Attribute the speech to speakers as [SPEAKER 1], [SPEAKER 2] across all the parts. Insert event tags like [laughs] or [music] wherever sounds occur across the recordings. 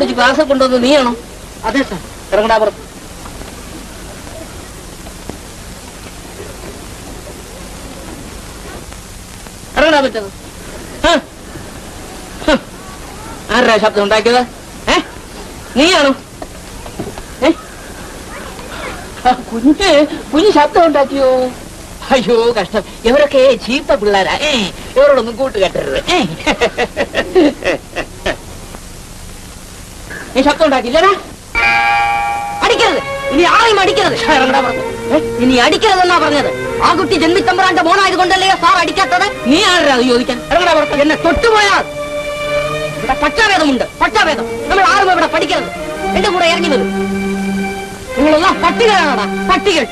[SPEAKER 1] പിടിച്ച് ക്ലാസ് കൊണ്ടുവന്ന് നീയാണോ.
[SPEAKER 2] അതെ സാർ.
[SPEAKER 1] ഇറങ്ങടാ പുറത്ത് ഇറങ്ങടാ പറ്റത് ആരാ ശബ്ദം ഉണ്ടാക്കിയത്? ഏ? നീയാണോ? കുഞ്ഞ് കുഞ്ഞ് ശബ്ദം ഉണ്ടാക്കിയോ? അയ്യോ കഷ്ടം. ഇവരൊക്കെ ചീത്ത പിള്ളേരാ. ഇവരോടൊന്നും കൂട്ടുകെട്ടരുത് ഏ നീ ശബ്ദം ഉണ്ടാക്കില്ലടാ
[SPEAKER 2] അടിക്കരുത്. ഇനി ആരെയും അടിക്കരുത്.
[SPEAKER 1] പുറത്ത്
[SPEAKER 2] ഇനി അടിക്കരുതെന്നാ പറഞ്ഞത്. ആ കുട്ടി ജന്മിത്തമ്പുരാന്റെ മോണായത് കൊണ്ടല്ലേ സാർ അടിക്കാത്തത്?
[SPEAKER 1] നീ ആരാ അത് ചോദിക്കാൻ?
[SPEAKER 2] എന്നെ തൊട്ടുപോയാൽ ഇവിടെ പക്ഷാഭേദമുണ്ട് പക്ഷാഭേദം നമ്മൾ ആരും ഇവിടെ പഠിക്കരുത്. എന്റെ കൂടെ ഇറങ്ങി വരും. നിങ്ങളെല്ലാം പട്ടികളാണോടാ. പട്ടികൾ.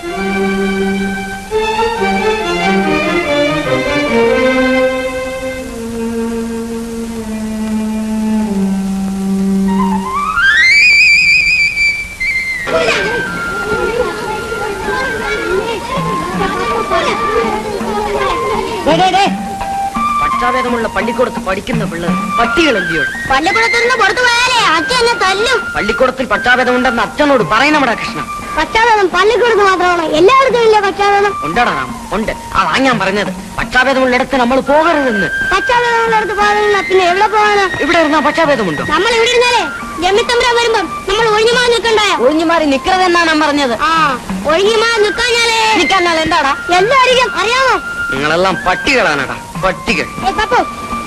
[SPEAKER 2] പക്ഷാഭേദമുള്ള പള്ളിക്കൂടത്ത് പഠിക്കുന്ന പിള്ളേർ പട്ടികൾ എന്തിയോ
[SPEAKER 3] പള്ളിക്കൂടത്തിൽ നിന്ന് പുറത്തു പോയാലേ അച്ഛൻ എന്നെ തല്ലും.
[SPEAKER 2] പള്ളിക്കൂടത്തിൽ പക്ഷാഭേദമുണ്ടെന്ന് അച്ഛനോട് പറയണമടാ കൃഷ്ണ.
[SPEAKER 3] പക്ഷാഭേദം പള്ളിക്കൂടത്ത് മാത്രമാണ് എല്ലായിടത്തും ഇല്ല പക്ഷാഭേദം
[SPEAKER 2] ഉണ്ടടാ രാം ഉണ്ട്. അതാ ഞാൻ പറഞ്ഞത് പക്ഷാഭേദമുള്ളിടത്ത് നമ്മൾ പോകരുതെന്ന്.
[SPEAKER 3] പശ്ചാത്തലമുള്ളടത്ത് പോകാനുള്ള പിന്നെ എവിടെ പോകാനാ?
[SPEAKER 2] ഇവിടെ ഇരുന്നാ പക്ഷാഭേദമുണ്ടോ
[SPEAKER 3] നമ്മൾ ഇവിടെ ഇരുന്നാലേ ജമ്മിത്തമ്പുരാൻ വരുമ്പം നമ്മൾ ഒഴിഞ്ഞുമാ നിൽക്കണ്ടായോ?
[SPEAKER 2] ഒഴിഞ്ഞുമാറി മാറി ഞാൻ പറഞ്ഞത്.
[SPEAKER 3] ആ ഒഴിഞ്ഞുമാ നിൽക്കാഞ്ഞാലേ
[SPEAKER 2] നിൽക്കാനാൽ എന്താടാ?
[SPEAKER 3] എല്ലാരിക്കും അറിയാമോ
[SPEAKER 2] നിങ്ങളെല്ലാം പട്ടികളാണടാ. പട്ടികൾ
[SPEAKER 3] ഏ പപ്പു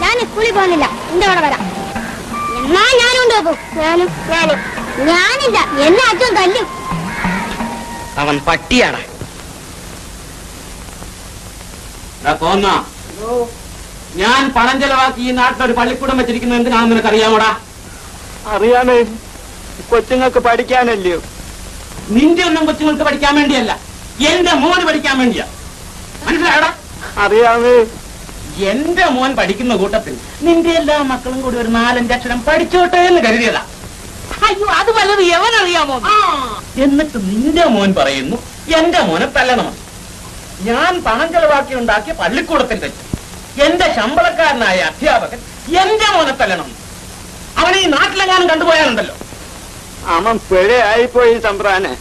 [SPEAKER 3] ഞാൻ സ്കൂളിൽ പോകുന്നില്ല. എന്റെ കൂടെ വരാം. എന്നാ ഞാനും ഉണ്ട് പപ്പു? ഞാനും. ഞാനും. ഞാനില്ല. എന്നെ അച്ഛൻ തല്ലും.
[SPEAKER 2] അവൻ പട്ടിയാടാ
[SPEAKER 4] തോന്ന ഞാൻ പണം ചെലവാക്കി ഈ നാട്ടിലൊരു പള്ളിക്കൂടം വെച്ചിരിക്കുന്നത് എന്തിനാണെന്ന് നിനക്ക് അറിയാമോടാ
[SPEAKER 5] അറിയാമേ കൊച്ചുങ്ങൾക്ക് പഠിക്കാനല്ലയോ?
[SPEAKER 4] നിന്റെ ഒന്നും കൊച്ചുങ്ങൾക്ക് പഠിക്കാൻ വേണ്ടിയല്ല. എന്റെ മോന് പഠിക്കാൻ വേണ്ടിയാ. മനസ്സിലായടാ
[SPEAKER 5] അറിയാമേ
[SPEAKER 4] എന്റെ മോൻ പഠിക്കുന്ന കൂട്ടത്തിൽ നിന്റെ എല്ലാ മക്കളും കൂടി ഒരു നാലഞ്ച് അക്ഷരം പഠിച്ചോട്ടെ എന്ന് കരുതിയതാ.
[SPEAKER 2] അയ്യോ അത് വല്ലത് എവനറിയാമോ?
[SPEAKER 4] എന്നിട്ട് നിന്റെ മോൻ പറയുന്നു എന്റെ മോനെ തല്ലണമെന്ന് ഞാൻ പണം ചെലവാക്കി ഉണ്ടാക്കിയ പള്ളിക്കൂടത്തിൽ തെറ്റ് എന്റെ ശമ്പളക്കാരനായ അധ്യാപകൻ എന്റെ മോനെ തല്ലണം അവനെ ഈ നാട്ടിലെങ്ങാനും കണ്ടുപോയാലുണ്ടല്ലോ.
[SPEAKER 5] അവൻ പിഴയായിപ്പോയി തമ്പ്രാന്.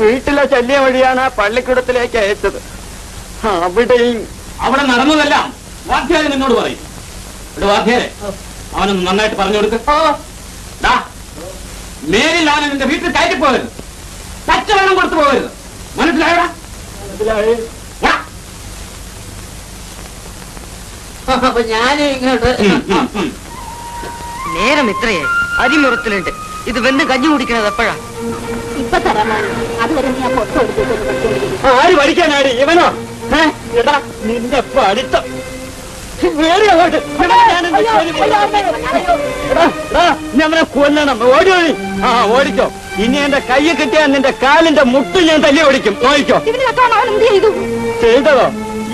[SPEAKER 5] വീട്ടിലെ ശല്യം വഴിയാണ് ആ പള്ളിക്കൂടത്തിലേക്ക് അയച്ചത്. അവിടെയും
[SPEAKER 4] അവിടെ നടന്നതെല്ലാം വാദ്യാരൻ എന്നോട് പറയും. എന്റെ വാദ്യാരെ അവനൊന്ന് നന്നായിട്ട് പറഞ്ഞു കൊടുക്ക. മേലിൽ അവൻ എന്റെ വീട്ടിൽ കയറ്റി പോകരുത്. പച്ചവെള്ളം കൊടുത്തു പോകരുത്. മനസ്സിലായടാ
[SPEAKER 5] മനസ്സിലായി.
[SPEAKER 2] അപ്പൊ ഞാൻ ഇങ്ങോട്ട്. നേരം ഇത്രയേ. അരിമുറത്തിലുണ്ട്. ഇത് വെന്ന് കഞ്ഞി കുടിക്കണത് എപ്പോഴാ?
[SPEAKER 3] ഇപ്പൊ
[SPEAKER 5] ആര് പഠിക്കാനാടി ഇവനോ? നിന്റെ പഠിത്തം. അവനെ കൊല്ലണം. ഓടി ഓടി. ആ ഓടിക്കോ. ഇനി എന്റെ കയ്യിൽ കിട്ടിയാൽ നിന്റെ കാലിന്റെ മുട്ട് ഞാൻ തല്ലി ഓടിക്കും. നോയിക്കോ
[SPEAKER 3] ചെയ്തു?
[SPEAKER 5] ചെയ്തതോ?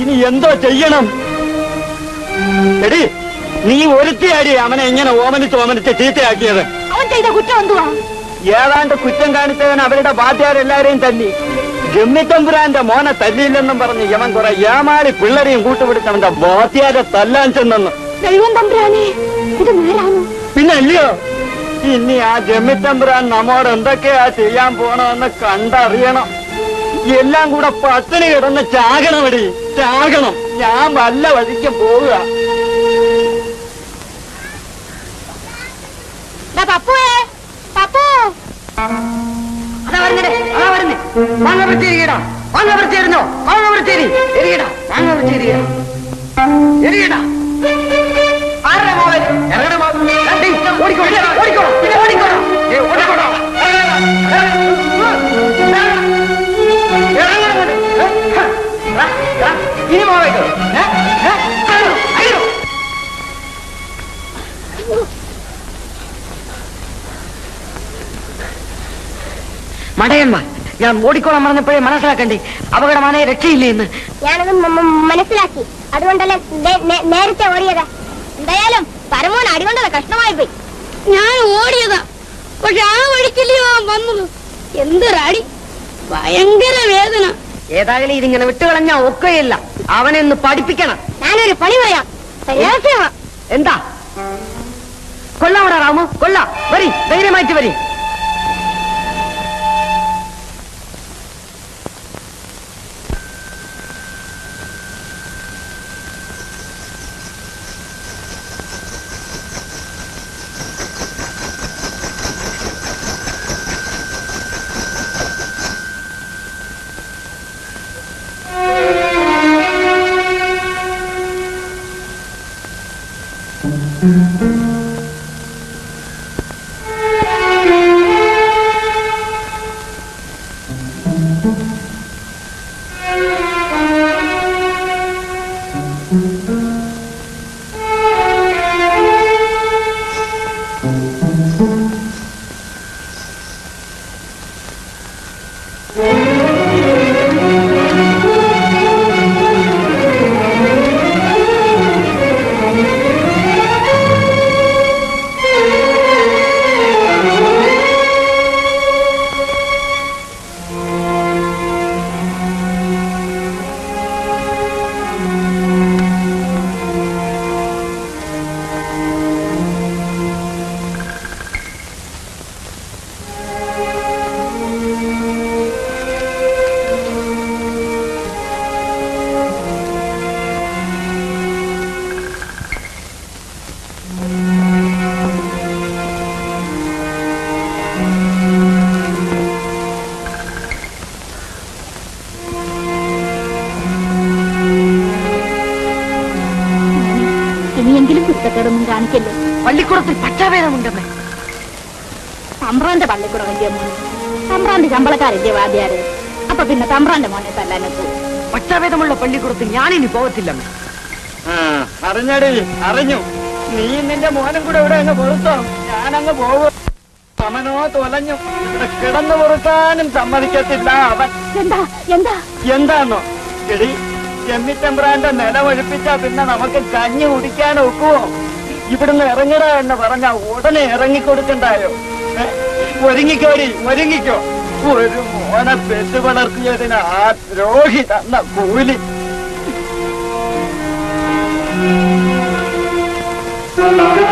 [SPEAKER 5] ഇനി എന്തോ ചെയ്യണം? എടി നീ ഒരുത്തിയാടി അവനെ ഇങ്ങനെ ഓമനിച്ച് ഓമനിച്ച് ചീത്തയാക്കിയത്.
[SPEAKER 3] അവൻ ചെയ്ത കുറ്റം എന്തുവാ?
[SPEAKER 5] ഏതാണ്ട് കുറ്റം കാണിച്ചവൻ അവരുടെ ബാധ്യാരെല്ലാരെയും തല്ലി. ജമ്മിത്തമ്പുരാന്റെ മോനെ തല്ലിയില്ലെന്നും പറഞ്ഞ് യമൻ കുറെ ഏമാലി പിള്ളരെയും കൂട്ടുപിടിച്ചവന്റെ ബോധ്യാരെ തല്ലാൻ ചെന്നെന്ന്.
[SPEAKER 3] ദൈവം തമ്പുരാനെ ഇത് നേരാണോ?
[SPEAKER 5] പിന്നെ അല്ലയോ ഇനി ആ ജമ്മിത്തമ്പുരാൻ നമ്മോട് എന്തൊക്കെയാ ചെയ്യാൻ പോണമെന്ന് കണ്ടറിയണം. എല്ലാം കൂടെ പട്ടിണി കിടന്ന് ചാകണമെടി ചാകണം. ഞാൻ വല്ല വഴിക്കും പോവുക.
[SPEAKER 3] പപ്പുവേ പപ്പു.
[SPEAKER 2] വരുന്നേ. അതാ വരുന്നേ വാങ്ങ വൃത്തിയിരിക്കടാ വാങ്ങ വൃത്തിയിരുന്നോ വാങ്ങ വൃത്തിരി എരിയടാ. വാങ്ങ വൃത്തിയിരിക്കടാ എരിയടാ. ആരുടെ മോളെ? ഇറങ്ങണ ഓടിക്കോ. ഓടിക്കോ. ഓടിക്കോ. ഏ, ഓടിക്കോടാ ഇനി മോളേക്കോ അയ്യോ മടയന്മാർ. ഞാൻ ഓടിക്കോളാൻ പറഞ്ഞപ്പോഴേ മനസ്സിലാക്കണ്ടേ അപകടമാണേ രക്ഷയില്ലേ എന്ന്.
[SPEAKER 3] ഞാനത് മനസ്സിലാക്കി. അതുകൊണ്ടല്ലേ നേരത്തെ ഓടിയത്. എന്തായാലും പരമോൻ അടികൊണ്ടത് കഷ്ടമായി പോയി. ഞാൻ ഓടിയതാ. പക്ഷെ ആ വഴിക്കില്ലയോ വന്നത്. എന്തൊരാടി. ഭയങ്കര വേദന.
[SPEAKER 2] ഏതായാലും ഇതിങ്ങനെ വിട്ടുകളഞ്ഞാ ഒക്കെയില്ല. അവനെ ഒന്ന് പഠിപ്പിക്കണം.
[SPEAKER 3] ഞാനൊരു പണി പറയാം.
[SPEAKER 2] എന്താ? കൊള്ളാമടാ രാമു കൊള്ളാം. വരി ധൈര്യമായിട്ട് വരി.
[SPEAKER 5] അറിഞ്ഞു. നീ നിന്റെ മോനും കൂടെ ഇവിടെ അങ്ങ് പൊറുത്തോ? ഞാനങ്ങ് പോകും അവനോ തൊലഞ്ഞു. ഇവിടെ കിടന്നു പൊറുത്താനും സമ്മതിക്കത്തില്ല അവൻ.
[SPEAKER 3] എന്താ? എന്താ?
[SPEAKER 5] എന്താന്നോ? എടി ചെമ്മിച്ചമ്പ്രാന്റെ നില ഒഴിപ്പിച്ചാ പിന്നെ നമുക്ക് കഞ്ഞി കുടിക്കാൻ ഒക്കുവോ? ഇവിടുന്ന് ഇറങ്ങിട എന്ന് പറഞ്ഞ ഉടനെ ഇറങ്ങിക്കൊടുക്കണ്ടായോ? ഒരുങ്ങിക്കോരി ഒരുങ്ങിക്കോ. ഒരു മോനെ പെറ്റു വളർത്തിയതിന് ആ ദ്രോഹി തന്ന കൂലി.
[SPEAKER 6] Música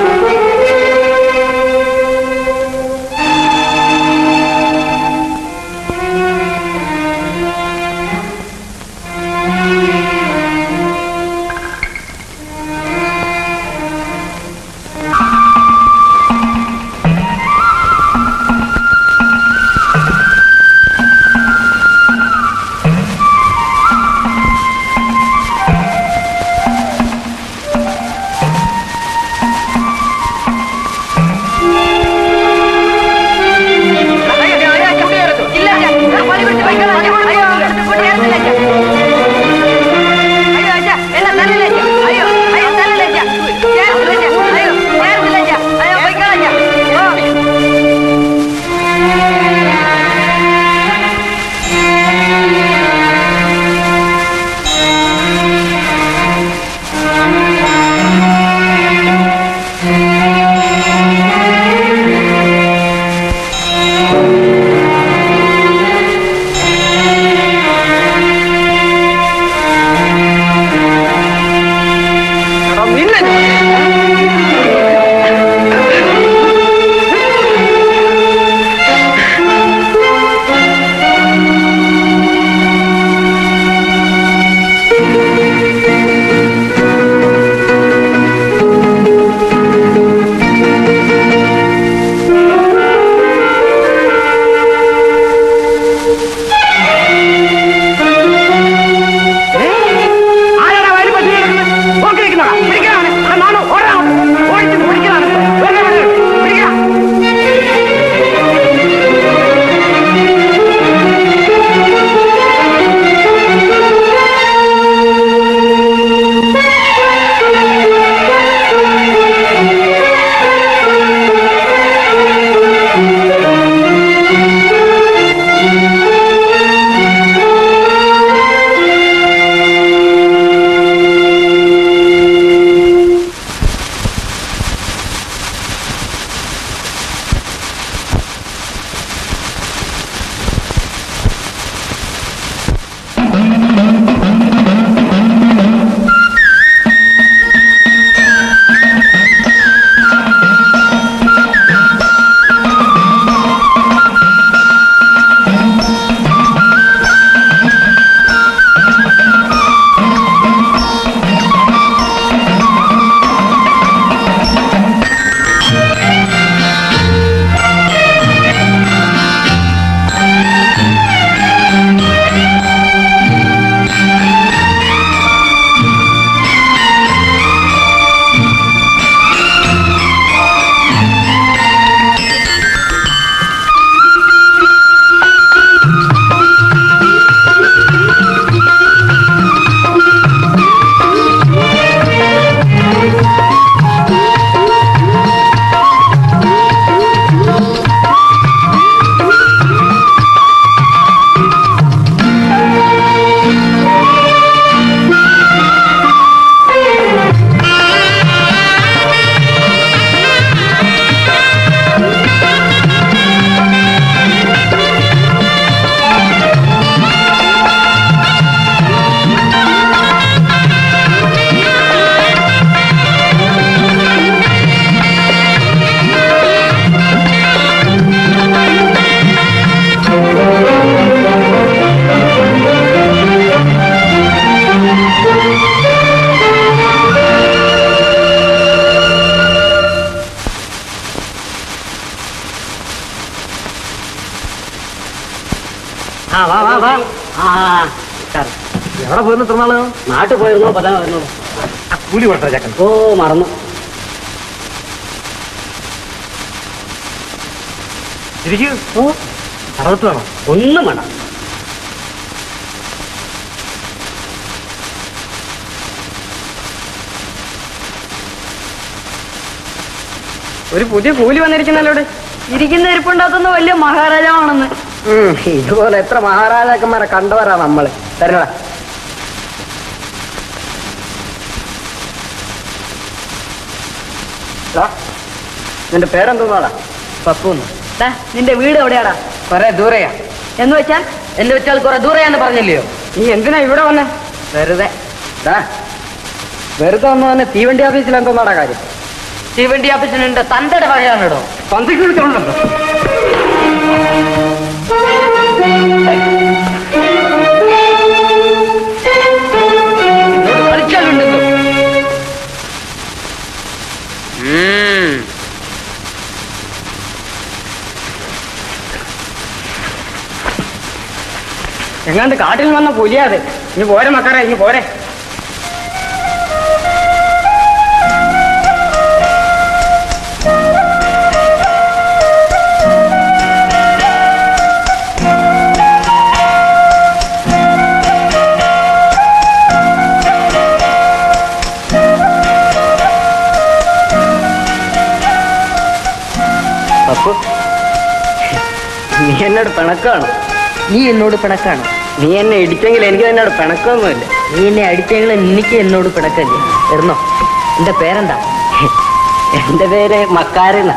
[SPEAKER 6] പതാ
[SPEAKER 7] ആ കൂലി കൊടുത്ത ചക്കൻ.
[SPEAKER 6] ഓ മറന്നു.
[SPEAKER 7] ഇരിക്കൂ.
[SPEAKER 6] ഓ.
[SPEAKER 7] അറുപത്ത് വേണം.
[SPEAKER 6] ഒന്നും വേണം
[SPEAKER 8] ഒരു പുതിയ കൂലി വന്നിരിക്കുന്നല്ലോടെ
[SPEAKER 9] ഇരിക്കുന്ന ഇരിപ്പുണ്ടാക്കുന്ന വലിയ മഹാരാജാവാണെന്ന്.
[SPEAKER 8] ഇതുപോലെ എത്ര മഹാരാജാക്കന്മാരെ കണ്ടവരാ നമ്മൾ. തരണടാ നിന്റെ പേരെന്തോന്നാടാ? പപ്പൂന്ന്.
[SPEAKER 9] നിന്റെ വീട് എവിടെയാടാ?
[SPEAKER 8] കൊറേ ദൂരെയാ.
[SPEAKER 9] എന്ന് വെച്ചാൽ
[SPEAKER 8] എന്ന് വെച്ചാൽ കുറെ ദൂരെയാന്ന് പറഞ്ഞില്ലയോ? നീ എന്തിനാ ഇവിടെ വന്നേ? വെറുതെ. വെറുതെ വന്നു തന്നെ തീവണ്ടി ഓഫീസിൽ എന്തോന്നാടാ കാര്യം? തീവണ്ടി ഓഫീസിനുണ്ട് തന്റെ പറയാനിടോ തന്തയ്ക്ക് വിളിച്ചോണ്ടോ എങ്ങാണ്ട് കാട്ടിൽ വന്ന പുലിയാത് ഇനി പോരെ മക്കാരെ ഇനി പോരെ. നീ എന്നോട് പിണക്കാണോ?
[SPEAKER 9] നീ എന്നോട് പിണക്കാണ്?
[SPEAKER 8] നീ എന്നെ ഇടിച്ചെങ്കിൽ എനിക്ക് എന്നോട് പിണക്കൊന്നുമില്ല
[SPEAKER 9] നീ എന്നെ അടിച്ചെങ്കിൽ എനിക്ക് എന്നോട് പിണക്കല്ലേ? വരുന്നോ എന്റെ പേരെന്താ?
[SPEAKER 8] എന്റെ പേര് മക്കാരെന്ന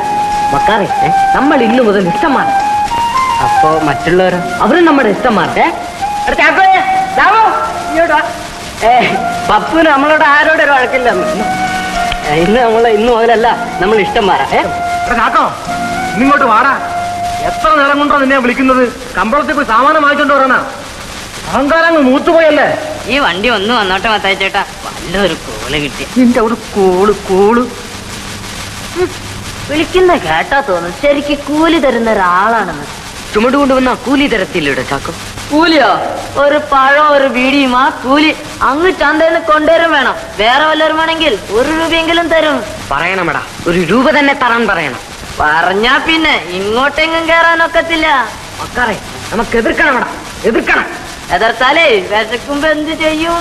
[SPEAKER 9] മക്കാറെ നമ്മൾ ഇന്നു മുതൽ ഇഷ്ടമാണ്.
[SPEAKER 8] അപ്പോ മറ്റുള്ളവരോ?
[SPEAKER 9] അവരും നമ്മുടെ. ഏ?
[SPEAKER 8] പപ്പുന് നമ്മളോട് ആരോട് ഒരു വഴക്കില്ലെന്ന് ഏ, ഇന്ന് നമ്മൾ ഇന്ന് മുതലല്ല നമ്മൾ ഇഷ്ടം മാറാം ഏ
[SPEAKER 7] ഇങ്ങോട്ട് വാടാ. എത്ര നേരം കൊണ്ടോ നിന്നെ വിളിക്കുന്നത്? കമ്പളത്തിൽ പോയി സാമാനം വാങ്ങിച്ചോണ്ട് വരണ. അഹങ്കാരം അങ്ങ് മൂത്തുപോയല്ലേ?
[SPEAKER 9] ഈ വണ്ടി ഒന്ന് വന്നോട്ടെ മത്തായി ചേട്ടാ. വല്ലൊരു കോൾ കിട്ടി.
[SPEAKER 7] നിന്റെ ഒരു കോൾ കോൾ.
[SPEAKER 9] വിളിക്കുന്ന കേട്ടാ തോന്നുന്നു. ശരിക്ക് കൂലി തരുന്ന ഒരാളാണെന്ന്.
[SPEAKER 8] ചുമട് കൊണ്ടുവന്ന കൂലി തരത്തില്ലൂടെ ചാക്കോ
[SPEAKER 9] കൂലിയോ? ഒരു പഴം ഒരു വീടിയും ആ കൂലി അങ്ങ് ചന്തയിൽ നിന്ന് കൊണ്ടുവരും വേണം. വേറെ വല്ലവരും വേണമെങ്കിൽ ഒരു രൂപയെങ്കിലും തരും.
[SPEAKER 8] പറയണമെടാ. ഒരു രൂപ തന്നെ തരാൻ പറയണം.
[SPEAKER 9] പറഞ്ഞാ പിന്നെ ഇങ്ങോട്ടെങ്ങും കേറാനൊക്കത്തില്ല
[SPEAKER 8] മക്കാറെ നമുക്ക് എതിർക്കണമെടാ. എതിർക്കണം.
[SPEAKER 9] എതിർത്താലേ വിശക്കുമ്പോ എന്ത് ചെയ്യും?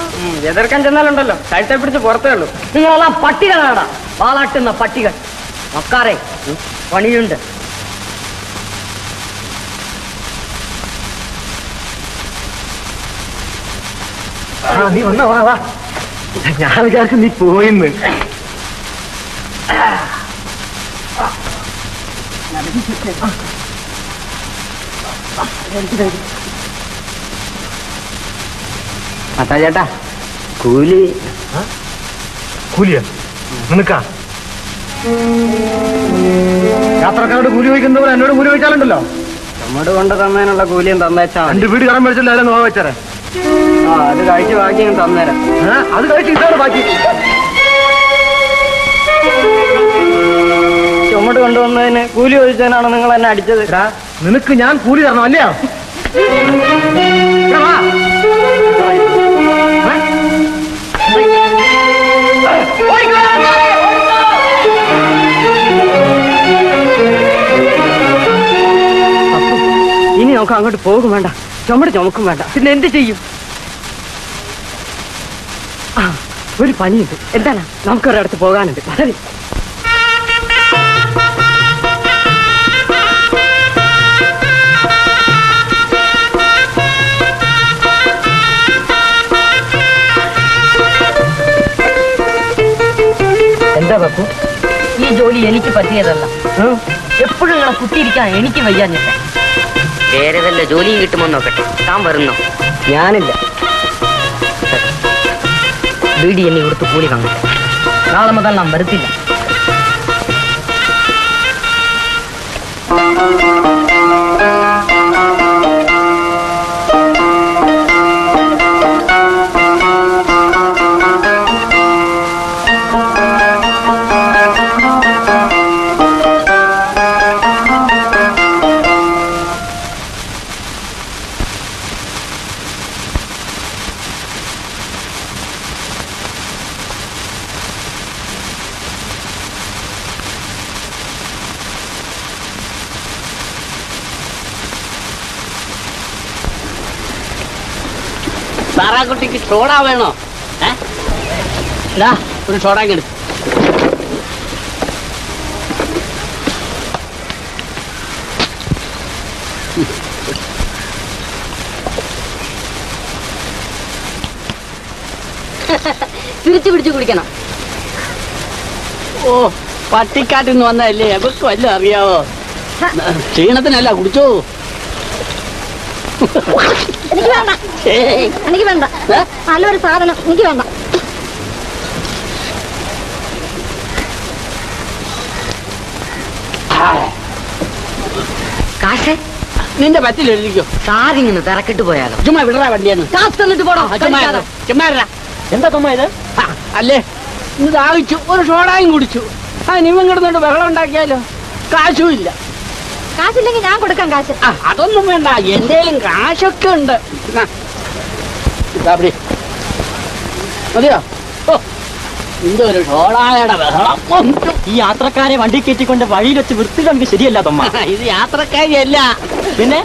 [SPEAKER 8] എതിർക്കാൻ ചെന്നാലുണ്ടല്ലോ. കഴുത്തെ പിടിച്ച് പുറത്തേ ഉള്ളൂ. നിങ്ങളെല്ലാം പട്ടികളാടാ. പാലാട്ടുന്ന പട്ടികൾ. മക്കാറെ പണിയുണ്ട്.
[SPEAKER 7] നീ വന്ന വാ വാ. ഞാൻ വിചാരിച്ചു നീ പോയിന്ന്.
[SPEAKER 8] അത്താ ചേട്ടാ കൂലി.
[SPEAKER 7] കൂലിയാ? നിനക്കാ യാത്രക്കാരോട് കൂലി ചോദിക്കുന്നവർ എന്നോട് കൂലി ചോദിച്ചാലുണ്ടല്ലോ.
[SPEAKER 8] നമ്മുടെ കൊണ്ട് തന്നതിനുള്ള കൂലിയും തന്നേച്ചാ
[SPEAKER 7] എന്റെ വീട് കടം മേടിച്ചല്ലോ നോക്കാൻ വെച്ചാറേ
[SPEAKER 8] ആ അത് കഴിച്ച് ബാക്കി ഞാൻ തന്നേരാം.
[SPEAKER 7] അത് കഴിച്ച് ഇതാണ് ബാക്കി.
[SPEAKER 8] ചുമട് കൊണ്ടുവന്നതിന് കൂലി ചോദിച്ചതിനാണ് നിങ്ങൾ എന്നെ അടിച്ചത്.
[SPEAKER 7] നിനക്ക് ഞാൻ കൂലി തരണം അല്ലയോ?
[SPEAKER 8] നമുക്ക് അങ്ങോട്ട് പോകും വേണ്ട. ചുമട് ചുമക്കും വേണ്ട. പിന്നെ എന്ത് ചെയ്യും? ആ ഒരു പണിയുണ്ട്. എന്താണ്? നമുക്കൊരിടത്ത് പോകാനുണ്ട്. വരൂ. എന്താ പപ്പു?
[SPEAKER 9] ഈ ജോലി എനിക്ക് പറ്റിയതല്ല. എപ്പോഴും ഇങ്ങനെ കുത്തിയിരിക്കാൻ എനിക്ക് വയ്യാഞ്ഞിട്ട്.
[SPEAKER 8] വേറെ വല്ല ജോലിയും കിട്ടുമോ നോക്കട്ടെ. താൻ വരുന്നോ? ഞാനില്ല.
[SPEAKER 9] ബീഡി എന്നെ കൊടുത്ത് കൂലി വാങ്ങട്ടെ. നാളെ മുതൽ നാം വരത്തില്ല.
[SPEAKER 1] സോഡ വേണോ? ഒരു സോഡാക്ക് എടുത്തു
[SPEAKER 9] തിരിച്ചു പിടിച്ചു കുടിക്കണം.
[SPEAKER 1] ഓ പട്ടിക്കാട്ടിൽ നിന്ന് വന്നതല്ലേ? അവർക്ക് വല്ല അറിയാവോ? ക്ഷീണത്തിനല്ല കുടിച്ചോ.
[SPEAKER 10] എനിക്ക് വേണ്ട. എനിക്ക് വേണ്ട. നല്ലൊരു സാധനം. എനിക്ക് വേണ്ട.
[SPEAKER 11] കാശ്?
[SPEAKER 1] നിന്റെ പറ്റില്ലോ എഴുതിക്കോ.
[SPEAKER 11] സാരിങ്ങനെ തിരക്കിട്ട് പോയാലോ?
[SPEAKER 1] ചുമ്മാ വിടറാ വണ്ടിയാണ്
[SPEAKER 9] കാശ് തന്നിട്ട് പോടോ.
[SPEAKER 1] ചുമ്മാരാ ചുമ്മാ ചുമ്മാ
[SPEAKER 5] എന്താ തൊമ്മ ഇത്?
[SPEAKER 1] അല്ലേ? ഇന്ന് ദാഹിച്ചു. ഒരു ഷോടായും കുടിച്ചു. ആ നിങ്ങൾ കിടന്നിട്ട് ബഹളം ഉണ്ടാക്കിയാലോ? കാശും ഇല്ല.
[SPEAKER 10] കാശില്ലെങ്കിൽ ഞാൻ കൊടുക്കാം കാശ്.
[SPEAKER 1] ആ അതൊന്നും വേണ്ട. എന്തേലും കാശൊക്കെ ഉണ്ട്. ആ. ഇതാ പിടി. മതിയോ? ഓ
[SPEAKER 5] ഈ യാത്രക്കാരെ വണ്ടി കയറ്റിക്കൊണ്ട് വഴിയിൽ വെച്ച് വൃത്തി നമുക്ക് ശരിയല്ല തൊമ്മ
[SPEAKER 1] ഇത് യാത്രക്കാരിയല്ല.
[SPEAKER 5] പിന്നെ?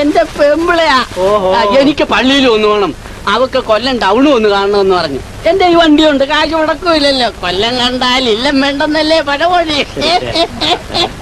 [SPEAKER 1] എന്റെ പെമ്പിളയാ.
[SPEAKER 5] ഓഹോ.
[SPEAKER 1] ആ, എനിക്ക് പള്ളിയിൽ ഒന്ന് വേണം അവക്ക് കൊല്ലം ടൗണും ഒന്ന് കാണണമെന്ന് പറഞ്ഞു. എന്റെ ഈ വണ്ടിയുണ്ട്. കാശ് മുടക്കൂലല്ലോ കൊല്ലം കണ്ടാൽ ഇല്ലം വേണ്ടെന്നല്ലേ പഴമൊഴി. [laughs]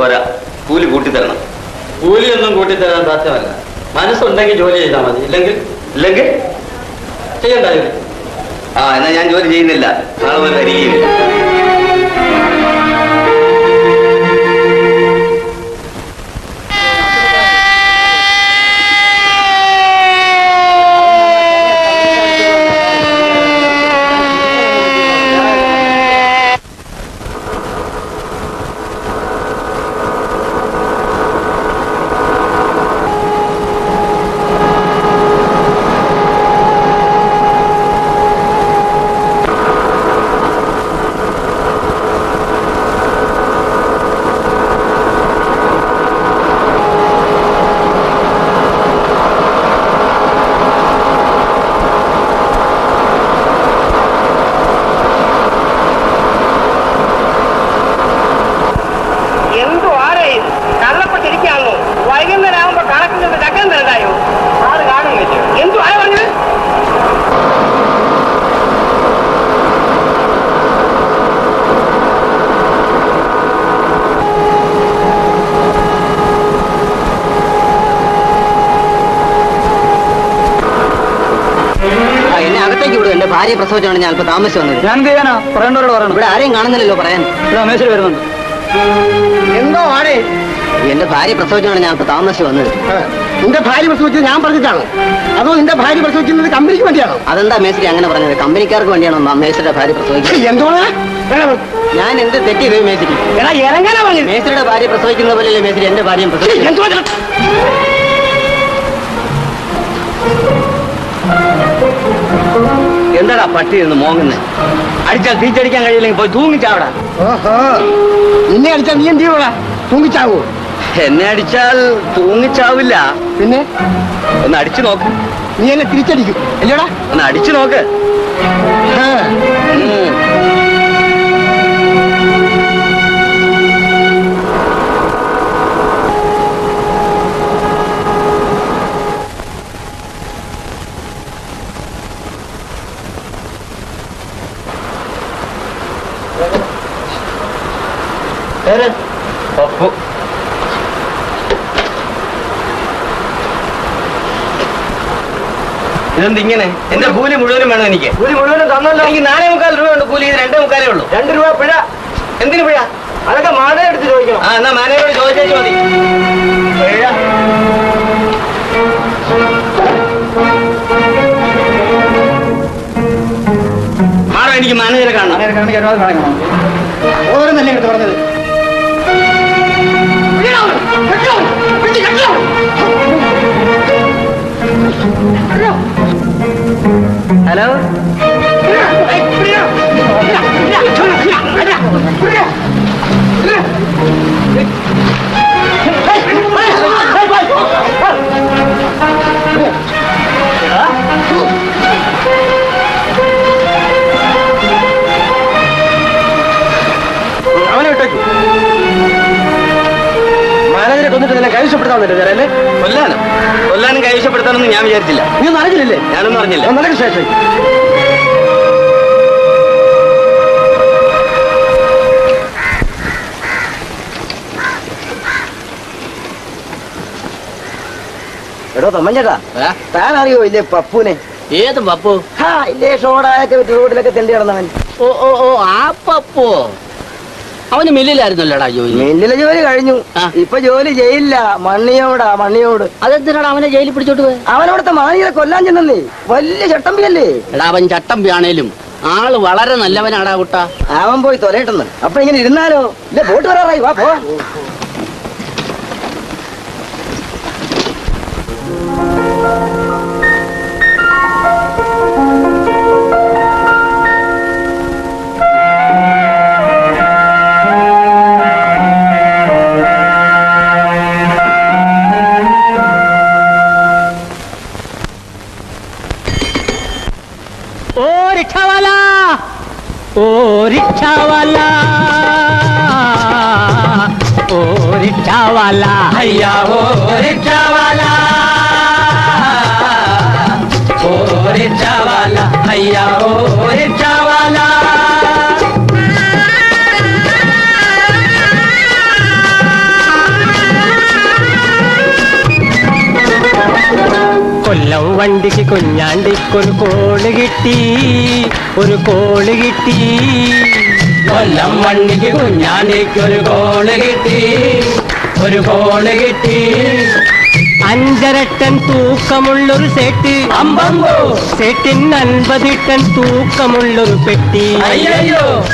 [SPEAKER 12] പോരാ. കൂലി കൂട്ടിത്തരണം.
[SPEAKER 5] കൂലിയൊന്നും കൂട്ടിത്തരാൻ സാധ്യമല്ല. മനസ്സുണ്ടെങ്കിൽ ജോലി ചെയ്താൽ മതി. ഇല്ലെങ്കിൽ?
[SPEAKER 12] ഇല്ലെങ്കിൽ?
[SPEAKER 5] ചെയ്യണ്ട ജോലി.
[SPEAKER 12] ആ എന്നാ ഞാൻ ജോലി ചെയ്യുന്നില്ല. നാളെ മുതൽ അരികയില്ല
[SPEAKER 11] എന്തു ആരേ ഇത് കള്ളപ്പെട്ടിരിക്കാണോ വൈകുന്നേരം ആകുമ്പോ കണക്കിന് ചക്കൻ തരണ്ടായോ ആറ് കാണും വെച്ചു എന്തു ആയ പറഞ്ഞത്
[SPEAKER 1] എന്നെ അകത്തേക്ക് വിടും പ്രസവിച്ചാണ് ഞാൻ അല്പം താമസിച്ചു വന്നത്.
[SPEAKER 5] ഞാൻ എന്ത് ചെയ്യാനാ? പറയേണ്ടവരോട് പറയണം.
[SPEAKER 1] ഇവിടെ ആരെയും കാണുന്നില്ലല്ലോ പറയാൻ.
[SPEAKER 5] ഇവിടെ മേശരി വരുന്നുണ്ട്.
[SPEAKER 11] എന്തോ ആടെ?
[SPEAKER 1] എന്റെ ഭാര്യ പ്രസവിച്ചാണ് ഞാൻ താമസിച്ചു വന്നത്.
[SPEAKER 11] നിന്റെ ഭാര്യ പ്രസവിച്ചത് ഞാൻ പറഞ്ഞിട്ടാണ്? അതോ നിന്റെ ഭാര്യ പ്രസവിക്കുന്നത് കമ്പനിക്ക് വേണ്ടിയാണോ?
[SPEAKER 1] അതെന്താ മേസ്ത്രി അങ്ങനെ പറഞ്ഞത്? കമ്പനിക്കാർക്ക് വേണ്ടിയാണോ മേസ്ത്രിയുടെ ഭാര്യ പ്രസവിക്കുന്നത്
[SPEAKER 11] എന്തോ
[SPEAKER 1] ഞാൻ എന്ത് തെറ്റി
[SPEAKER 11] പറഞ്ഞത്.
[SPEAKER 1] മേസ്ത്രിയുടെ ഭാര്യ പ്രസവിക്കുന്ന പോലെയല്ലേ മേസ്ത്രി എന്റെ ഭാര്യയും പ്രസവിക്കുന്നത്
[SPEAKER 11] എന്തോ
[SPEAKER 1] എന്താടാ പട്ടി എന്ന് മോങ്ങുന്നത് അടിച്ചാൽ തീച്ചടിക്കാൻ കഴിയില്ലെങ്കിൽ പോയി തൂങ്ങിച്ചാവടാ.
[SPEAKER 11] ഓഹോ. നിന്നെ അടിച്ചാൽ നീ എന്ത് ചെയ്യൂടാ തൂങ്ങിച്ചാവോ?
[SPEAKER 12] എന്നെ അടിച്ചാൽ തൂങ്ങിച്ചാവില്ല.
[SPEAKER 11] പിന്നെ?
[SPEAKER 12] ഒന്ന് അടിച്ചു നോക്ക്.
[SPEAKER 11] നീ എന്നെ തിരിച്ചടിക്കും. അല്ലേടാ
[SPEAKER 12] ഒന്ന് അടിച്ചു നോക്ക്.
[SPEAKER 11] ആ.
[SPEAKER 12] ഉം.
[SPEAKER 5] പേര്
[SPEAKER 12] പപ്പു ഇതെന്ത് ഇങ്ങനെ? എന്റെ കൂലി മുഴുവനും വേണം എനിക്ക്.
[SPEAKER 5] കൂലി മുഴുവനും തന്നല്ലോ.
[SPEAKER 12] എനിക്ക് നാലേ മുക്കാൽ രൂപ ഉണ്ട് കൂലി ഇത് രണ്ടേ മുക്കാലേ ഉള്ളൂ.
[SPEAKER 5] രണ്ട് രൂപ പിഴ.
[SPEAKER 12] എന്തിനു പിഴ?
[SPEAKER 5] അതൊക്കെ മാട എടുത്ത് ചോദിക്കണം.
[SPEAKER 12] ആ എന്നാ മാനേജറോട് ചോദിച്ചേച്ചു മതി.
[SPEAKER 13] മാറോ എനിക്ക് മാനേജറെ കാണണം.
[SPEAKER 14] ഓരോന്നല്ലേ എടുത്ത് പറഞ്ഞത്?
[SPEAKER 15] ഹലോ
[SPEAKER 14] അവനെ വിട്ടേക്ക്. മാനേജരെ കൊന്നിട്ട് നിന്നെ കൈവശപ്പെടുത്താൻ വേറെ
[SPEAKER 13] കൊല്ലാനും? കൊല്ലാനോ കൈവശപ്പെടുത്താനൊന്നും ഞാൻ വിചാരിച്ചില്ല.
[SPEAKER 14] നീ ഒന്നും അറിഞ്ഞില്ലേ
[SPEAKER 13] ഞാനൊന്നും അറിഞ്ഞില്ല.
[SPEAKER 14] നിനക്ക് ശേഷം എടോ തമ്മഞ്ചേട്ടാ താൻ അറിയോ ഇല്ലേ പപ്പുനെ
[SPEAKER 15] ഏത് പപ്പു?
[SPEAKER 14] ഹാ ഇല്ലേ ഷോടായൊക്കെ റോഡിലൊക്കെ തെണ്ടി നടന്നവൻ.
[SPEAKER 15] ഓ ഓ ഓ ആ പപ്പു അവന് മില്ലിലായിരുന്നല്ലോടാ ജോലി?
[SPEAKER 14] മില്ലിലെ ജോലി കഴിഞ്ഞു. ഇപ്പൊ ജോലി ചെയ്യില്ല. മണ്ണിയോടാ മണ്ണിയോട്.
[SPEAKER 15] അതെന്തിനാണ് അവനെ ജയിലിൽ പിടിച്ചോട്ട് പോയത്
[SPEAKER 14] അവനവിടുത്തെ മാനിയെ കൊല്ലാൻ ചെന്നേ വലിയ ചട്ടമ്പിയല്ലേ?
[SPEAKER 15] എടാ അവൻ ചട്ടമ്പിയാണേലും. ആൾ വളരെ നല്ലവനാടാ കുട്ട.
[SPEAKER 14] അവൻ പോയി തൊലയിട്ടെന്ന്. അപ്പൊ ഇങ്ങനെ ഇരുന്നാലോ? ഇല്ല ബോട്ട് വരാറായി. വാ പോ
[SPEAKER 15] रिक्शा वाला ओ रिक्शा वाला हैया ओ रिक्शा वाला ओ रिक्शा वाला हैया ओ रिक्शा वाला കൊല്ലം വണ്ടിക്ക് കുഞ്ഞാണ്ടിക്കൊരു കോള് കിട്ടി ഒരു കോള് കിട്ടി കൊല്ലം വണ്ടിക്ക് കുഞ്ഞാണ്ടിക്കൊരു കോൾ കിട്ടി. ഒരു കോൾ കിട്ടി. അഞ്ചരട്ടൻ ടൺ തൂക്കമുള്ളൊരു സെട്ട്. അമ്പമ്പോ. സെട്ടിൻ അൻപത് ടൺ തൂക്കമുള്ളൊരു പെട്ടി. അയ്യോ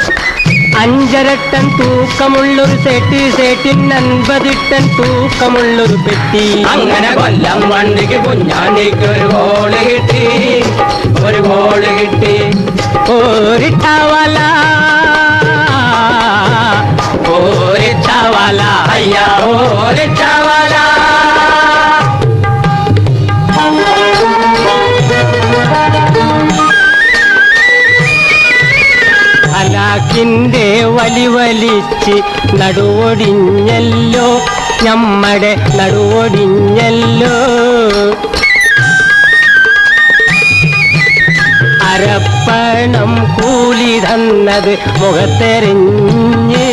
[SPEAKER 15] അഞ്ചരട്ടൻ ടൺ തൂക്കമുള്ളൊരു സെട്ട്. സെട്ടിൻ അൻപത് ടൺ തൂക്കമുള്ളൊരു പെട്ടി. അങ്ങനെ കൊല്ലം വണ്ടിക്ക് കുഞ്ഞാണ്ടിക്ക് ഒരു കോൾ കിട്ടി. ഒരു കോൾ കിട്ടി. ഓരിട്ടാവല. ഹലാക്കിന്റെ വലി വലിച്ച് നടുവൊടിഞ്ഞല്ലോ നമ്മടെ നടുവൊടിഞ്ഞല്ലോ. അരപ്പണം കൂലി തന്നത് മുഖത്തെറിഞ്ഞ്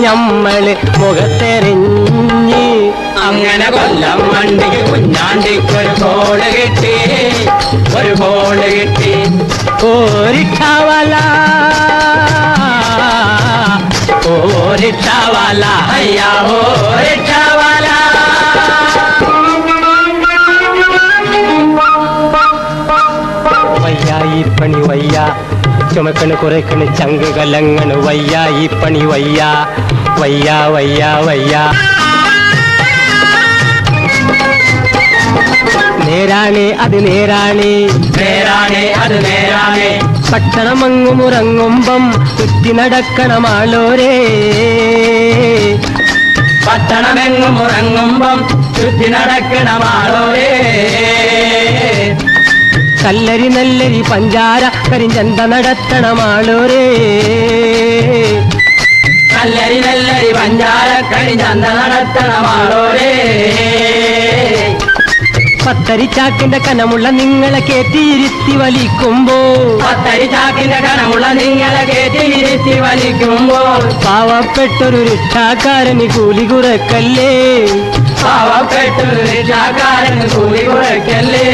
[SPEAKER 15] ഞമ്മൾ മുഖത്തെറിഞ്ഞ് അങ്ങനെ കൊല്ലം വണ്ടിക്ക് കുഞ്ഞാണ്ടി ഒരു കോൾ കിട്ടി. ഒരു കോൾ കിട്ടി. ഓരിട്ടാവല. ഓരിട്ടാവല. അയ്യാ ഓരിട്ടാവല. വയ്യായി പണി വയ്യ. ചുമക്കണ് കുറയ്ക്കണ് ചങ്ക് കലങ്ങണ് വയ്യ ഈ പണി വയ്യ. വയ്യ വയ്യ വയ്യ. നേരാണേ അത് നേരാണേ. നേരാണേ അത് നേരാണേ. പട്ടണമങ്ങും ഉറങ്ങുമ്പം ചുറ്റി നടക്കണമാളോരേ പട്ടണമെങ്ങും ഉറങ്ങുമ്പം ചുറ്റി നടക്കണമാളോരേ കല്ലരി നെല്ലരി പഞ്ചാര കരിഞ്ചന്ത നടത്തണമാളൂരേ കല്ലരി നെല്ലരി പഞ്ചാര കരിഞ്ചന്ത നടത്തണമാളൂരേ പത്തരി ചാക്കിന്റെ കനമുള്ള നിങ്ങളെ കേട്ടിയിരുത്തി വലിക്കുമ്പോ. പത്തരി ചാക്കിന്റെ കനമുള്ള നിങ്ങളെ കേട്ടിയിരുത്തി വലിക്കുമ്പോ. പാവപ്പെട്ടൊരു രക്ഷാക്കാരന് കൂലി കുറക്കല്ലേ. പാവപ്പെട്ടൊരു രക്ഷാക്കാരന് കൂലി കുറക്കല്ലേ.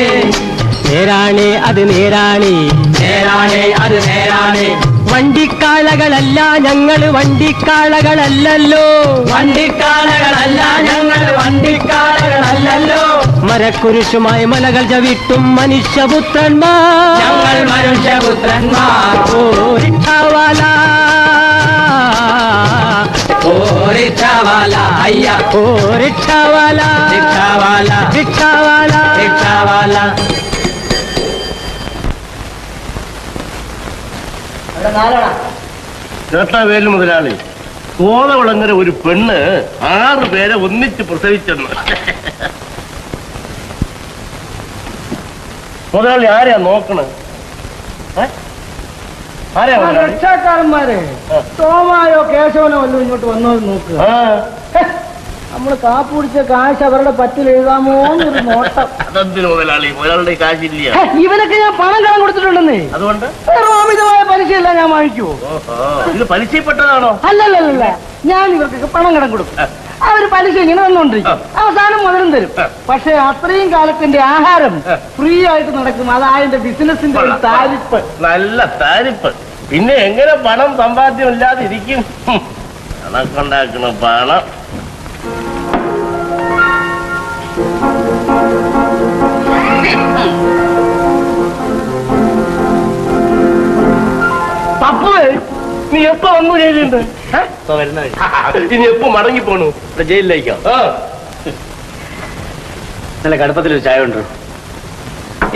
[SPEAKER 15] നേരാണേ അത് നേരാണേ. നേരാണേ അത് നേരാണേ. വണ്ടിക്കാളകളല്ല ഞങ്ങൾ വണ്ടിക്കാളകളല്ലല്ലോ. വണ്ടിക്കാളകളല്ല ഞങ്ങൾ വണ്ടിക്കാളകളല്ലല്ലോ. മരക്കുരിശുമായി മലകൾ ചവിട്ടും മനുഷ്യപുത്രന്മാർ. ഞങ്ങൾ മനുഷ്യപുത്രന്മാർ. ഓ റിക്ഷാവാല ഓ അയ്യ
[SPEAKER 16] കേട്ടാ വേലു മുതലാളി കോതവളങ്ങര ഒരു പെണ്ണ് ആറ് പേരെ ഒന്നിച്ച് പ്രസവിച്ചെന്ന്. മുതലാളി ആരെയാ നോക്കണ്?
[SPEAKER 11] രക്ഷാക്കാരന്മാരെ. തോമായോ കേശവനോ വല്ലതും ഇങ്ങോട്ട് വന്നോ നോക്ക്. നോക്കുക നമ്മൾ കാപ്പ് പിടിച്ച കാശ് അവരുടെ പറ്റിൽ എഴുതാമോ എന്നൊരു നോട്ടം.
[SPEAKER 16] അതെന്തിനു മുതലാളി? മുതലാളിയുടെ കാശില്ല
[SPEAKER 11] ഇവനൊക്കെ ഞാൻ പണം കടം കൊടുത്തിട്ടുണ്ടെന്നേ.
[SPEAKER 16] അതുകൊണ്ട്?
[SPEAKER 11] അമിതമായ പലിശയല്ല ഞാൻ വാങ്ങിക്കൂ
[SPEAKER 16] ഓഹോ. ഇത് പലിശപ്പെട്ടതാണോ
[SPEAKER 11] അല്ലല്ലല്ല ഞാൻ ഇവർക്കൊക്കെ പണം കടം കൊടുക്കും. അവർ പലിശ ഇങ്ങനെ തന്നുകൊണ്ടിരിക്കും അവസാനം മുതലും തരും. പക്ഷെ അത്രയും കാലത്തിന്റെ ആഹാരം ഫ്രീ ആയിട്ട് നടക്കും. അതായത് ബിസിനസിന്റെ ഒരു താരിപ്പ്.
[SPEAKER 16] നല്ല താരിപ്പ്. പിന്നെ എങ്ങനെ പണം സമ്പാദ്യം ഇല്ലാതെ ഇരിക്കും ഹും. പണം. പപ്പു നീ എപ്പോ വന്നു ജയിലുണ്ട് ഇനി എപ്പോ മടങ്ങി പോണു?
[SPEAKER 13] ജയിലിലേക്കോ നല്ല കടുപ്പത്തിൽ ഒരു ചായ ഉണ്ടോ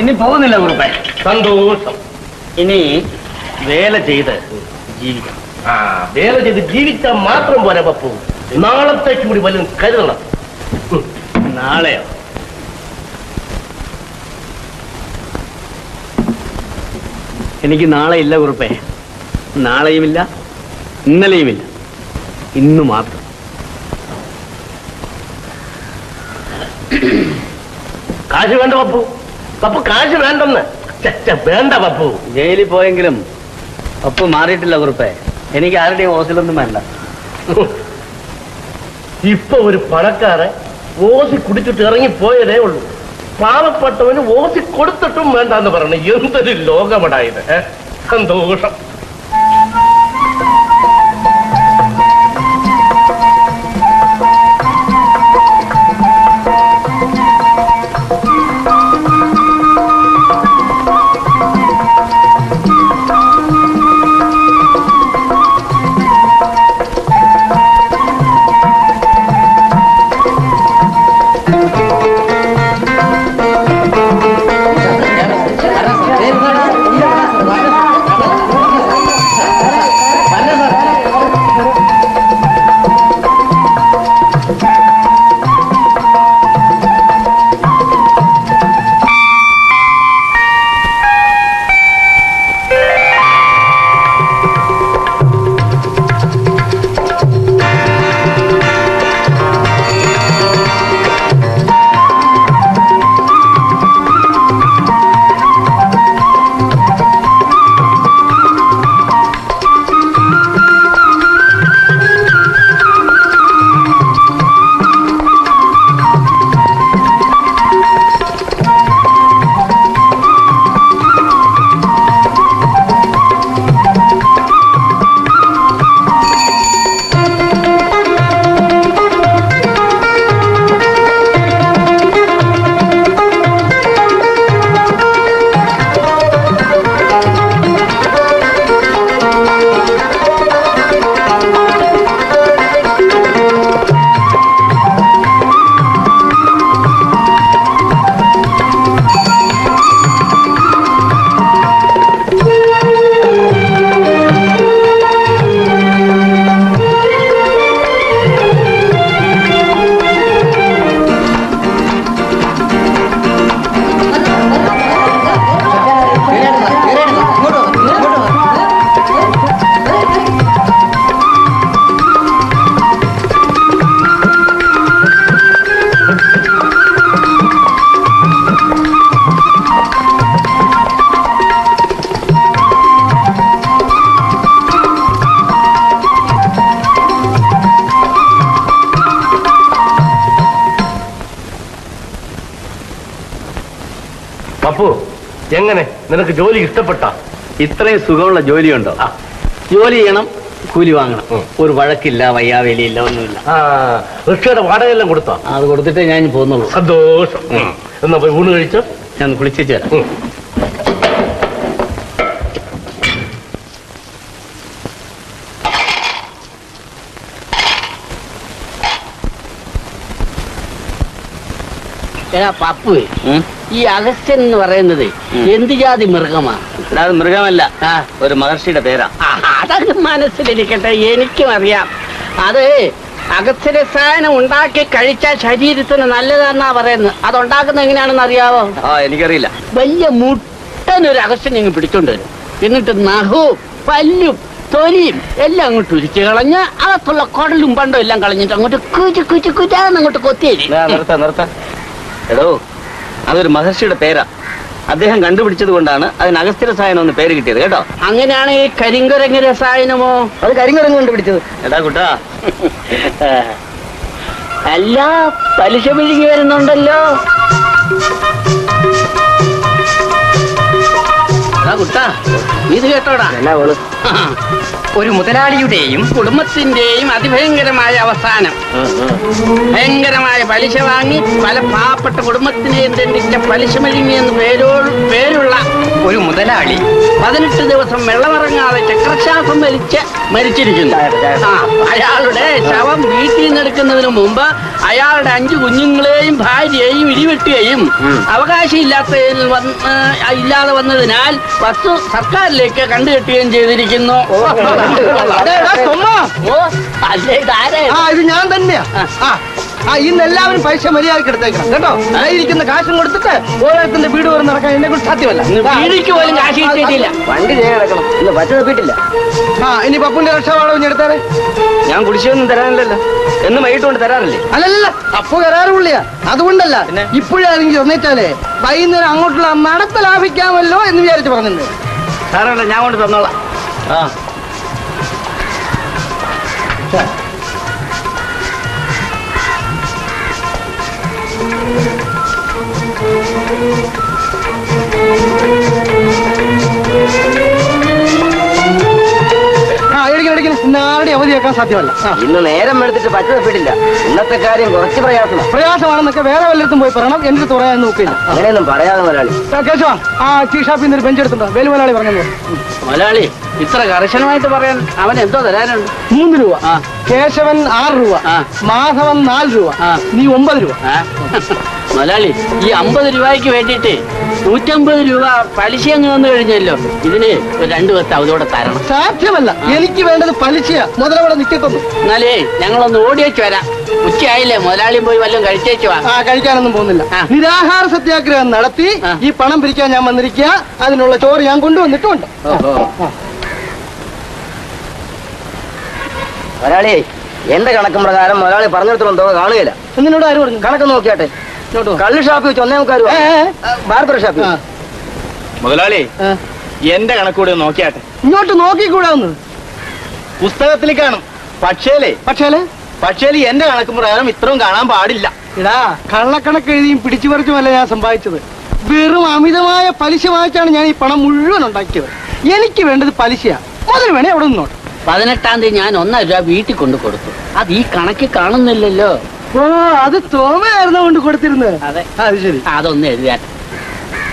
[SPEAKER 13] ഇനി പോകുന്നില്ല കുറുപ്പേ.
[SPEAKER 16] സന്തോഷം.
[SPEAKER 13] ഇനി
[SPEAKER 16] വേല ചെയ്ത് ജീവിക്കണം. ആ വേല ചെയ്ത് ജീവിച്ചാൽ മാത്രം പോരാ പപ്പു. നാളത്തേക്ക് കൂടി വല്ലതും കരുതണം.
[SPEAKER 13] നാളെയോ? എനിക്ക് നാളെ ഇല്ല കുറുപ്പേ നാളെയുമില്ല ഇന്നലെയുമില്ല. ഇന്ന് മാത്രം.
[SPEAKER 16] കാശ് വേണ്ട പപ്പു. പപ്പു കാശ് വേണ്ടെന്ന്. വേണ്ട പപ്പു.
[SPEAKER 13] ജയിലിൽ പോയെങ്കിലും പപ്പു മാറിയിട്ടില്ല കുറുപ്പേ എനിക്ക് ആരുടെയും ഹോസ്റ്റലൊന്നും വേണ്ട.
[SPEAKER 16] ഇപ്പൊ ഒരു പണക്കാരെ ഓസി കുടിച്ചിട്ട് ഇറങ്ങി പോയതേ ഉള്ളൂ. പാവപ്പെട്ടവന് ഓസി കൊടുത്തിട്ടും വേണ്ടെന്ന് പറഞ്ഞു എന്തൊരു ലോകമടായത്? സന്തോഷം നിനക്ക് ജോലി ഇഷ്ടപ്പെട്ട?
[SPEAKER 13] ഇത്രയും സുഖമുള്ള ജോലിയുണ്ടോ?
[SPEAKER 1] ജോലി ചെയ്യണം കൂലി വാങ്ങണം. ഒരു വഴക്കില്ല വയ്യാവേലിയില്ല ഒന്നുമില്ല.
[SPEAKER 5] ആ റിക്ഷയുടെ വാടകയെല്ലാം കൊടുത്താ?
[SPEAKER 1] അത് കൊടുത്തിട്ടേ ഞാൻ പോകുന്നുള്ളൂ.
[SPEAKER 5] സന്തോഷം. എന്നാ പോയി ഊണ് കഴിച്ചോ?
[SPEAKER 1] ഞാൻ കുളിച്ചു വരാം. ഏ പപ്പുവേ ഈ അഗസ്ത്യൻ എന്ന് പറയുന്നത് എന്ത് ജാതി മൃഗമാണ്?
[SPEAKER 12] എടാ, അത് മൃഗമല്ല ഒരു മഹർഷിയുടെ പേരാ.
[SPEAKER 1] അതങ്ങ് മനസ്സിലിരിക്കട്ടെ എനിക്കും അറിയാം അത് അഗസ്ത്യ രസായനം ഉണ്ടാക്കി കഴിച്ചാൽ ശരീരത്തിന് നല്ലതാണെന്നാ പറയുന്നത്. അത് ഉണ്ടാക്കുന്നത് എങ്ങനെയാണെന്ന് അറിയാവോ?
[SPEAKER 12] ആ എനിക്കറിയില്ല.
[SPEAKER 1] വലിയ മുട്ടനൊരു അഗസ്ത്യൻ ഇങ്ങ് പിടിച്ചോണ്ട് വരും. എന്നിട്ട് നഹവും പല്ലും തൊലിയും എല്ലാം അങ്ങോട്ട് ഉരിച്ചു കളഞ്ഞ് അകത്തുള്ള കുടലും പണ്ടും എല്ലാം കളഞ്ഞിട്ട് അങ്ങോട്ട് കുച്ചു കുച്ചു കുറ്റാന്ന് അങ്ങോട്ട്
[SPEAKER 12] കൊത്തിയേ നിർത്ത നിർത്ത. എടോ അതൊരു മഹർഷിയുടെ പേരാ. അദ്ദേഹം കണ്ടുപിടിച്ചത് കൊണ്ടാണ് അതിന് അഗസ്ത്യ രസായനം എന്ന് പേര് കിട്ടിയത് കേട്ടോ?
[SPEAKER 1] അങ്ങനെയാണ് ഈ കരിങ്കുരങ്ങ് രസായനമോ?
[SPEAKER 11] അത് കരിങ്കുരങ്ങ് കണ്ടുപിടിച്ചത്.
[SPEAKER 12] എടാ കുട്ടാ
[SPEAKER 1] അല്ല പലിശ പിഴുകി വരുന്നുണ്ടല്ലോ. കുട്ടാ ഇത് കേട്ടോടാ. ഒരു മുതലാളിയുടെയും കുടുംബത്തിന്റെയും അതിഭയങ്കരമായ അവസാനം. ഭയങ്കരമായ പലിശ വാങ്ങി പല പാവപ്പെട്ട കുടുംബത്തിനെയും ദണ്ഡിച്ച പലിശ മലിങ്ങി എന്ന് പേരോ പേരുള്ള ഒരു മുതലാളി പതിനെട്ട് ദിവസം വെള്ളമിറങ്ങാതെ ചക്രശ്വാസം വലിച്ച് മരിച്ചിരിക്കുന്നു. അയാളുടെ ശവം വീട്ടിൽ നിന്നെടുക്കുന്നതിന് മുമ്പ് അയാളുടെ അഞ്ചു കുഞ്ഞുങ്ങളെയും ഭാര്യയെയും ഇടിവെട്ടുകയും അവകാശം വന്ന് ഇല്ലാതെ വന്നതിനാൽ വസ്തു സർക്കാരിലേക്ക് കണ്ടുകെട്ടുകയും ചെയ്തിരിക്കുന്നു. അല്ലേ
[SPEAKER 11] ആ ഇത് ഞാൻ തന്നെയാ. ആ. ഇന്ന് എല്ലാവരും പൈസ മര്യാദയ്ക്ക് എടുത്തേക്കണം. കേട്ടോ? ഇരിക്കുന്ന കാശും കൊടുത്തിട്ട് ഓരോരുത്തരുടെ വീട് വരെ നടക്കാൻ എന്നെ കൊണ്ട് സാധ്യമല്ല.
[SPEAKER 1] വീടിക്ക് പോലും കാശ് കിട്ടിയിട്ടില്ല.
[SPEAKER 11] വണ്ടി ചെയ്യാൻ കിടക്കണം ഇന്ന് പച്ച തപ്പിട്ടില്ല ആ ഇനി പപ്പുന്റെ രക്ഷാവാളോ ഇനി എടുത്താലേ?
[SPEAKER 12] ഞാൻ കുടിശ്ശിയൊന്നും തരാനില്ലല്ലോ. എന്ന് വൈകിട്ട് കൊണ്ട് തരാറില്ലേ?
[SPEAKER 11] അല്ലല്ല അപ്പൊ തരാറുള്ള അതുകൊണ്ടല്ല ഇപ്പോഴാണെങ്കിൽ തന്നിട്ടാലേ വൈകുന്നേരം അങ്ങോട്ടുള്ള നടത്ത ലാഭിക്കാമല്ലോ എന്ന് വിചാരിച്ച് പറഞ്ഞിട്ടുണ്ട്.
[SPEAKER 1] സാറല്ല ഞാൻ കൊണ്ട് തന്നോളാം.
[SPEAKER 12] ആ
[SPEAKER 11] ആ ഇന്ന് ആരുടെ അവധിയാക്കാൻ സാധ്യമല്ല.
[SPEAKER 12] ഇന്ന് നേരം എടുത്തിട്ട് പറ്റുന്നപ്പെടില്ല ഇന്നത്തെ കാര്യം കുറച്ച് പ്രയാസം.
[SPEAKER 11] പ്രയാസമാണെന്നൊക്കെ വേറെ വല്ലയിടത്തും പോയി പറയണം. എന്റെ തുറയാൻ നോക്കില്ല
[SPEAKER 12] അങ്ങനെയൊന്നും പറയാതെ മലയാളി
[SPEAKER 11] കേശവ ആ ടീ ഷാപ്പിൽ നിന്ന് ഒരു ബെഞ്ച് എടുത്തുണ്ടോ വേലു മലയാളി പറഞ്ഞത്
[SPEAKER 1] മലയാളി ഇത്ര കർശനമായിട്ട് പറയാൻ അവൻ എന്തോ തരാനുണ്ട്?
[SPEAKER 11] മൂന്ന് രൂപ.
[SPEAKER 1] ആ.
[SPEAKER 11] കേശവൻ ആറ് രൂപ.
[SPEAKER 1] ആ.
[SPEAKER 11] മാധവൻ നാല് രൂപ. നീ ഒമ്പത് രൂപ?
[SPEAKER 1] മലയാളി ഈ അമ്പത് രൂപയ്ക്ക് വേണ്ടിയിട്ട് നൂറ്റമ്പത് രൂപ പലിശ അങ്ങ് വന്നു കഴിഞ്ഞല്ലോ. ഇതിന് ഒരു രണ്ടു പത്ത് അവതോടെ തരണം.
[SPEAKER 11] സാധ്യമല്ല. എനിക്ക് വേണ്ടത് പലിശയാ. മുതലവിടെ നിൽക്കത്തൊന്നും
[SPEAKER 1] എന്നാലേ ഞങ്ങളൊന്ന് ഓടിയേച്ച് വരാം. ഉച്ചയായില്ലേ? മുതലാളിയും പോയി വല്ലതും കഴിച്ചേച്ചു വാ.
[SPEAKER 11] ആ കഴിക്കാനൊന്നും പോകുന്നില്ല. നിരാഹാര സത്യാഗ്രഹം നടത്തി ഈ പണം പിരിക്കാൻ ഞാൻ വന്നിരിക്കുക. അതിനുള്ള ചോറ് ഞാൻ കൊണ്ടുവന്നിട്ടുണ്ട്.
[SPEAKER 12] മുതലാളി എന്റെ കണക്കും പ്രകാരം മുതലാളി പറഞ്ഞിടത്തോളം തുക കാണുകയില്ല.
[SPEAKER 11] എന്നോട് ആര് പറഞ്ഞു?
[SPEAKER 12] കണക്ക് നോക്കിയാട്ടെ. കള്ള് ഷാപ്പ് വെച്ച് ഒന്നേ ബാർബർ
[SPEAKER 11] ഷാപ്പ്
[SPEAKER 5] മുതലാളി എന്റെ കണക്കൂടെ നോക്കിയാട്ടെ?
[SPEAKER 11] ഇങ്ങോട്ട് നോക്കിക്കൂടാ ഒന്ന്
[SPEAKER 5] പുസ്തകത്തിൽ കാണും. പക്ഷേലേ
[SPEAKER 11] പക്ഷേലേ?
[SPEAKER 5] പക്ഷേൽ എന്റെ കണക്ക് പ്രകാരം ഇത്രയും കാണാൻ പാടില്ല.
[SPEAKER 11] ഇടാ കള്ളക്കണക്ക് എഴുതിയും പിടിച്ചു പറിച്ചുമല്ല ഞാൻ സമ്പാദിച്ചത്. വെറും അമിതമായ പലിശ വാങ്ങിച്ചാണ് ഞാൻ ഈ പണം മുഴുവൻ ഉണ്ടാക്കിയത്. എനിക്ക് വേണ്ടത് പലിശയാ. മുതൽ വേണേ അവിടെ നിന്നോട്ടെ.
[SPEAKER 1] പതിനെട്ടാം തീയതി ഞാൻ ഒന്നര രൂപ വീട്ടിൽ കൊണ്ടു കൊടുത്തു. അത് ഈ കണക്ക് കാണുന്നില്ലല്ലോ.
[SPEAKER 11] ഓ അത് തോമയായിരുന്നു കൊണ്ട് കൊടുത്തിരുന്നത്?
[SPEAKER 1] അതെ.
[SPEAKER 11] അത് ശരി.
[SPEAKER 1] അതൊന്ന് എഴുതാൻ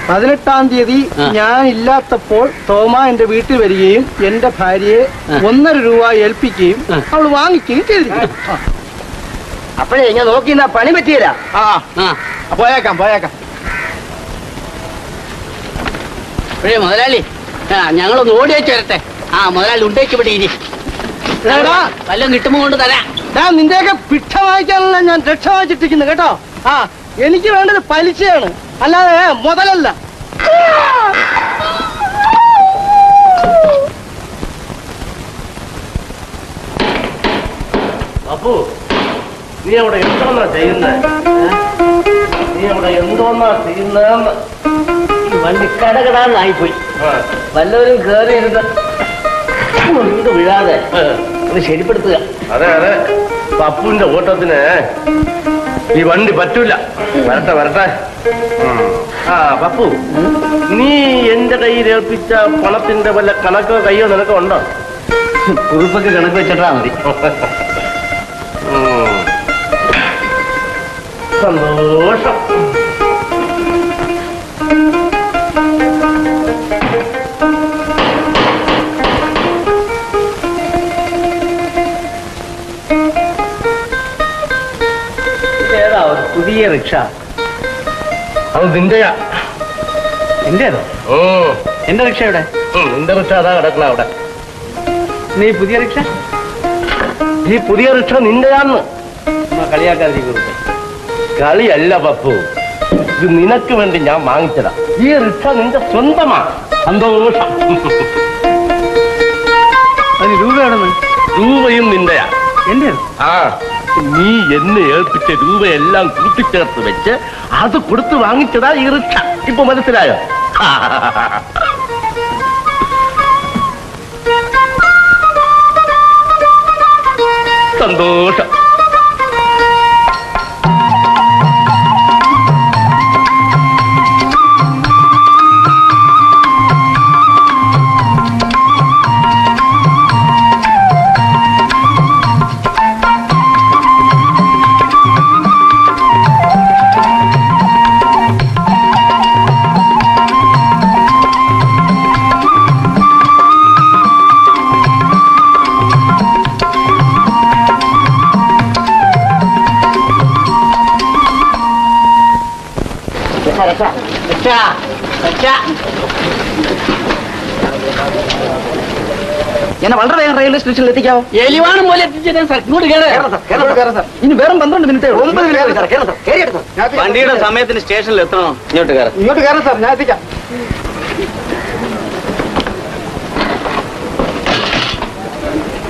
[SPEAKER 11] പതിനെട്ടാം തീയതി ഞാൻ ഇല്ലാത്തപ്പോൾ തോമ എന്റെ വീട്ടിൽ വരികയും എന്റെ ഭാര്യയെ. ഒന്നര രൂപ ഏൽപ്പിക്കുകയും അവൾ വാങ്ങിക്കുകയും ചെയ്തിരിക്കും.
[SPEAKER 12] അപ്പോഴേ ഞാൻ നോക്കി എന്നാ പണി പറ്റിയല്ല.
[SPEAKER 5] ആ പോയേക്കാം പോയേക്കാം.
[SPEAKER 1] മുതലാളി ആ ഞങ്ങളൊന്ന് ഓടിയേച്ചു വരട്ടെ. ആ മുതലാളി ഉണ്ടേക്ക് ഇവിടെ ഇരി. വല്ലതും കിട്ടുമ്പോ കൊണ്ട് തരാം.
[SPEAKER 11] ഞാൻ നിന്റെയൊക്കെ പിക്ഷ വാങ്ങിക്കാനല്ല ഞാൻ രക്ഷ വാങ്ങിച്ചിട്ടിരിക്കുന്നത് കേട്ടോ? ആ എനിക്ക് വേണ്ടത് പലിശയാണ്. അല്ലാതെ മുതലല്ല.
[SPEAKER 5] അപ്പു നീ അവിടെ എന്തോന്നാ ചെയ്യുന്നേ? നീ അവിടെ എന്തോന്നാ ചെയ്യുന്നതെന്ന്
[SPEAKER 1] ഈ വണ്ടി കടകടാന്നായിപ്പോയി വല്ലവരും കയറി ഇരുന്ന് കൊണ്ട് വീഴാതെ ഒന്ന് ശരിപ്പെടുത്തുക.
[SPEAKER 5] അതെ അതെ. പപ്പുവിന്റെ ഓട്ടത്തിന് ഈ വണ്ടി പറ്റൂല. വരട്ടെ വരട്ടെ. ആ പപ്പു നീ എന്റെ കയ്യിൽ ഏൽപ്പിച്ച പണത്തിന്റെ വല്ല കണക്കോ കയ്യോ നിനക്കോ ഉണ്ടോ?
[SPEAKER 12] കുറിപ്പൊക്കെ കണക്ക് വെച്ചിട്ടാ മതി.
[SPEAKER 16] സന്തോഷം.
[SPEAKER 12] പുതിയ റിക്ഷ.
[SPEAKER 16] അത് നിന്റെയാ.
[SPEAKER 12] എന്റേതോ
[SPEAKER 16] ഓ.
[SPEAKER 12] എന്റെ റിക്ഷ എവിടെ?
[SPEAKER 16] നിന്റെ റിക്ഷ അതാ കിടക്കണ അവിടെ.
[SPEAKER 12] നീ പുതിയ റിക്ഷ?
[SPEAKER 16] ഈ പുതിയ റിക്ഷ നിന്റെയാന്ന്.
[SPEAKER 12] കളിയാക്കാതിരിക്കും
[SPEAKER 16] കളിയല്ല പപ്പു. ഇത് നിനക്ക് വേണ്ടി ഞാൻ വാങ്ങിച്ചതാ. ഈ റിക്ഷ നിന്റെ സ്വന്തമാ. സന്തോഷം.
[SPEAKER 12] അതിന് രൂപയാണെന്ന്?
[SPEAKER 16] രൂപയും നിന്റെയാ.
[SPEAKER 12] എന്റെ
[SPEAKER 16] ആ. നീ എന്നെ ഏൽപ്പിച്ച രൂപയെല്ലാം കൂട്ടിച്ചേർത്ത് വെച്ച് അത് കൊടുത്ത് വാങ്ങിച്ചതാ ഈ റിക്ഷ. ഇപ്പൊ മനസ്സിലായോ? [laughs] സന്തോഷം.
[SPEAKER 14] എന്നെ വളരെ വേഗം റെയിൽവേ സ്റ്റേഷനിൽ എത്തിക്കാവോ?
[SPEAKER 1] എലിവാണ് പോലെ
[SPEAKER 14] ഇനി വെറും പന്ത്രണ്ട് മിനിറ്റ് ഒമ്പത് മിനിറ്റ്
[SPEAKER 12] വണ്ടിയുടെ സമയത്തിന് സ്റ്റേഷനിൽ എത്തണോ? ഇങ്ങോട്ട് കയറാം
[SPEAKER 14] ഇങ്ങോട്ട് കയറാം സാർ ഞാൻ എത്തിക്കാം.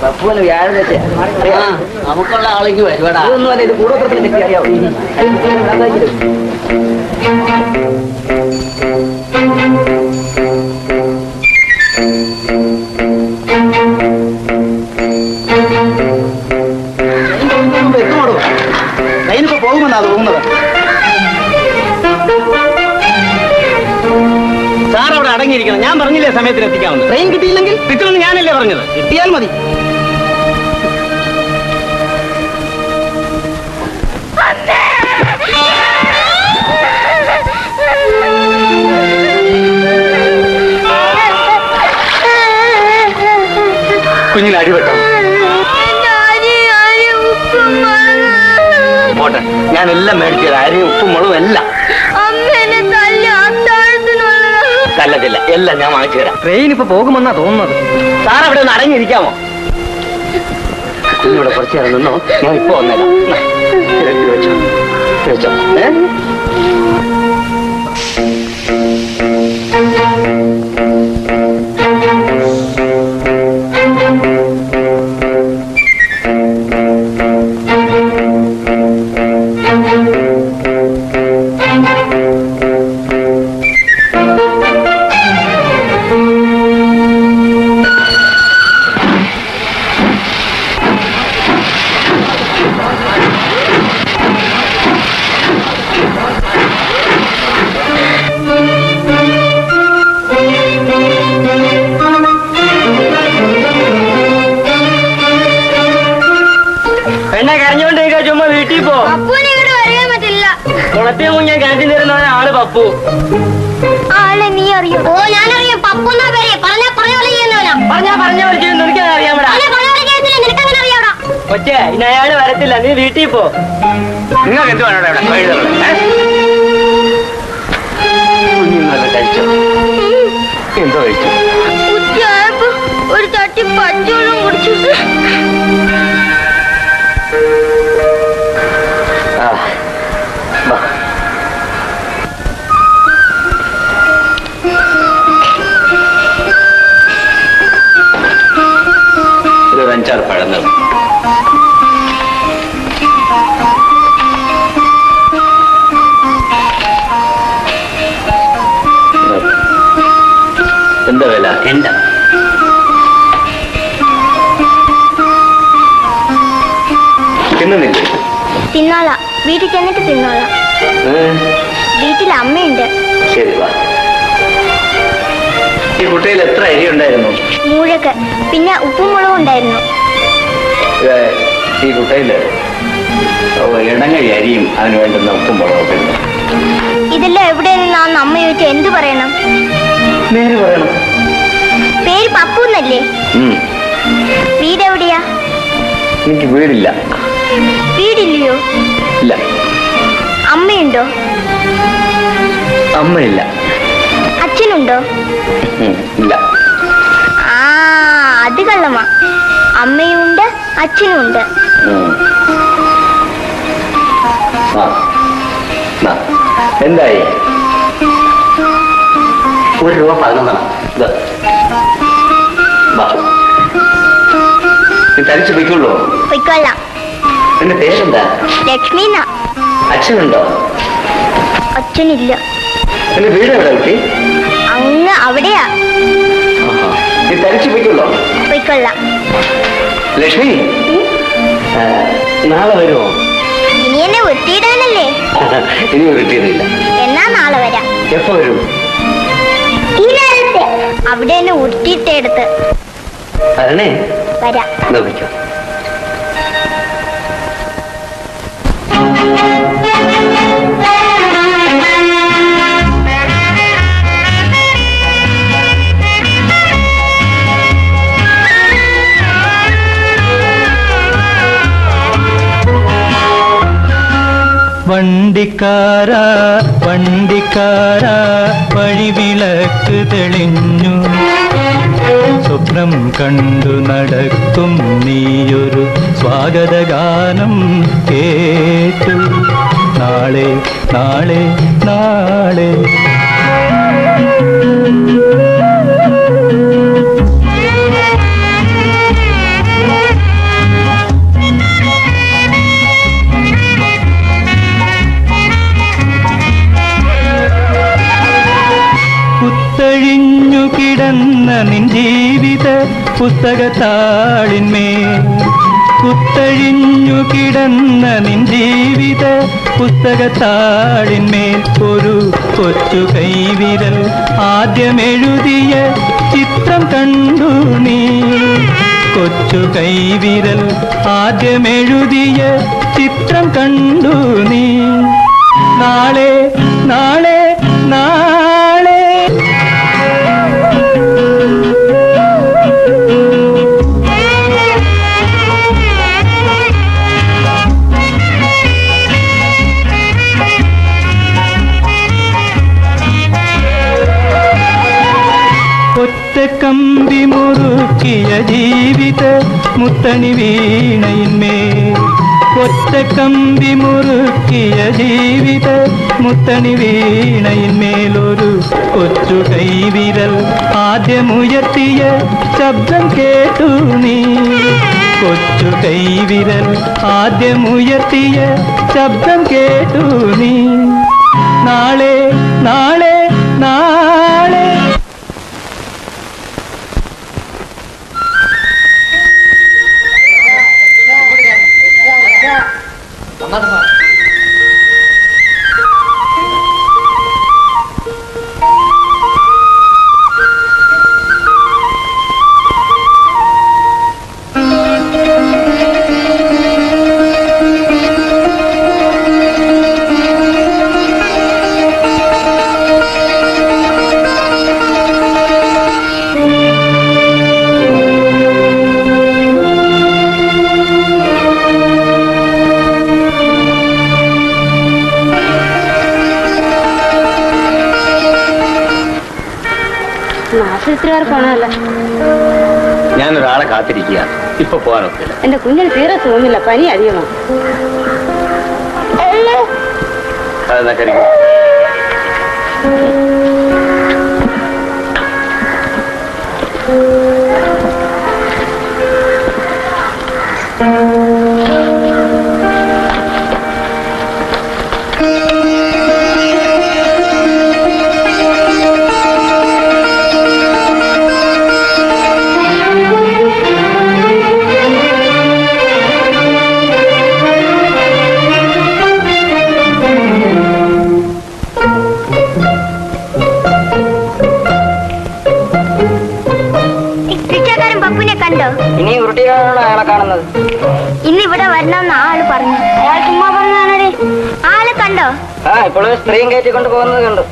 [SPEAKER 14] പപ്പുവിന് വ്യാഴം വെച്ച്.
[SPEAKER 1] നമുക്കുള്ള ആളേക്ക് വരുവാടാ.
[SPEAKER 14] അതൊന്നും അല്ല ഇത് കൂടോത്രത്തിന്
[SPEAKER 12] പറഞ്ഞത്
[SPEAKER 14] കിട്ടിയാൽ മതി.
[SPEAKER 12] കുഞ്ഞിന് അടിപെട്ടോ പോട്ടെ എല്ലാം മേടിച്ചത് അരിയും ഉപ്പും മുളകും എല്ലാം. തല്ലത്തില്ല എല്ലാം ഞാൻ വാങ്ങിച്ചു തരാം.
[SPEAKER 14] ട്രെയിൻ ഇപ്പൊ പോകുമെന്നാ തോന്നുന്നത്.
[SPEAKER 12] സാർ അവിടെ ഒന്ന് അടങ്ങിയിരിക്കാമോ? ഇവിടെ കുറച്ച് നേരം നിന്നോ? ഞാൻ ഇപ്പൊ വന്നേരാം വെച്ചോ.
[SPEAKER 17] പെണ്ണെ കരഞ്ഞോണ്ടിരിക്കാ ചുമ്മാ വീട്ടിൽ പോ. കുളത്തെ മുങ്ങാൻ കാന്റീൻ തരുന്നവൻ ആൾ പപ്പു.
[SPEAKER 18] ആളെ നീ അറിയോ? ഓ ഞാനറിയാം. പപ്പു എന്നാ പേര്? പറഞ്ഞ പറഞ്ഞ പോലെ ചെയ്യുന്നവനാ
[SPEAKER 17] പറഞ്ഞാ പറഞ്ഞ പോലെ ചെയ്യുന്നു അറിയാമടാ
[SPEAKER 18] അറിയാവടാ
[SPEAKER 17] ഇനി അയാൾ വരത്തില്ല. നീ വീട്ടിൽ പോ.
[SPEAKER 12] നിങ്ങൾക്ക് എന്ത് വേണം എന്തോ കഴിച്ചു?
[SPEAKER 18] ഒരു തട്ടി പച്ചവെള്ളം കുടിച്ചു
[SPEAKER 12] ഇതൊരു അഞ്ചാറ് പഴങ്ങൾ എന്താ വില? എന്താ? തിന്നുന്നില്ലേ?
[SPEAKER 18] തിന്നോളാം വീട്ടിൽ ചെന്നിട്ട് തിന്നോളാം വീട്ടിൽ അമ്മയുണ്ട്.
[SPEAKER 12] ശരി വാ. ഈ കുട്ടയിൽ എത്ര അരി ഉണ്ടായിരുന്നു?
[SPEAKER 18] മൂഴക്ക്. പിന്നെ ഉപ്പും മുളകും ഉണ്ടായിരുന്നു.
[SPEAKER 12] ഈ കുട്ടയിൽ ഇടങ്ങഴി അരിയും അതിന് വേണ്ടുന്ന ഉപ്പും മുളകൊക്കെ ഉണ്ട്.
[SPEAKER 18] ഇതെല്ലാം എവിടെ നിന്നാന്ന് അമ്മ ചോദിച്ചാൽ എന്ത് പറയണം?
[SPEAKER 12] പേര് പറയണം.
[SPEAKER 18] പേര് പപ്പു എന്നല്ലേ വീടെവിടെയാ?
[SPEAKER 12] എനിക്ക് വീടില്ല.
[SPEAKER 18] വീടില്ലയോ?
[SPEAKER 12] ഇല്ല.
[SPEAKER 18] അമ്മയുണ്ടോ?
[SPEAKER 12] അമ്മയില്ല.
[SPEAKER 18] അച്ഛനുണ്ടോ?
[SPEAKER 12] ഇല്ല.
[SPEAKER 18] ആ അത് കള്ളമാ. അമ്മയുണ്ട് അച്ഛനുണ്ട്.
[SPEAKER 12] എന്തായി? ഒരു രൂപ പതിനൊന്നാണ് ഇത് തനിച്ച് വയ്ക്കുള്ളൂ
[SPEAKER 18] പൊയ്ക്കൊള്ളാം.
[SPEAKER 12] എന്റെ പേരെന്താ?
[SPEAKER 18] ലക്ഷ്മി
[SPEAKER 12] അച്ഛനുണ്ടോ?
[SPEAKER 18] അച്ഛനില്ല.
[SPEAKER 12] എന്റെ വീട് എവിടെ കുട്ടി
[SPEAKER 18] അങ്ങ് അവിടെയാ.
[SPEAKER 12] നീ തനിച്ച് വയ്ക്കുള്ളൂ
[SPEAKER 18] പോയിക്കൊള്ളാം.
[SPEAKER 12] ലക്ഷ്മി? നാളെ വരുമോ
[SPEAKER 18] ഇനി എന്നെ ഒത്തിയിടാനല്ലേ
[SPEAKER 12] ഇനി കിട്ടിയതില്ല
[SPEAKER 18] എന്നാ നാളെ വരാം.
[SPEAKER 12] എപ്പോ വരും?
[SPEAKER 18] അവിടെ എന്നെ ഉരുട്ടിയിട്ടെടുത്ത്
[SPEAKER 12] വരണേ
[SPEAKER 18] വരാം.
[SPEAKER 12] നോക്കിക്കോ
[SPEAKER 19] വണ്ടിക്കാര വണ്ടിക്കാര വഴിവിളക്ക് തെളിഞ്ഞു. സ്വപ്നം കണ്ടു നടക്കും നീയൊരു സ്വാഗതഗാനം കേട്ടു. നാളെ നാളെ നാളെ. നിൻ ജീവിത പുസ്തകത്താളിന്മേൽ കുത്തഴിഞ്ഞു കിടന്ന നിൻ ജീവിത പുസ്തകത്താളിന്മേൽ ഒരു കൊച്ചു കൈവിരൽ ആദ്യമെഴുതിയ ചിത്രം കണ്ടു നീ. കൊച്ചു കൈവിരൽ ആദ്യമെഴുതിയ ചിത്രം കണ്ടു നീ. നാളെ നാളെ ജീവിത മുത്തണി വീണയിന്മേ ഒറ്റ കമ്പി മുറുക്കിയ ജീവിത മുത്തണി വീണയിന്മേലൊരു കൊച്ചു കൈവിരൽ ആദ്യമുയർത്തിയ ശബ്ദം കേട്ടു നീ. കൊച്ചു കൈവിരൽ ആദ്യമുയർത്തിയ ശബ്ദം കേട്ടു നീ. നാളെ നാളെ
[SPEAKER 20] കുഞ്ഞിന് തീരെ സുഖമില്ല പനി അധികമാണ്
[SPEAKER 21] സ്ത്രീയും കയറ്റിക്കൊണ്ട് പോകുന്നത് കണ്ടു.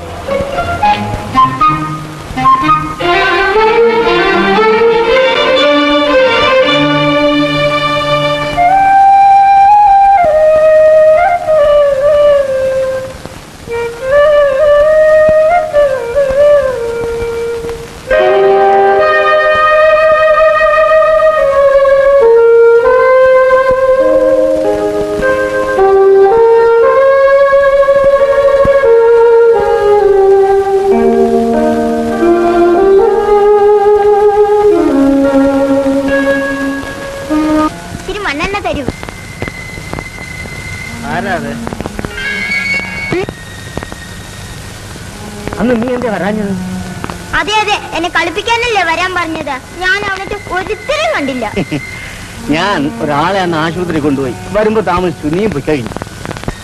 [SPEAKER 18] ഞാൻ
[SPEAKER 13] ഒരാളെ അന്ന് ആശുപത്രി കൊണ്ടുപോയി. വരുമ്പോ താമസിച്ചു. നീയും പോയി കഴിഞ്ഞു.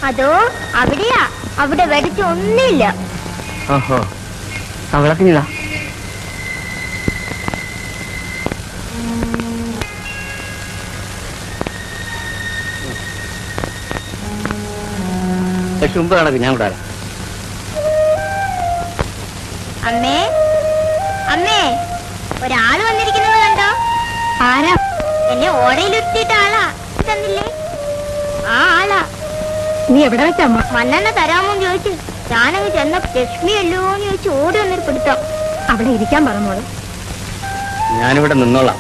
[SPEAKER 18] അതോ അവിടെയാ? അവിടെ വെടിച്ച് ഒന്നുമില്ല.
[SPEAKER 13] ഓഹോ മുമ്പ് നടക്കും ഞാൻ.
[SPEAKER 18] അമ്മേ. അമ്മേ ഒരാൾ വന്നിരിക്കുന്നത് കണ്ടോ? ആരാ എന്നെ ഓടയിലിരുത്തിയിട്ട ആളാ. തന്നില്ലേ? ആ ആളാ.
[SPEAKER 22] നീ എവിടെ വെച്ചമ്മ
[SPEAKER 18] മണ്ണെണ്ണ തരാമോ ചോദിച്ചു ഞാനങ്ങ് ചെന്ന ലക്ഷ്മി അല്ലോ എന്ന് ചോദിച്ചു ഓടി വന്നൊരു പിടുത്തം.
[SPEAKER 22] അവിടെ ഇരിക്കാൻ പറഞ്ഞോളൂ
[SPEAKER 13] ഞാനിവിടെ നിന്നോളാം.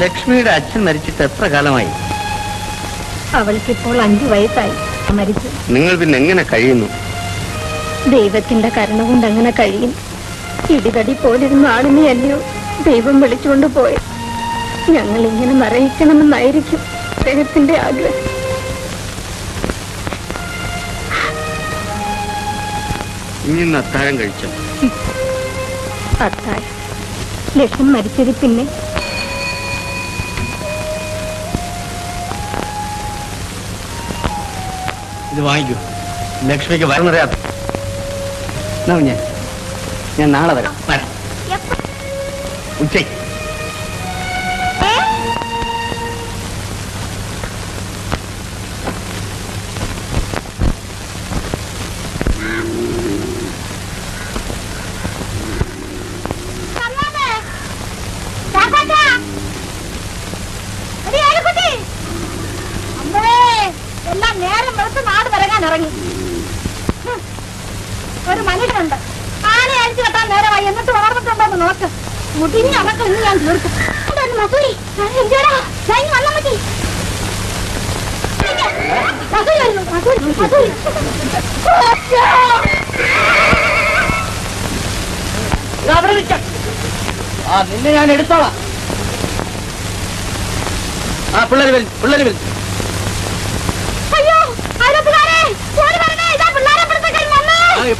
[SPEAKER 13] ലക്ഷ്മിയുടെ അച്ഛൻ മരിച്ചിട്ട് എത്ര കാലമായി?
[SPEAKER 22] അവൾക്ക് ഇപ്പോൾ അഞ്ചു വയസ്സായി. മരിച്ചു.
[SPEAKER 13] നിങ്ങൾ പിന്നെ എങ്ങനെ കഴിയുന്നു?
[SPEAKER 22] ദൈവത്തിന്റെ കരുണ കൊണ്ട് അങ്ങനെ കഴിയും. ഇടിതടി പോലിരുന്ന ആളിനെ അല്ലയോ ദൈവം വിളിച്ചുകൊണ്ട് പോയി ഞങ്ങൾ ഇങ്ങനെ മറയിക്കണമെന്നായിരിക്കും അദ്ദേഹത്തിന്റെ ആഗ്രഹം.
[SPEAKER 13] ഇനി ഇന്ന് അത്താഴം കഴിച്ചോ?
[SPEAKER 22] അത്താഴം. ലക്ഷം മരിച്ചത് പിന്നെ?
[SPEAKER 13] ഇത് വാങ്ങിക്കൂ. ലക്ഷ്മിക്ക് വരണറിയാത്ത ഞാൻ ഞാൻ നാളെ വരാം. വരാം. ആ നിന്നെ ഞാൻ എടുത്തോളാം. ആ പിള്ളേർ വരും പിള്ളേർ വരും.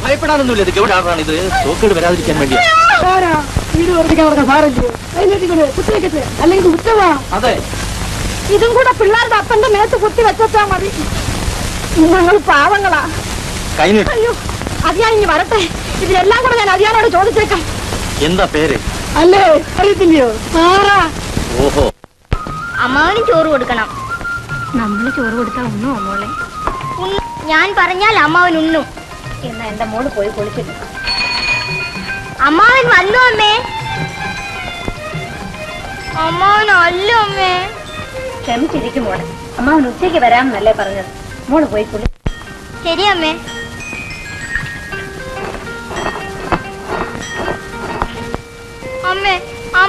[SPEAKER 13] ഭയപ്പെടാനൊന്നുമില്ല ഇത് എവിടെയാണ് ഇത്? തോക്കേട് വരാതിരിക്കാൻ
[SPEAKER 23] കുറ്റവാ
[SPEAKER 13] അതെ.
[SPEAKER 23] ഇതും കൂടെ പിള്ളേരുടെ അപ്പന്റെ മേത്ത് കുത്തി വെച്ചാ മതി. ഞങ്ങൾ പാവങ്ങളാ. അയ്യോ അതിയാൻ ഇനി വരട്ടെ. ഇതിലെല്ലാം കൂടെ ഞാൻ അതിയാനോട് ചോദിച്ചേക്കാം.
[SPEAKER 13] എന്താ പേര്?
[SPEAKER 23] അല്ലേ? അറിയത്തില്ലയോ?
[SPEAKER 13] ഓഹോ.
[SPEAKER 18] അമ്മാവനും ചോറ് കൊടുക്കണം.
[SPEAKER 22] നമ്മൾ ചോറ് കൊടുത്താൽ ഒന്നും മോളെ?
[SPEAKER 18] ഉണ്ണും. ഞാൻ പറഞ്ഞാൽ അമ്മാവൻ ഉണ്ണും.
[SPEAKER 22] എന്നാ എന്റെ മോൾ പോയി കുളിച്ചിട്ട്
[SPEAKER 18] അമ്മാവൻ വന്നു അമ്മേ. അമ്മാവൻ അല്ല അമ്മേ.
[SPEAKER 22] ക്ഷമിച്ചിരിക്കും മോളെ. അമ്മാവൻ ഉച്ചയ്ക്ക് വരാമെന്നല്ലേ പറഞ്ഞത്. മോൾ പോയി കുളി.
[SPEAKER 18] ശരി അമ്മേ.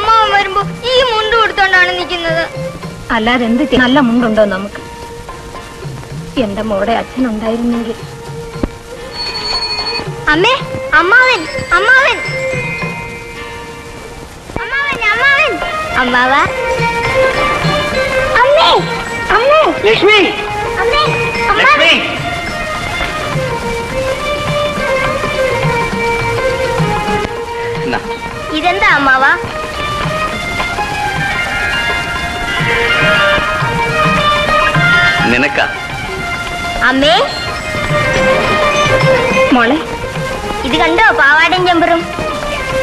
[SPEAKER 18] അമ്മാവൻ വരുമ്പോ ഈ മുണ്ട് കൊടുത്തോണ്ടാണ് നിൽക്കുന്നത്
[SPEAKER 22] അല്ലാതെ എന്ത്? നല്ല മുണ്ടുണ്ടോ നമുക്ക്? എന്റെ മോടെ അച്ഛനുണ്ടായിരുന്നെങ്കിൽ.
[SPEAKER 18] അമ്മേ അമ്മാവൻ അമ്മാവൻ. അമ്മാവൻ അമ്മാവൻ. അമ്മാവ? അമ്മേ അമ്മേ.
[SPEAKER 13] ലക്ഷ്മി.
[SPEAKER 18] അമ്മേ അമ്മാവൻ.
[SPEAKER 13] ലക്ഷ്മി.
[SPEAKER 18] ഇതെന്താ അമ്മാവ?
[SPEAKER 13] നിനക്കാ?
[SPEAKER 18] അമ്മേ.
[SPEAKER 22] മോളെ.
[SPEAKER 18] ഇത് കണ്ടോ പാവാടയും ചെമ്പറും?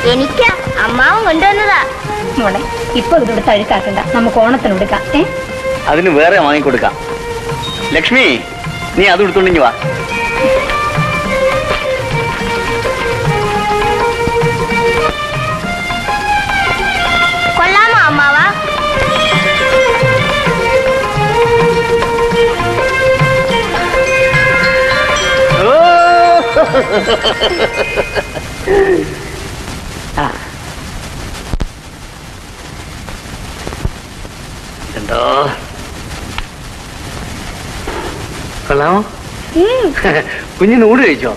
[SPEAKER 18] എനിക്കാ അമ്മാവും കൊണ്ടുവന്നതാ.
[SPEAKER 22] മോളെ ഇപ്പൊ ഇതോട് തഴുക്കാക്കണ്ട. നമുക്ക് ഓണത്തിന് എടുക്കാം ഏ?
[SPEAKER 13] അതിന് വേറെ വാങ്ങിക്കൊടുക്കാം. ലക്ഷ്മി നീ അത് എടുത്തോണ്ടെങ്കി വാ. എന്തോ? കൊള്ളാമോ കുഞ്ഞിന് ഊട് കഴിച്ചോ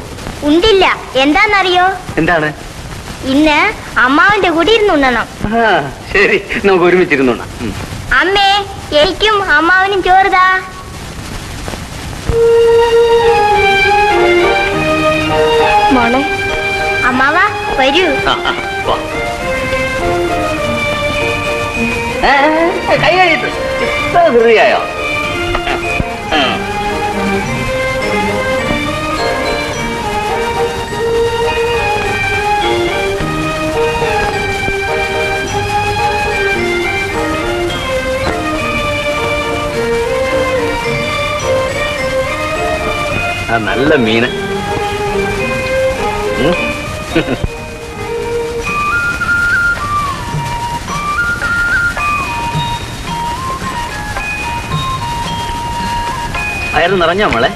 [SPEAKER 18] ഉണ്ടില്ല. എന്താന്നറിയോ?
[SPEAKER 13] എന്താണ്?
[SPEAKER 18] ഇന്ന് അമ്മാവിന്റെ കൂടി ഇരുന്ന് ഉണ്ണണം
[SPEAKER 13] ശരി. നമുക്ക് ഒരുമിച്ചിരുന്നു
[SPEAKER 18] അമ്മേ എനിക്കും അമ്മാവനും ചോറുതാ
[SPEAKER 22] മോളെ
[SPEAKER 18] അമ്മാവ വരൂ.
[SPEAKER 13] കൈ നല്ല മീന്. [laughs] വയറ് നിറഞ്ഞോ മോളെ?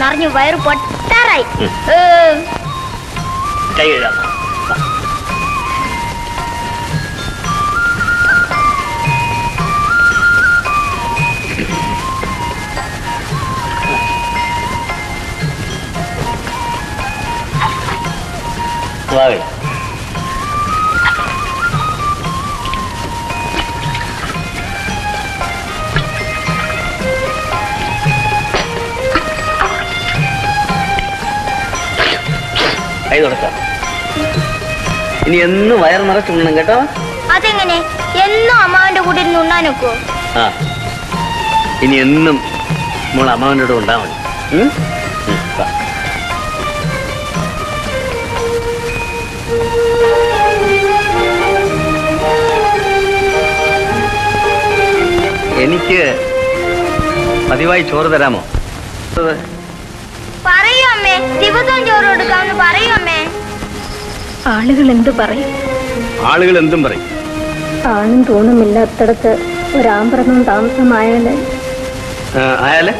[SPEAKER 18] നിറഞ്ഞു വയറ് പൊട്ടാറായി.
[SPEAKER 13] കൈ കഴുകാം. വാവേ കൈ തുടക്കാം ഇനി എന്നും വയർ നിറച്ചുണ്ണണം കേട്ടോ.
[SPEAKER 18] അതെങ്ങനെ? എന്നും അമ്മാവന്റെ കൂടെ ഇരുന്ന് ഉണ്ണാനൊക്കോ
[SPEAKER 13] ആ. ഇനി എന്നും മോൾ അമ്മാവന്റെ കൂടെ ഉണ്ടാ എനിക്ക് പതിവായി ചോറ് തരാമോ?
[SPEAKER 18] പറയൂ അമ്മേ. ദിവസം ചോറ് കൊടുക്കാമെന്ന് പറയൂ അമ്മേ.
[SPEAKER 22] ആളുകൾ എന്തു പറയും?
[SPEAKER 13] ആളുകൾ എന്തും പറയും.
[SPEAKER 22] ആണും തോന്നുമില്ലാത്തടത്ത് ഒരാമ്പ്രമം
[SPEAKER 13] താമസമായാൽ? ആയാലേ?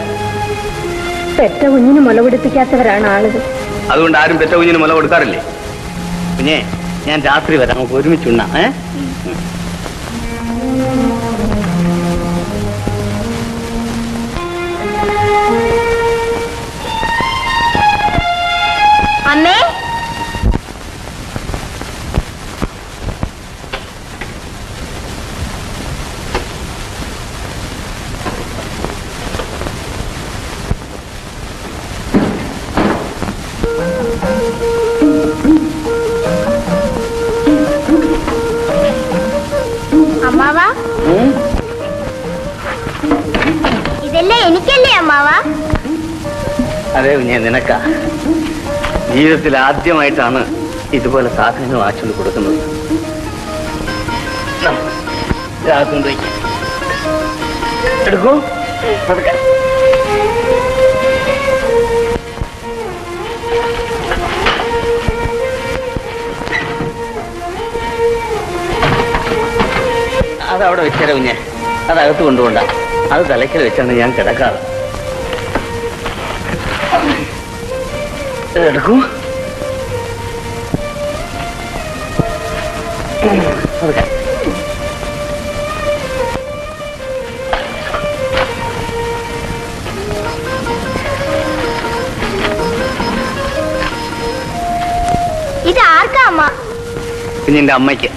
[SPEAKER 22] പെറ്റ കുഞ്ഞിന് മുല പിടിപ്പിക്കാത്തവരാണ് ആളുകൾ.
[SPEAKER 13] അതുകൊണ്ട് ആരും പെറ്റ കുഞ്ഞിന് മുല കൊടുക്കാറില്ലേ? കുഞ്ഞേ ഞാൻ രാത്രി വരാം. നമുക്ക് ഒരുമിച്ചുണ്ണാം ഏ?
[SPEAKER 18] അമ്മേ അമ്മാവ? എനിക്കല്ലേ അമ്മാവാ?
[SPEAKER 13] അതെ കുഞ്ഞെ നിനക്കാ. ജീവിതത്തിൽ ആദ്യമായിട്ടാണ് ഇതുപോലെ സാധനങ്ങൾ വാച്ചുകൊണ്ട് കൊടുക്കുന്നത്. എടുക്കൂ. അതവിടെ വെച്ചേരാ കുഞ്ഞെ. അതകത്ത് കൊണ്ടുപോണ്ട. അത് തലയ്ക്കൽ വെച്ചാണ് ഞാൻ കിടക്കാറ്. എടുക്കൂ
[SPEAKER 18] ഇത് ആർക്കാ അമ്മ?
[SPEAKER 13] കുഞ്ഞിന്റെ അമ്മയ്ക്ക്.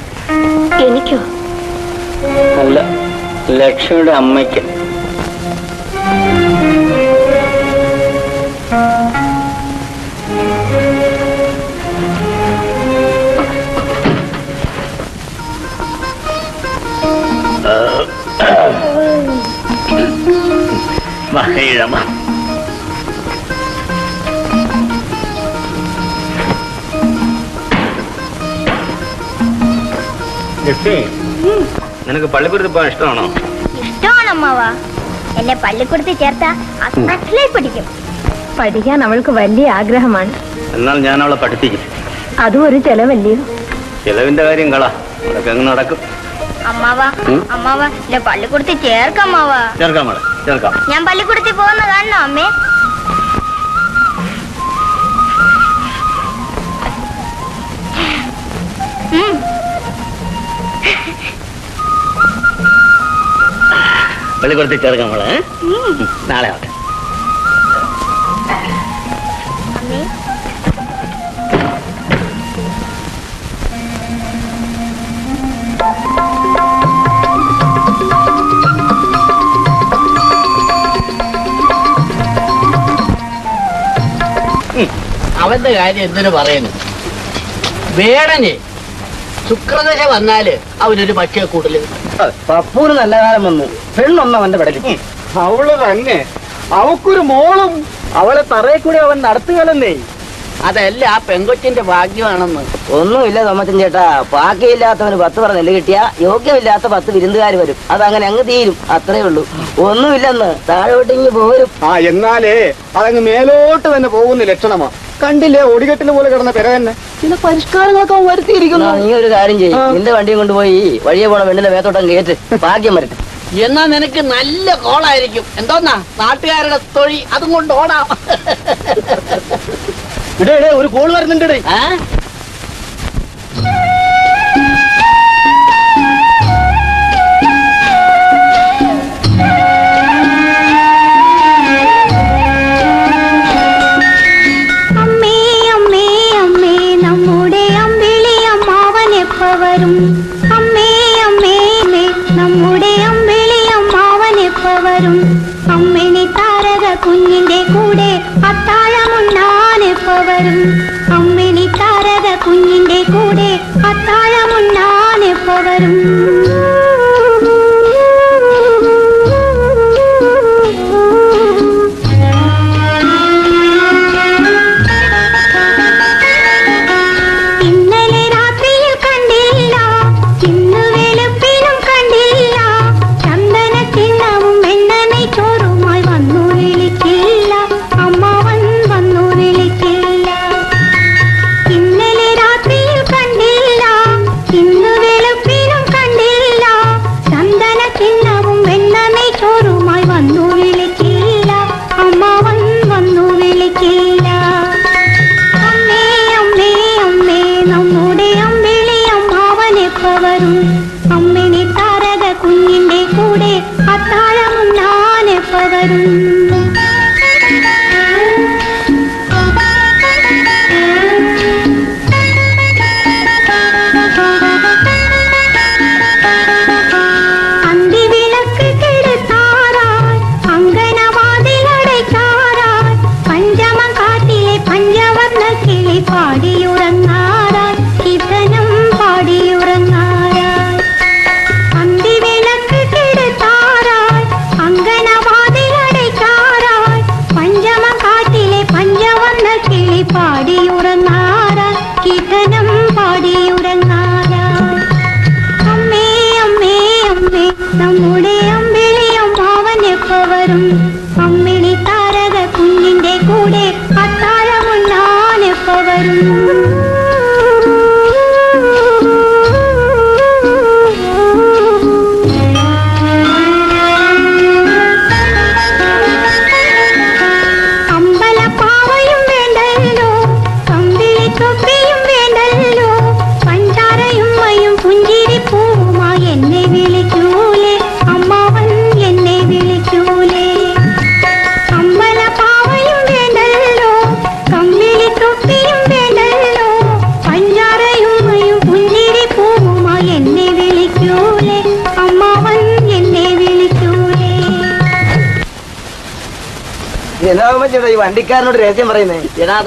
[SPEAKER 22] എനിക്കോ?
[SPEAKER 13] അല്ല ലക്ഷ്മിയുടെ അമ്മയ്ക്ക്.
[SPEAKER 12] ലക്ഷ്മി നിനക്ക് പള്ളിക്കൂടത്തിൽ പോകാൻ ഇഷ്ടമാണോ?
[SPEAKER 10] ഇഷ്ടമാണ് അമ്മാവ. എന്നെ പള്ളിക്കുരുത്തി ചേർത്ത അസ്ലായി പഠിക്കും
[SPEAKER 22] പഠിക്കാൻ അവൾക്ക് വലിയ ആഗ്രഹമാണ്.
[SPEAKER 12] എന്നാൽ ഞാൻ അവളെ പഠിപ്പിക്കും.
[SPEAKER 22] അതും ഒരു ചെലവല്ലയോ
[SPEAKER 12] ചെലവിന്റെ കാര്യം കള. അതൊക്കെ അങ്ങ് നടക്കും.
[SPEAKER 10] അമ്മാവ? അമ്മാവ എന്നെ പള്ളിക്കുരുത്തി ചേർക്ക അമ്മാവ.
[SPEAKER 12] ചേർക്കാം മോളെ.
[SPEAKER 10] ഞാൻ പള്ളിക്കൂടത്തിൽ പോകുന്ന കാണണോ അമ്മേ.
[SPEAKER 12] പള്ളിക്കൂടത്തിൽ ചേർക്കാം മോളെ ഏ?
[SPEAKER 10] ഉം.
[SPEAKER 12] ഉം, നാളെ ആവട്ടെ
[SPEAKER 1] അവന്റെ കാര്യം എന്തിനു പറയുന്നു? വേടന് ശുക്രദശ വന്നാൽ അവനൊരു പക്ഷേ കൂടുതൽ
[SPEAKER 11] പപ്പൂന് നല്ല കാലം വന്നു. പെണ്ണൊന്നും അവന്റെ പെടലി.
[SPEAKER 5] അവൾ തന്നെ. അവക്കൊരു മോളും അവളെ തറയിൽ കൂടി അവൻ നടത്തുകയല്ലേ?
[SPEAKER 1] അതല്ല ആ പെങ്കൊച്ചിന്റെ ഭാഗ്യമാണെന്ന്.
[SPEAKER 11] ഒന്നുമില്ല തോമച്ചൻ ചേട്ടാ. ഭാഗ്യമില്ലാത്തവന് പത്ത് പറ നെല്ല് കിട്ടിയ യോഗ്യമില്ലാത്ത പത്ത് വിരുന്നുകാർ വരും. അതങ്ങനെ അങ്ങ് തീരും. അത്രേ ഉള്ളൂ. ഒന്നുമില്ലെന്ന് താഴോട്ടിങ്ങ് പോരും.
[SPEAKER 5] ആ എന്നാലേ അതങ്ങ് മേലോട്ട് തന്നെ പോകുന്ന ലക്ഷണമാ. കണ്ടില്ലേ? ഒടികെട്ടിന് പോലെ കിടന്ന പെര തന്നെ. ചില പരിഷ്കാരങ്ങളൊക്കെ അവൻ വരുത്തിയിരിക്കുന്നു.
[SPEAKER 11] നീ ഒരു കാര്യം ചെയ്യും. നിന്റെ വണ്ടിയും കൊണ്ടുപോയി വഴിയെ പോണ വെണ്ണിന്റെ വേത്തോട്ടം കേട്ട് ഭാഗ്യം വരട്ടെ.
[SPEAKER 1] എന്നാ നിനക്ക് നല്ല കോളായിരിക്കും. എന്തോന്നാ? നാട്ടുകാരുടെ തൊഴി അതും കൊണ്ട് ഓടാം.
[SPEAKER 5] ഇടേ ഇടേ, ഒരു കോൾ വരുന്നുണ്ട്
[SPEAKER 10] വരും അമ്മേ അമ്മേ അമ്മേ നമ്മുടെ അമ്പിളി അമ്മാവൻ എപ്പ വരും? അമ്മിണി താരക കുഞ്ഞിന്റെ കൂടെ അത്താഴമുണ്ണാൻ എപ്പ വരും? അമ്മിണി താരക കുഞ്ഞിന്റെ കൂടെ അത്താഴമുണ്ണാൻ എപ്പ വരും?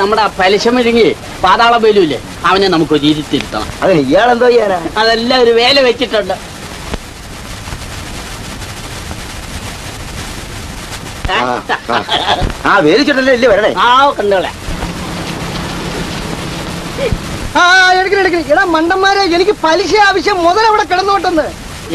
[SPEAKER 10] നമ്മുടെ
[SPEAKER 1] പലിശ മെഴുകി പാതാള ബേലുല്ലേ അവനെ നമുക്ക് ഒരു ഇരുത്തിരുത്തണം
[SPEAKER 11] അതിന് ഇയാളെന്തോ ചെയ്യാനാ?
[SPEAKER 1] അതെല്ലാം ഒരു വേല വെച്ചിട്ടുണ്ട്.
[SPEAKER 11] ആ, വേലിച്ചിട്ടല്ലേ ഇല്ലേ വരണേ?
[SPEAKER 1] ആ കണ്ടോളെ.
[SPEAKER 11] ആ എടുക്കണം എടുക്കണം എടാ മണ്ടന്മാരെ എനിക്ക് പലിശ ആവശ്യം മുതൽ അവിടെ കിടന്നോട്ടെന്ന്.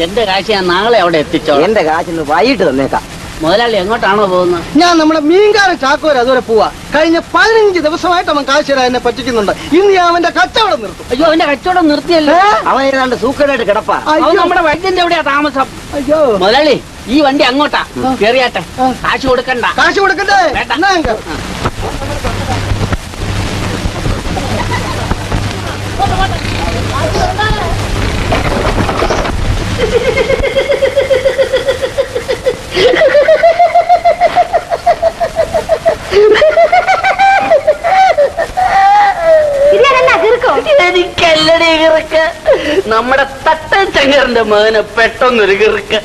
[SPEAKER 1] എന്റെ കാശ് ഞാൻ നാളെ അവിടെ എത്തിച്ചോ
[SPEAKER 11] എന്റെ കാശ് വൈകിട്ട് തന്നേക്കാം.
[SPEAKER 1] മുതലാളി എങ്ങോട്ടാണോ പോകുന്നത്?
[SPEAKER 11] ഞാൻ നമ്മുടെ മീൻകാരൻ ചാക്കോര അതുവരെ പോവാ. കഴിഞ്ഞ പതിനഞ്ച് ദിവസമായിട്ട് അവൻ കാശ് തരാൻ എന്നെ പറ്റിക്കുന്നുണ്ട്. ഇന്ന് ഞാൻ അവന്റെ കച്ചവടം നിർത്തും.
[SPEAKER 1] അയ്യോ അവന്റെ കച്ചവടം നിർത്തിയല്ലേ.
[SPEAKER 11] അവൻ ഏതാണ്ട് സൂക്കേടായിട്ട് കിടപ്പാ.
[SPEAKER 1] അവൻ നമ്മുടെ വൈദ്യന്റെ എവിടെയാ താമസം?
[SPEAKER 11] അയ്യോ.
[SPEAKER 1] മുതലാളി ഈ വണ്ടി അങ്ങോട്ടാ. കേറിയാട്ടെ. കാശ് കൊടുക്കണ്ട.
[SPEAKER 11] കാശ് കൊടുക്കണ്ടേ
[SPEAKER 1] വേണ്ട.
[SPEAKER 11] എന്നാ അങ്ങ്.
[SPEAKER 10] ഇതെന്നാ കിറുക്കോ
[SPEAKER 1] നമ്മുടെ തട്ടൻ ചങ്ങറിന്റെ മകനെ പെട്ടെന്നൊരു കിറുക്ക്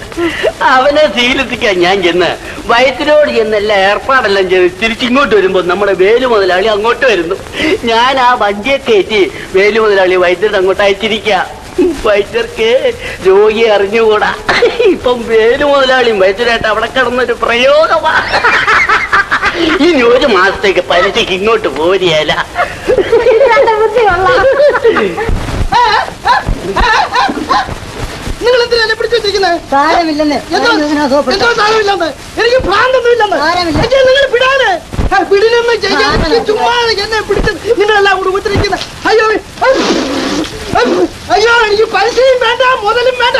[SPEAKER 1] അവനെ ചികിത്സിക്കാൻ ഞാൻ ചെന്ന് വയറ്റിനോട് ചെന്നെല്ലാം ഏർപ്പാടെല്ലാം ചെയ്ത് തിരിച്ചിങ്ങോട്ട് വരുമ്പോ നമ്മുടെ വേലു മുതലാളി അങ്ങോട്ട് വരുന്നു. ഞാൻ ആ വണ്ടിയെ കയറ്റി വേലു മുതലാളി വൈദ്യുതി അങ്ങോട്ട് അയച്ചിരിക്ക. വൈദ്യർക്ക് രോഗിയെ അറിഞ്ഞുകൂടാ. ഇപ്പം വേലു മുതലാളിയും വൈദ്യുരായിട്ട് അവിടെ കിടന്നൊരു പ്രയോഗമാ. ഇനി ഒരു മാസത്തേക്ക് പലിശക്ക് ഇങ്ങോട്ട് പോരിയല്ല
[SPEAKER 11] നിങ്ങൾ എന്തിനാ എന്നെ പിടിച്ചു വെച്ചിരിക്കുന്നത്
[SPEAKER 24] സാരമില്ലെന്ന്.
[SPEAKER 11] എന്തോ എന്തോ സാധനമില്ലെന്ന് എനിക്ക് ഭ്രാന്തൊന്നുമില്ലെന്ന്. എന്നെ നിങ്ങൾ വിടാന് ആ, വിടിനൊന്നും ചെയ്യാൻ ചുമ്മാ എന്നെ പിടിച്ച് നിങ്ങളെല്ലാം കൂടി ഉപദ്രവിക്കുന്ന. അയ്യോ അയ്യോ, അയ്യോ എനിക്ക് പലിശയും വേണ്ട മുതലും വേണ്ട.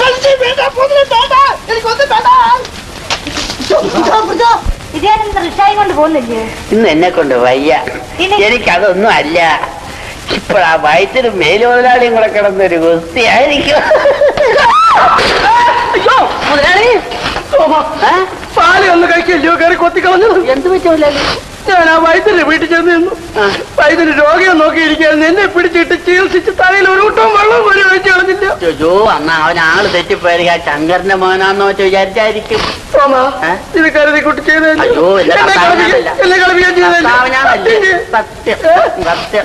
[SPEAKER 11] പലിശയും വേണ്ട മുതലും വേണ്ട. എനിക്കൊന്നും വേണ്ട.
[SPEAKER 10] കൊണ്ട് പോകുന്നില്ലേ?
[SPEAKER 1] ഇന്ന് എന്നെ കൊണ്ട് വയ്യ. എനിക്ക് അതൊന്നും അല്ല. ഇപ്പോഴാ വയറ്റിന് മേലുമുതലാളിയും കൂടെ കിടന്നൊരു ഗുസ്തിയായിരിക്കും?
[SPEAKER 11] പാൽ ഒന്ന് കഴിക്കല്ലോ കയറി കൊത്തിക്കളഞ്ഞത്.
[SPEAKER 1] എന്ത് പറ്റി മുതലാളി?
[SPEAKER 11] ഞാൻ ആ വൈദ്യന്റെ വീട്ടിൽ ചെന്ന് നിന്നു. വൈദ്യന് രോഗിയെ നോക്കിയിരിക്കുകയായിരുന്നു. എന്നെ പിടിച്ചിട്ട് ചികിത്സിച്ച് തലയിൽ ഒരു കൂട്ടവും വെള്ളവും ഒരു ഒഴിച്ചു കളഞ്ഞില്ല.
[SPEAKER 1] അന്നാ അവൻ ആൾ തെറ്റിപ്പോയിരിക്കും ആ ശങ്കറിന്റെ മോനാന്നോ വെച്ച് വിചാരിച്ചായിരിക്കും?
[SPEAKER 11] ഇത് കരുതി കുട്ടി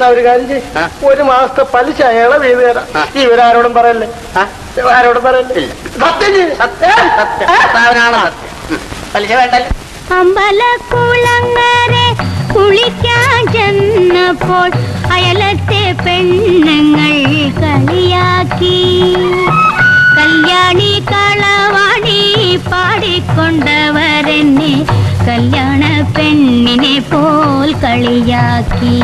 [SPEAKER 11] ഒരു കാര്യം ചെയ്യ്. ഒരു മാസത്തെ പലിശ ഇളവ് ചെയ്ത് തരാം. ഇവരാരോടും പറയല്ലേ? ആരോടും പറയല്ലേ? സത്യം
[SPEAKER 1] സത്യം സത്യം. കർത്താവിനാണ് സത്യം. ഉം. പലിശ വേണ്ടല്ലോ?
[SPEAKER 10] അമ്പലക്കുളങ്ങരെ കുളിക്കാൻ ചെന്നപ്പോൾ അയലത്തെ പെണ്ണുങ്ങൾ കളിയാക്കി. கல்யாணி களவாணி பாடிக்கொண்டவர் என்னே கல்யாண பெண்ணினை போல் களியாக்கி.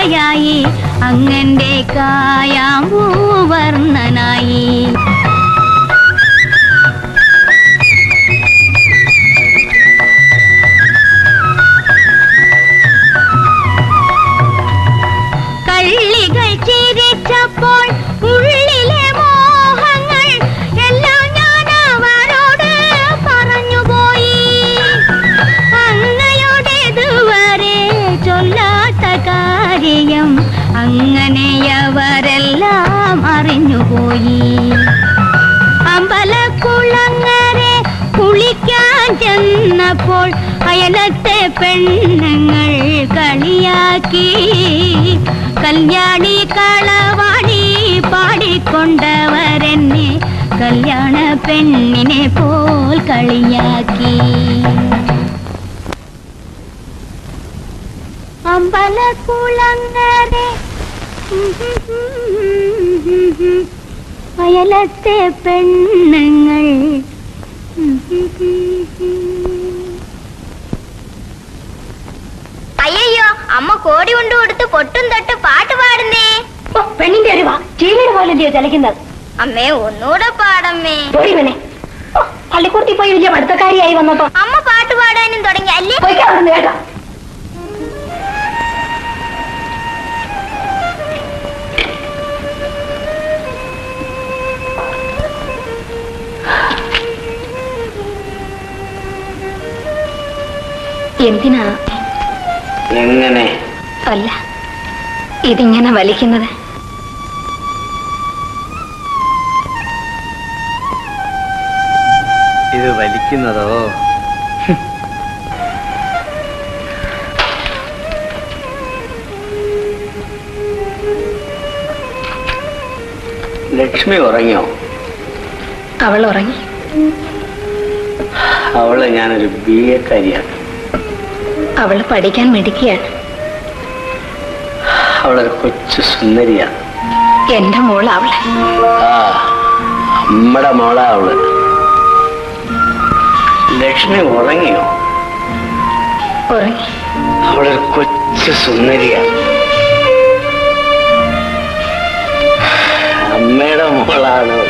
[SPEAKER 10] രാധയായി അങ്ങന്റെ കായാമ്പൂവർണനായി. അയലത്തെ പെണ്ണുങ്ങൾ കളിയാക്കി കല്യാണി കളവാണി പാടിക്കൊണ്ടവരെന്നെ കല്യാണ പെണ്ണിനെ പോൽ കളിയാക്കി അമ്പലക്കുളങ്ങരെ അയലത്തെ പെണ്ണുങ്ങൾ
[SPEAKER 25] അയ്യോ അമ്മ കോടി കൊണ്ട് കൊടുത്ത് പൊട്ടും തൊട്ട് പാട്ട് പാടുന്നേ.
[SPEAKER 10] പെണ്ണിന്റെ അറിവാ ചീവീട് പോലെ എന്തിയോ ചലിക്കുന്നത്
[SPEAKER 25] അമ്മേ ഒന്നൂടെ പാടമ്മേ.
[SPEAKER 10] പോയിവനെ പള്ളിക്കൂടത്തിൽ പോയി വലിയ പഠിത്തക്കാരിയായി വന്നപ്പോ.
[SPEAKER 25] അമ്മ പാട്ട് പാടാനും തുടങ്ങി അല്ലേ?
[SPEAKER 10] കേട്ടോ. എന്തിനാ?
[SPEAKER 1] എങ്ങനെ?
[SPEAKER 10] അല്ല ഇതിങ്ങനെ വലിക്കുന്നത്.
[SPEAKER 12] ഇത് വലിക്കുന്നതോ? ലക്ഷ്മി ഉറങ്ങിയോ?
[SPEAKER 22] അവൾ ഉറങ്ങി.
[SPEAKER 12] അവളെ ഞാനൊരു ബി എക്കാരിയാണ്
[SPEAKER 22] അവൾ പഠിക്കാൻ മിടുക്കിയാണ്.
[SPEAKER 12] അവളൊരു കൊച്ചു സുന്ദരിയാണ്
[SPEAKER 22] എന്റെ മോൾ അവളെ
[SPEAKER 12] ആ നമ്മുടെ മോളാ അവൾ. ലക്ഷ്മി ഉറങ്ങിയോ?
[SPEAKER 22] ഉറങ്ങി.
[SPEAKER 12] അവളൊരു കൊച്ചു സുന്ദരിയാണ് അമ്മയുടെ മോളാണ് അവൾ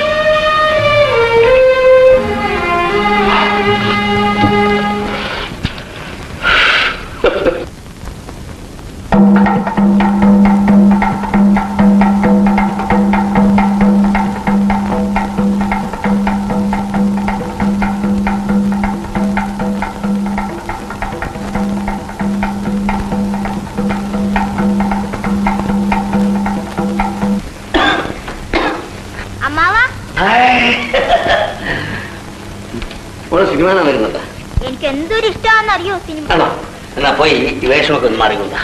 [SPEAKER 12] ഈ വേഷമൊക്കെ ഒന്ന് മാറിക്കൊണ്ട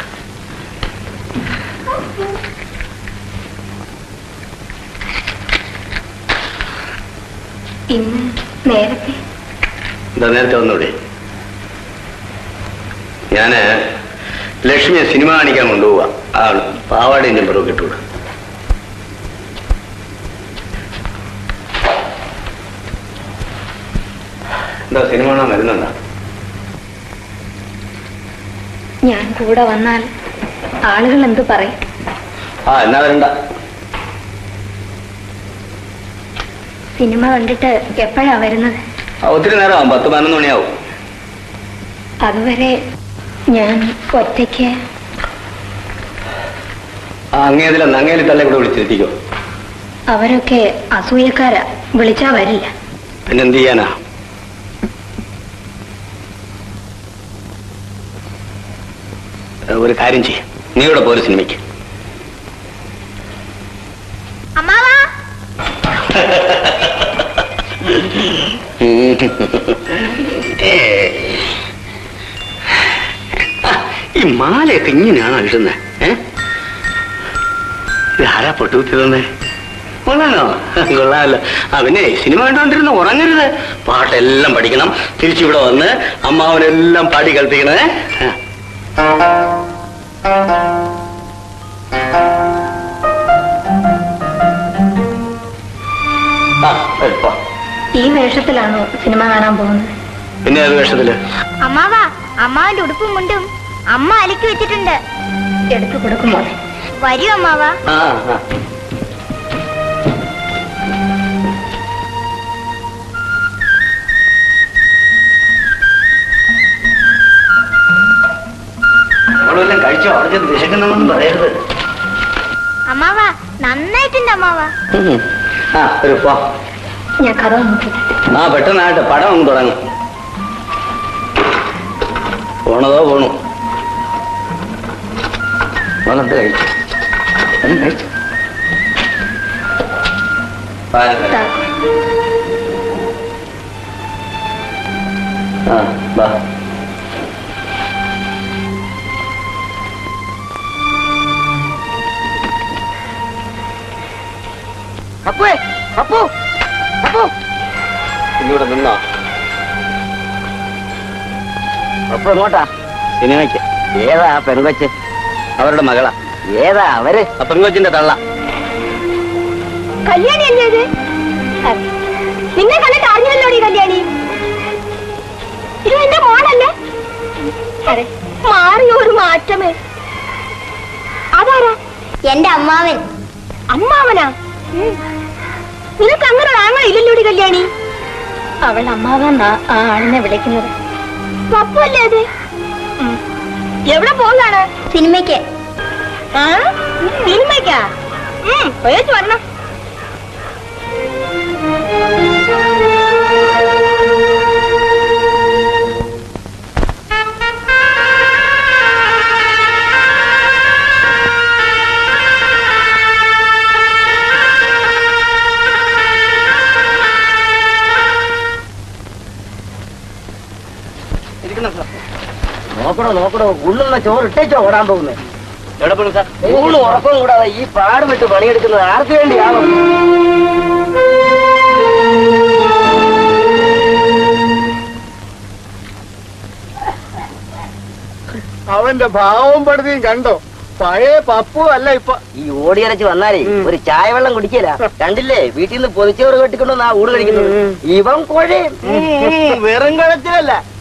[SPEAKER 22] ഇന്ന് നേരത്തെ?
[SPEAKER 12] എന്താ നേരത്തെ വന്നൂടെ ഞാൻ ലക്ഷ്മിയെ സിനിമ കാണിക്കാൻ കൊണ്ടുപോവാ. ആ പാവാടയും ചെമ്പറൊക്കെ ഇട്ടുകൂടാ
[SPEAKER 22] കൂടെ വന്നാൽ ആളുകൾ എന്ത് പറയും?
[SPEAKER 12] ആ എന്നാ വരണ്ട.
[SPEAKER 22] സിനിമ കണ്ടിട്ട് എപ്പോഴാ വരുന്നത്?
[SPEAKER 12] ഒത്തിരി നേരമാവും. പത്ത് പതിനൊന്ന് മണിയാവും.
[SPEAKER 22] അതുവരെ ഞാൻ ഒറ്റയ്ക്ക്.
[SPEAKER 12] ആ അങ്ങേതിലെന്ന് അങ്ങേലി തള്ളെ കൂടെ വിളിച്ചിരുത്തിക്കോ
[SPEAKER 22] അവരൊക്കെ അസൂയക്കാരാ. വിളിച്ചാ വരില്ല.
[SPEAKER 12] പിന്നെ എന്ത് ചെയ്യാനാ? ഒരു കാര്യം ചെയ്യ. നീ ഇവിടെ പോരു സിനിമയ്ക്ക്. ഈ മാലയൊക്കെ ഇങ്ങനെയാണോ ഇടുന്നത് ഏ? ഇതാരാ പൊട്ടുകുത്തി തന്നെ കൊള്ളാനോ കൊള്ളാമല്ലോ ആ പിന്നെ സിനിമ കണ്ടുകൊണ്ടിരുന്ന ഉറങ്ങരുത്. പാട്ടെല്ലാം പഠിക്കണം. തിരിച്ചിവിടെ വന്ന് അമ്മാവനെല്ലാം പാടി കളിപ്പിക്കണേ.
[SPEAKER 22] ഈ വേഷത്തിലാണോ സിനിമ കാണാൻ പോകുന്നത്?
[SPEAKER 12] പിന്നെ ഏത് വേഷത്തിൽ?
[SPEAKER 18] അമ്മാവാ അമ്മാവിന്റെ ഉടുപ്പും മുണ്ടും അമ്മ അലക്കി വെച്ചിട്ടുണ്ട്.
[SPEAKER 22] എടുത്തു കൊടുക്കുമോ
[SPEAKER 18] വരൂ അമ്മാവാ.
[SPEAKER 12] അവളെല്ലാം കഴിച്ചോ? അവിടെ ചെന്ന് പറയരുത്.
[SPEAKER 18] അമ്മാവാ നന്നായിട്ടുണ്ട് അമ്മാവാ.
[SPEAKER 12] ആ ഒരു പോ.
[SPEAKER 22] ഞാൻ കഥ
[SPEAKER 12] ആ പെട്ടെന്നായിട്ട് പടം അങ്ങ് തുടങ്ങും. പോണതോ പോണു. വന്നിട്ട് കഴിച്ചു. കഴിച്ചു. ആ വാ.
[SPEAKER 26] അപ്പുവേ അപ്പു അപ്പു
[SPEAKER 12] ഇന്നിവിടെ നിന്നോ?
[SPEAKER 14] അപ്പൊ എങ്ങോട്ടാ?
[SPEAKER 12] സിനിമയ്ക്ക്.
[SPEAKER 14] ഏതാ ആ പെൺകൊച്ച്?
[SPEAKER 12] അവരുടെ മകളാ.
[SPEAKER 14] ഏതാ അവർ?
[SPEAKER 12] ആ പെൺകൊച്ചിന്റെ തള്ള.
[SPEAKER 23] കല്യാണി അല്ലേ ഇത്? നിന്നെ കണ്ടിട്ട് അറിഞ്ഞല്ലോ ഈ കല്യാണി. ഇത് എന്റെ മോനല്ലേ? അതെ മാറിയ ഒരു മാറ്റമേ. അതാരാ?
[SPEAKER 18] എന്റെ അമ്മാവൻ.
[SPEAKER 23] അമ്മാവനാ. നിനക്ക് അങ്ങനെ ആങ്ങള ഇല്ലല്ലോടി കല്യാണി?
[SPEAKER 22] അവൾ അമ്മാവെന്നാ ആ ആളിനെ വിളിക്കുന്നത്.
[SPEAKER 23] പപ്പല്ലേ അത്? എവിടെ പോകാണ്
[SPEAKER 18] സിനിമയ്ക്ക്.
[SPEAKER 23] സിനിമയ്ക്കാ? പോയേച്ച് വരണം.
[SPEAKER 14] നോക്കണോ നോക്കണോ? ഉള്ളുള്ള ചോറ് ഇട്ടേച്ചോ ഓടാൻ
[SPEAKER 12] പോകുന്നത്
[SPEAKER 14] ഊണ് ഉറക്കം കൂടാതെ ഈ പാടം വിട്ട് പണിയെടുക്കുന്നത് ആർക്ക് വേണ്ടിയാണോ?
[SPEAKER 5] അവന്റെ ഭാവം പടുതിയും കണ്ടോ? പഴയ പപ്പു അല്ല ഇപ്പൊ
[SPEAKER 14] ഈ ഓടിയടച്ച് വന്നാലേ ഒരു ചായ വെള്ളം കുടിക്കല. കണ്ടില്ലേ വീട്ടിൽ നിന്ന് പൊതിച്ചോറ് കെട്ടിക്കൊണ്ടു ആ ഊട് കഴിക്കുന്നത് ഇവൻ കോഴി
[SPEAKER 5] വെറും കുഴച്ചിലല്ല. കുഴ കുഴാന്ന് കുഴയും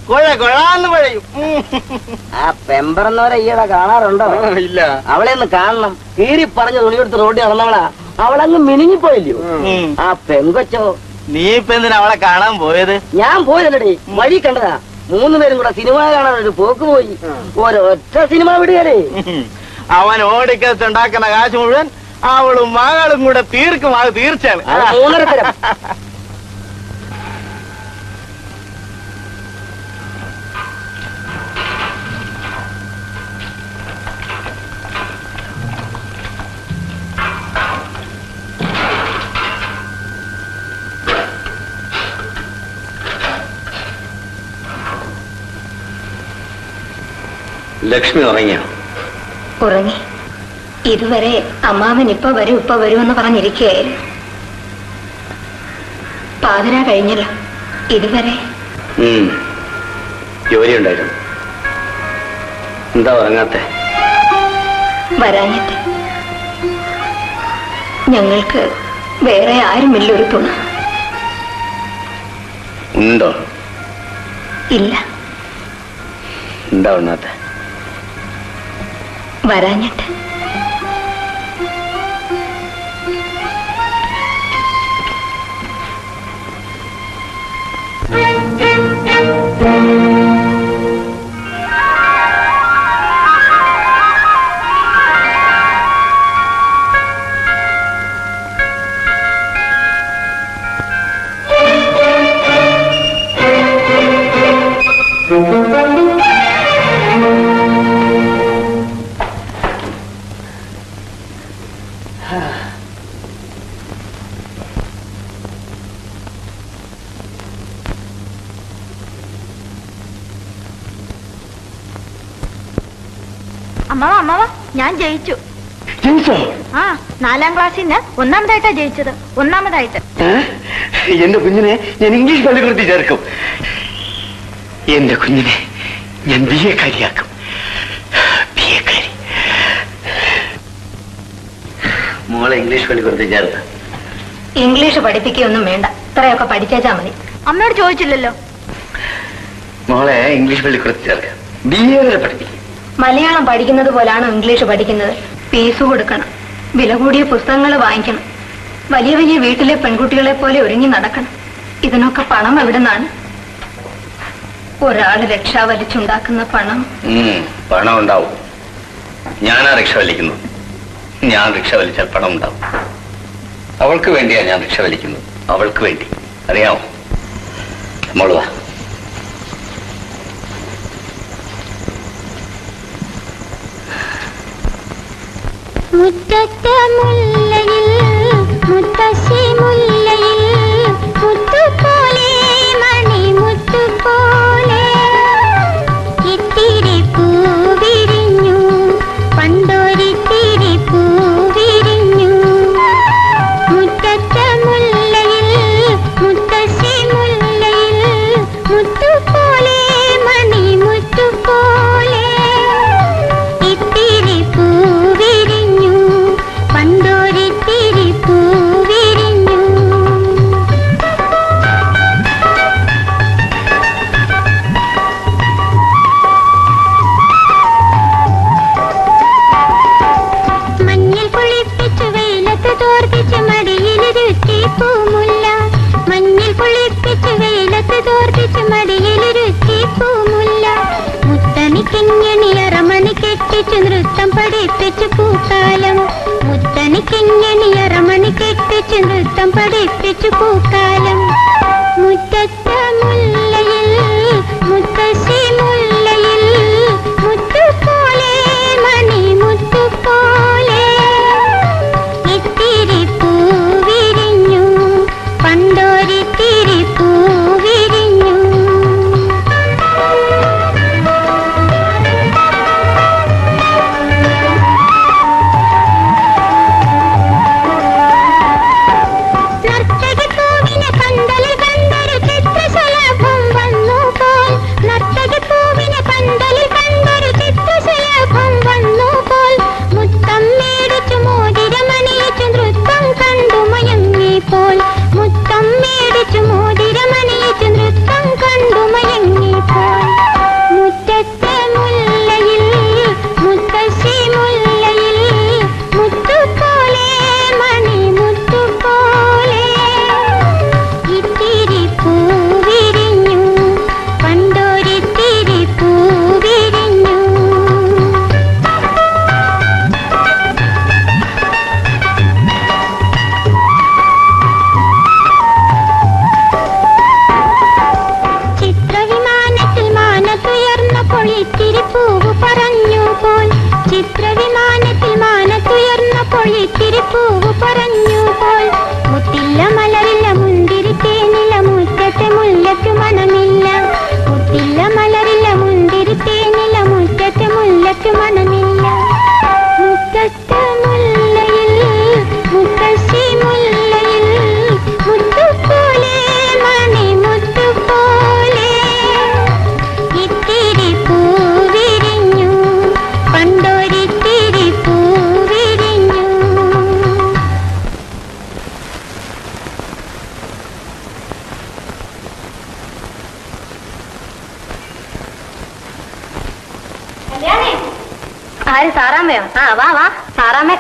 [SPEAKER 14] ആ പെമ്പറന്നവരെ ഈയിടെ കാണാറുണ്ടോ?
[SPEAKER 5] ഇല്ല.
[SPEAKER 14] അവളെ ഒന്ന് കാണണം. കീറി പറഞ്ഞ തുണിയെടുത്ത് റോഡിൽ നടന്നവളാ. അവളങ്ങ് മിനുങ്ങിപ്പോയില്ലയോ ആ പെങ്കൊച്ചോ?
[SPEAKER 5] നീ ഇപ്പൊ എന്തിനാ അവളെ കാണാൻ പോയത്?
[SPEAKER 14] ഞാൻ പോയതല്ലടേ. വഴി കണ്ടതാ. മൂന്ന് പേരും കൂടെ സിനിമ കാണാൻ ഒരു പോക്ക് പോയി. ഒരൊറ്റ സിനിമ വിടുകയല്ലേ.
[SPEAKER 5] അവൻ ഓടിക്കത്തുണ്ടാക്കുന്ന കാശ് മുഴുവൻ അവളും മകളും കൂടെ തീർക്കും. അത് തീർച്ചയാണ്.
[SPEAKER 14] അത് മൂന്നര തരം. [laughs]
[SPEAKER 12] ലക്ഷ്മി ഉറങ്ങിയോ?
[SPEAKER 22] ഉറങ്ങി. ഇതുവരെ അമ്മാവൻ ഇപ്പൊ വരും ഇപ്പൊ വരുമെന്ന് പറഞ്ഞിരിക്കുകയായിരുന്നു. പാതിര കഴിഞ്ഞല്ലോ. ഇതുവരെ.
[SPEAKER 12] ജോലി ഉണ്ടായിരുന്നു എന്താ ഉറങ്ങാത്ത?
[SPEAKER 22] വരാഞ്ഞിട്ട്. ഞങ്ങൾക്ക് വേറെ ആരുമില്ല ഒരു തുണ.
[SPEAKER 12] ഉണ്ടോ?
[SPEAKER 22] ഇല്ല.
[SPEAKER 12] എന്താ ഉണ്ണാത്തെ
[SPEAKER 22] വരാഞ്ഞിട്ട്.
[SPEAKER 23] അമ്മാവ ഞാൻ ജയിച്ചു. ആ നാലാം ക്ലാസ്സിൽ നിന്ന് ഒന്നാമതായിട്ടാ ജയിച്ചത്. ഒന്നാമതായിട്ട്.
[SPEAKER 12] എന്റെ കുഞ്ഞിനെ ഞാൻ ഇംഗ്ലീഷ് പള്ളിക്കൂടത്തിൽ ചേർക്കും. എന്റെ കുഞ്ഞിനെ ഞാൻ ബി എ കാരിയാക്കും. ബി എ കാരി. മോളെ ഇംഗ്ലീഷ് പള്ളിക്കൂടത്തിൽ ചേർത്ത്.
[SPEAKER 22] ഇംഗ്ലീഷ് പഠിപ്പിക്കൊന്നും വേണ്ട. ഇത്രയൊക്കെ പഠിച്ചേച്ചാ മതി.
[SPEAKER 23] അമ്മയോട് ചോദിച്ചില്ലല്ലോ.
[SPEAKER 12] മോളെ ഇംഗ്ലീഷ് പള്ളിക്കൂടത്തിൽ ചേർക്കാം. ബി എ വരെ പഠിപ്പിക്കും.
[SPEAKER 22] മലയാളം പഠിക്കുന്നത് പോലാണ് ഇംഗ്ലീഷ് പഠിക്കുന്നത്. ഫീസ് കൊടുക്കണം. വില കൂടിയ പുസ്തകങ്ങൾ വാങ്ങിക്കണം. വലിയ വലിയ വീട്ടിലെ പെൺകുട്ടികളെ പോലെ ഒരുങ്ങി നടക്കണം. ഇതിനൊക്കെ പണം എവിടെ നിന്നാണ് ഒരാൾ രക്ഷാ വലിച്ചുണ്ടാക്കുന്ന പണം.
[SPEAKER 12] പണം ഉണ്ടാവും. ഞാനാ രക്ഷ ഞാൻ രക്ഷ വലിച്ചാൽ പണം ഉണ്ടാവും. അവൾക്ക് വേണ്ടിയാ ഞാൻ രക്ഷ വലിക്കുന്നത്. അവൾക്ക് വേണ്ടി. അറിയാമോ മോൾ
[SPEAKER 10] മുറ്റത്തെ മുല്ലയിൽ മുത്തശ്ശി മുല്ലയിൽ മുത്തുപോലെ മണി മുത്തുപോലെ കെട്ടിച്ചു നൃത്തം പഠിപ്പിച്ചു പൂക്കാലം മുത്തനിക്കിങ്ങണി അറമണി കെട്ടിച്ചു നൃത്തം പഠിപ്പിച്ചു പൂക്കാലം മുറ്റത്ത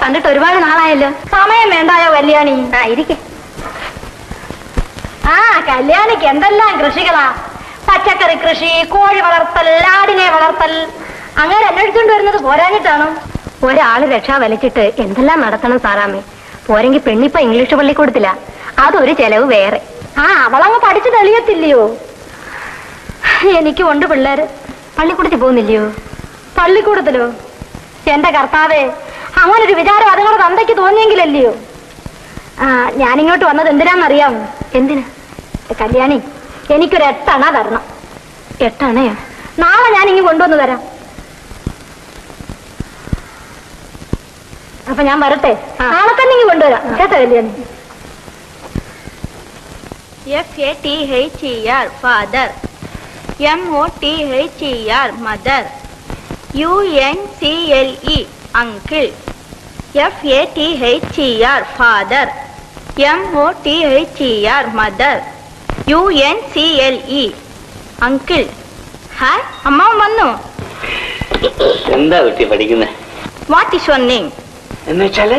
[SPEAKER 22] കണ്ടിട്ട് ഒരുപാട് നാളായല്ലോ. സമയം വേണ്ടായോ കല്യാണി? ആ ഇരിക്കെ. ആ കല്യാണിക്ക് എന്തെല്ലാം കൃഷികളാ? പച്ചക്കറി കൃഷി കോഴി വളർത്തൽ ആടിനെ വളർത്തൽ. അങ്ങനെ അന്വേഷിച്ചുകൊണ്ട് വരുന്നത് പോരാഞ്ഞിട്ടാണോ? ഒരാൾ രക്ഷാ വലിച്ചിട്ട് എന്തെല്ലാം നടത്തണം സാറാമേ പോരെങ്കിൽ പെണ്ണിപ്പ ഇംഗ്ലീഷ് പള്ളി കൊടുത്തില്ല അതൊരു ചെലവ് വേറെ. ആ അവളങ്ങ് പഠിച്ചു തെളിയത്തില്ലയോ? എനിക്ക് ഉണ്ട് പിള്ളേര്. പള്ളിക്കൂടത്തിൽ പോകുന്നില്ലയോ? പള്ളിക്കൂടത്തിലോ? എന്റെ കർത്താവേ അങ്ങനൊരു വിചാരം അതുങ്ങളുടെ തന്തയ്ക്ക് തോന്നിയെങ്കിലല്ലയോ? ആ ഞാനിങ്ങോട്ട് വന്നത് എന്തിനാണെന്നറിയാമോ എന്തിനാ? കല്യാണി എനിക്കൊരു എട്ടണ തരണം. എട്ടണയോ? നാളെ ഞാൻ ഇങ്ങ് കൊണ്ടുവന്ന് തരാം. അപ്പൊ ഞാൻ വരട്ടെ? നാളെ തന്നെ ഇങ്ങ് കൊണ്ടുവരാം. കേട്ടോ Kalyani?
[SPEAKER 25] F A T H E R father M O T H E R mother U N C L E uncle F A T H E R father M O T H E R mother U N C L E uncle hi അമ്മാവൻ വന്നു
[SPEAKER 12] എന്താ കുട്ടി പഠിക്കുന്നത്
[SPEAKER 25] what is your name
[SPEAKER 12] എന്ന് വെച്ചാൽ?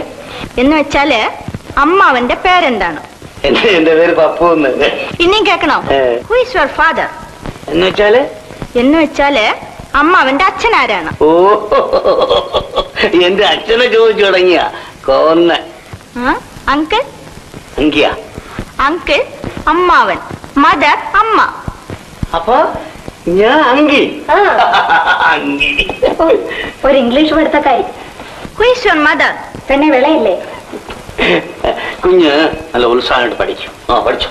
[SPEAKER 25] എന്ന് വെച്ചാൽ അമ്മാവന്റെ പേരെന്താണ്?
[SPEAKER 12] എന്റെ എന്റെ പേര് പപ്പു എന്ന്.
[SPEAKER 25] ഇനിയും കേൾക്കണോ?
[SPEAKER 12] ഏ.
[SPEAKER 25] ഹു ഈസ് യുവർ ഫാദർ
[SPEAKER 12] എന്ന് വെച്ചാൽ?
[SPEAKER 25] എന്ന് വെച്ചാൽ അമ്മാവന്റെ അച്ഛൻ ആരാണ്
[SPEAKER 12] ഓ എന്റെ അച്ഛനെ ചോദിച്ചു തുടങ്ങിയ. കോന്ന
[SPEAKER 25] അങ്കിൾ?
[SPEAKER 12] എങ്കിയാ
[SPEAKER 25] അങ്കിൾ അമ്മാവൻ. മദർ അമ്മ.
[SPEAKER 12] അപ്പൊ ഞാൻ അങ്കി. അങ്കി.
[SPEAKER 22] ഒരു ഇംഗ്ലീഷ് പഠിത്തക്കാരി.
[SPEAKER 25] ഹു ഈസ് യുവർ മദർ
[SPEAKER 22] പെണ്ണെ വിളയില്ലേ?
[SPEAKER 12] കുഞ്ഞ് നല്ല ഉത്സാഹമായിട്ട് പഠിച്ചു. ആ പഠിച്ചു.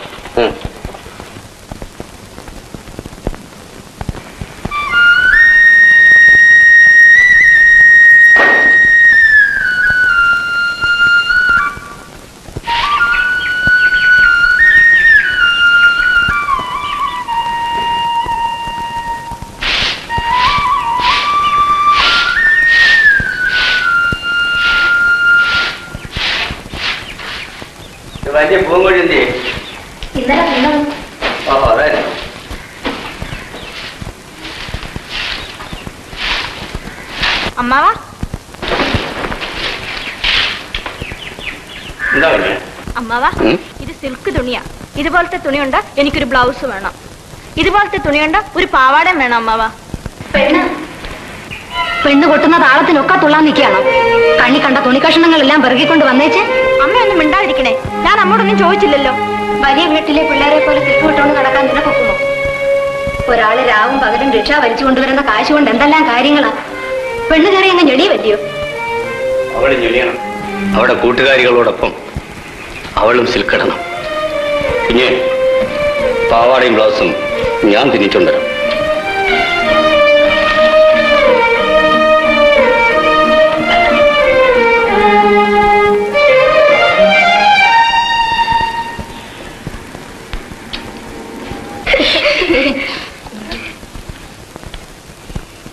[SPEAKER 25] ഇതുപോലത്തെ തുണിയുണ്ട് എനിക്കൊരു ബ്ലൗസ് വേണം. ഇതുപോലത്തെ തുണിയുണ്ട് ഒരു പാവാടയും വേണം അമ്മാവ.
[SPEAKER 22] പെണ്ണ്. പെണ്ണ് കൊട്ടുന്ന താളത്തിനൊക്കെ തുള്ളാൻ നിൽക്കുകയാണോ. കണ്ണി കണ്ട തുണി കഷണങ്ങളെല്ലാം പെറുകിക്കൊണ്ട് വന്നേച്ച്.
[SPEAKER 25] അമ്മയൊന്നും മിണ്ടാതിരിക്കണേ. ഞാൻ അമ്മോടൊന്നും ചോദിച്ചില്ലല്ലോ.
[SPEAKER 22] വലിയ വീട്ടിലെ പിള്ളേരെ പോലെ തിരിച്ചുവിട്ടുകൊണ്ട് നടക്കാൻ നടക്കാൻ നിനക്കൊക്കുമോ ഒരാൾ രാവും പകലും രക്ഷ വലിച്ചു കൊണ്ടുവരുന്ന കാശ് കൊണ്ട് എന്തെല്ലാം കാര്യങ്ങളാ? പെണ്ണ് കയറി അങ്ങ് ഞെടി പറ്റിയോ?
[SPEAKER 12] അവൾ ഞെടിയണം. അവളുടെ കൂട്ടുകാരികളോടൊപ്പം അവളും സിൽക്കിടണം. കുഞ്ഞെ പാവാടയും ബ്ലൗസും ഞാൻ തിന്നിട്ടുണ്ടല്ലോ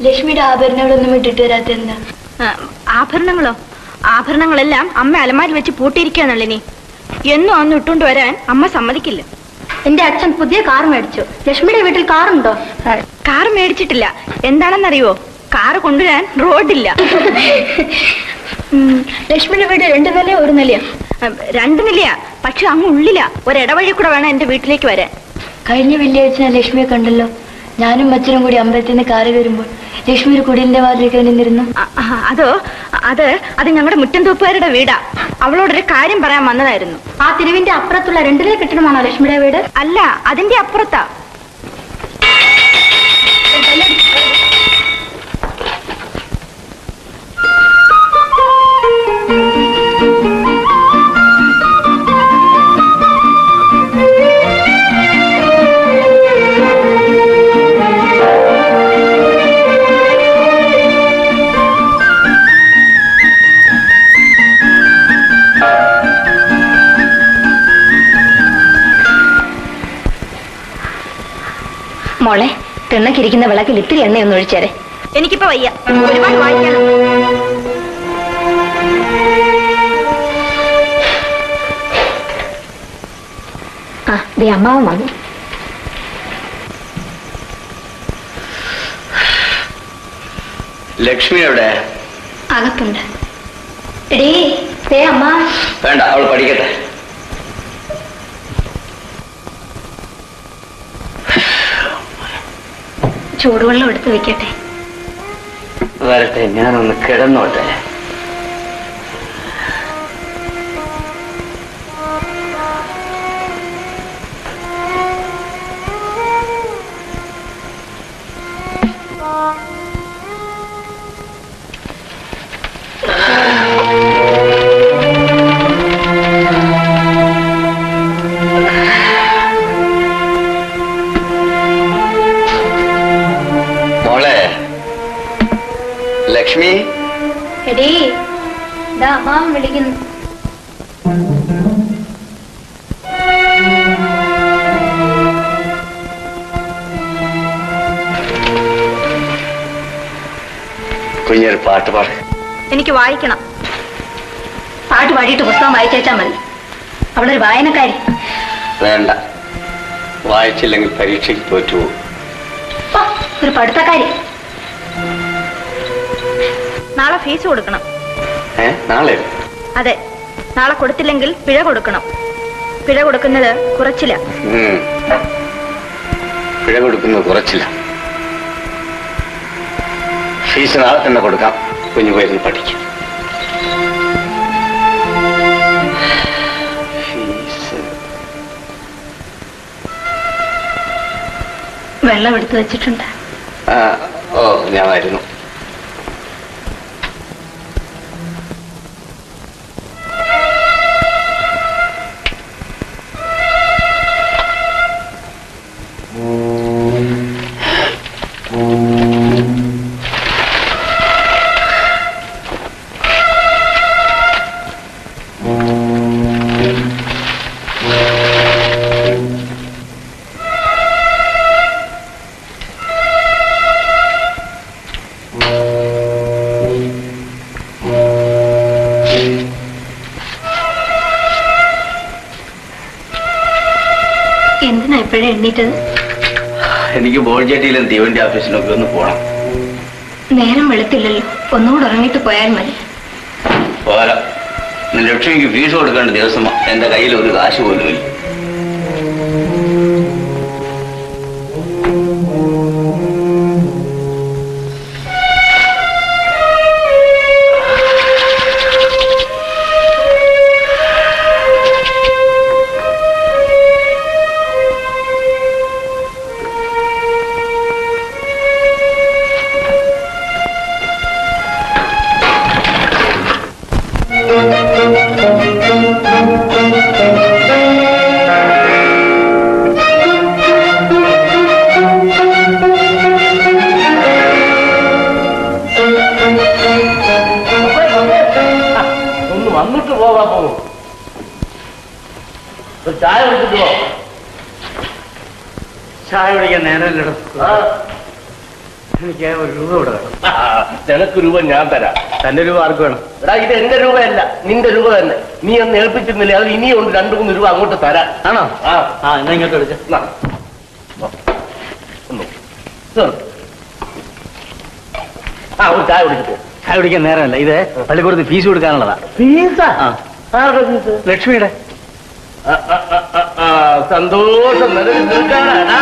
[SPEAKER 22] ലക്ഷ്മിയുടെ ആഭരണങ്ങളൊന്നും ഇട്ടിട്ട് വരാത്ത എന്താ
[SPEAKER 25] ആഭരണങ്ങളോ? ആഭരണങ്ങളെല്ലാം അമ്മ അലമാരി വെച്ച് പൂട്ടിയിരിക്കുകയാണല്ലോ ഇനി. എന്നും അന്ന് ഇട്ടുകൊണ്ട് വരാൻ അമ്മ സമ്മതിക്കില്ല.
[SPEAKER 22] എന്റെ അച്ഛൻ പുതിയ കാർ മേടിച്ചു. ലക്ഷ്മിയുടെ വീട്ടിൽ കാറുണ്ടോ?
[SPEAKER 25] കാർ മേടിച്ചിട്ടില്ല. എന്താണെന്നറിയോ? കാർ കൊണ്ടുവരാൻ റോഡില്ല. [laughs]
[SPEAKER 22] ലക്ഷ്മിയുടെ വീട് രണ്ടു നില ഒരു
[SPEAKER 25] നില രണ്ടു നിലയാ. പക്ഷെ അങ്ങ് ഉള്ളിലാ. ഒരിടവഴി കൂടെ വേണം എന്റെ വീട്ടിലേക്ക് വരാൻ.
[SPEAKER 22] കഴിഞ്ഞ വെള്ളിയാഴ്ച ലക്ഷ്മിയെ കണ്ടല്ലോ. ഞാനും അച്ഛനും കൂടി അമ്പലത്തിൽ നിന്ന് കാറി വരുമ്പോൾ ലക്ഷ്മി ഒരു കുടിലിന്റെ വാതിലേക്ക് നിന്നിരുന്നു.
[SPEAKER 25] അതോ? അത് അത് ഞങ്ങളുടെ മുറ്റം തൂപ്പുകാരുടെ വീടാ. അവളോടൊരു കാര്യം പറയാൻ വന്നതായിരുന്നു.
[SPEAKER 22] ആ തിരുവിന്റെ അപ്പുറത്തുള്ള രണ്ടിലെ കെട്ടിടമാണോ ലക്ഷ്മിയുടെ വീട്?
[SPEAKER 25] അല്ല അതിന്റെ അപ്പുറത്താ.
[SPEAKER 22] തിണ്ണക്കിരിക്കുന്ന വിളക്കിൽ ഇത്തിരി എണ്ണയൊന്ന് ഒഴിച്ചേരെ.
[SPEAKER 25] എനിക്കിപ്പോ വയ്യ. ഒരുപാട് വായിക്കണം
[SPEAKER 22] ആ ദേ അമ്മാവൻ വന്നു.
[SPEAKER 12] ലക്ഷ്മി എവിടെ?
[SPEAKER 22] അകത്തുണ്ട്. എടീ ദേ അമ്മ
[SPEAKER 12] വേണ്ട അവൾ പഠിക്കട്ടെ.
[SPEAKER 22] ചൂടുവെള്ളം എടുത്ത് വെക്കട്ടെ?
[SPEAKER 12] വരട്ടെ ഞാനൊന്ന് കിടന്നോട്ടെ.
[SPEAKER 25] വായിക്കണം.
[SPEAKER 22] പാട്ട് പാടിയിട്ട് പുസ്തകം വായിച്ചേച്ചാ മതി. അവളൊരു വായനക്കാരി.
[SPEAKER 12] വേണ്ട. വായിച്ചില്ലെങ്കിൽ പരീക്ഷയ്ക്ക് തോറ്റു പോകും.
[SPEAKER 22] ഓ, ഒരു പഠിത്തക്കാരി.
[SPEAKER 25] നാളെ ഫീസ് കൊടുക്കണം.
[SPEAKER 12] നാളെ?
[SPEAKER 25] അതെ. നാളെ കൊടുത്തില്ലെങ്കിൽ പിഴ കൊടുക്കണം. പിഴ കൊടുക്കുന്നത് കുറച്ചില്ല.
[SPEAKER 12] പിഴ കൊടുക്കുന്നത് കുറച്ചില്ല. ഫീസ് നാളെ തന്നെ കൊടുക്കാം. കുഞ്ഞു പേരിൽ പഠിക്കും.
[SPEAKER 22] വെള്ളം എടുത്തു വെച്ചിട്ടുണ്ട്.
[SPEAKER 12] ഓ ഞാൻ വരുന്നു
[SPEAKER 22] എണ്ണീറ്റത്
[SPEAKER 12] എനിക്ക് ബോൾജേട്ടിയിലും തീവണ്ടി ഓഫീസിലൊക്കെ ഒന്ന് പോണം.
[SPEAKER 22] നേരം വെളുത്തില്ലല്ലോ. ഒന്നുകൂടെ ഉറങ്ങിയിട്ട് പോയാൽ മതി.
[SPEAKER 12] പോരാ നിന്റെ ലക്ഷ്മിക്ക് ഫീസ് കൊടുക്കേണ്ട ദിവസം എന്റെ കയ്യിൽ ഒരു കാശ് പോലും ഇല്ല
[SPEAKER 27] രൂപ
[SPEAKER 16] ഞാൻ തരാം.
[SPEAKER 27] തന്റെ രൂപ ആർക്ക് വേണം?
[SPEAKER 16] എടാ ഇത് എന്റെ രൂപയല്ല. നിന്റെ രൂപ തന്നെ. നീ ഒന്ന് ഏൽപ്പിച്ചിരുന്നില്ലേ? അത് ഇനിയും ഉണ്ട് രണ്ടു മൂന്ന് രൂപ അങ്ങോട്ട് തരാം
[SPEAKER 27] ആണോ?
[SPEAKER 16] ആ.
[SPEAKER 27] ആ എന്നാ ഇങ്ങോട്ട്.
[SPEAKER 16] ഇതൊന്ന്. ആ ഒരു ചായ കുടിച്ചിട്ട്
[SPEAKER 27] ചായ കുടിക്കാൻ നേരമല്ല. ഇത് പള്ളിക്കൂടത്ത് ഫീസ് കൊടുക്കാനുള്ളതാ.
[SPEAKER 16] ഫീസാ? ആരുടെ ഫീസ്?
[SPEAKER 27] ലക്ഷ്മിയുടെ.
[SPEAKER 16] സന്തോഷം. നിൽക്കാനാ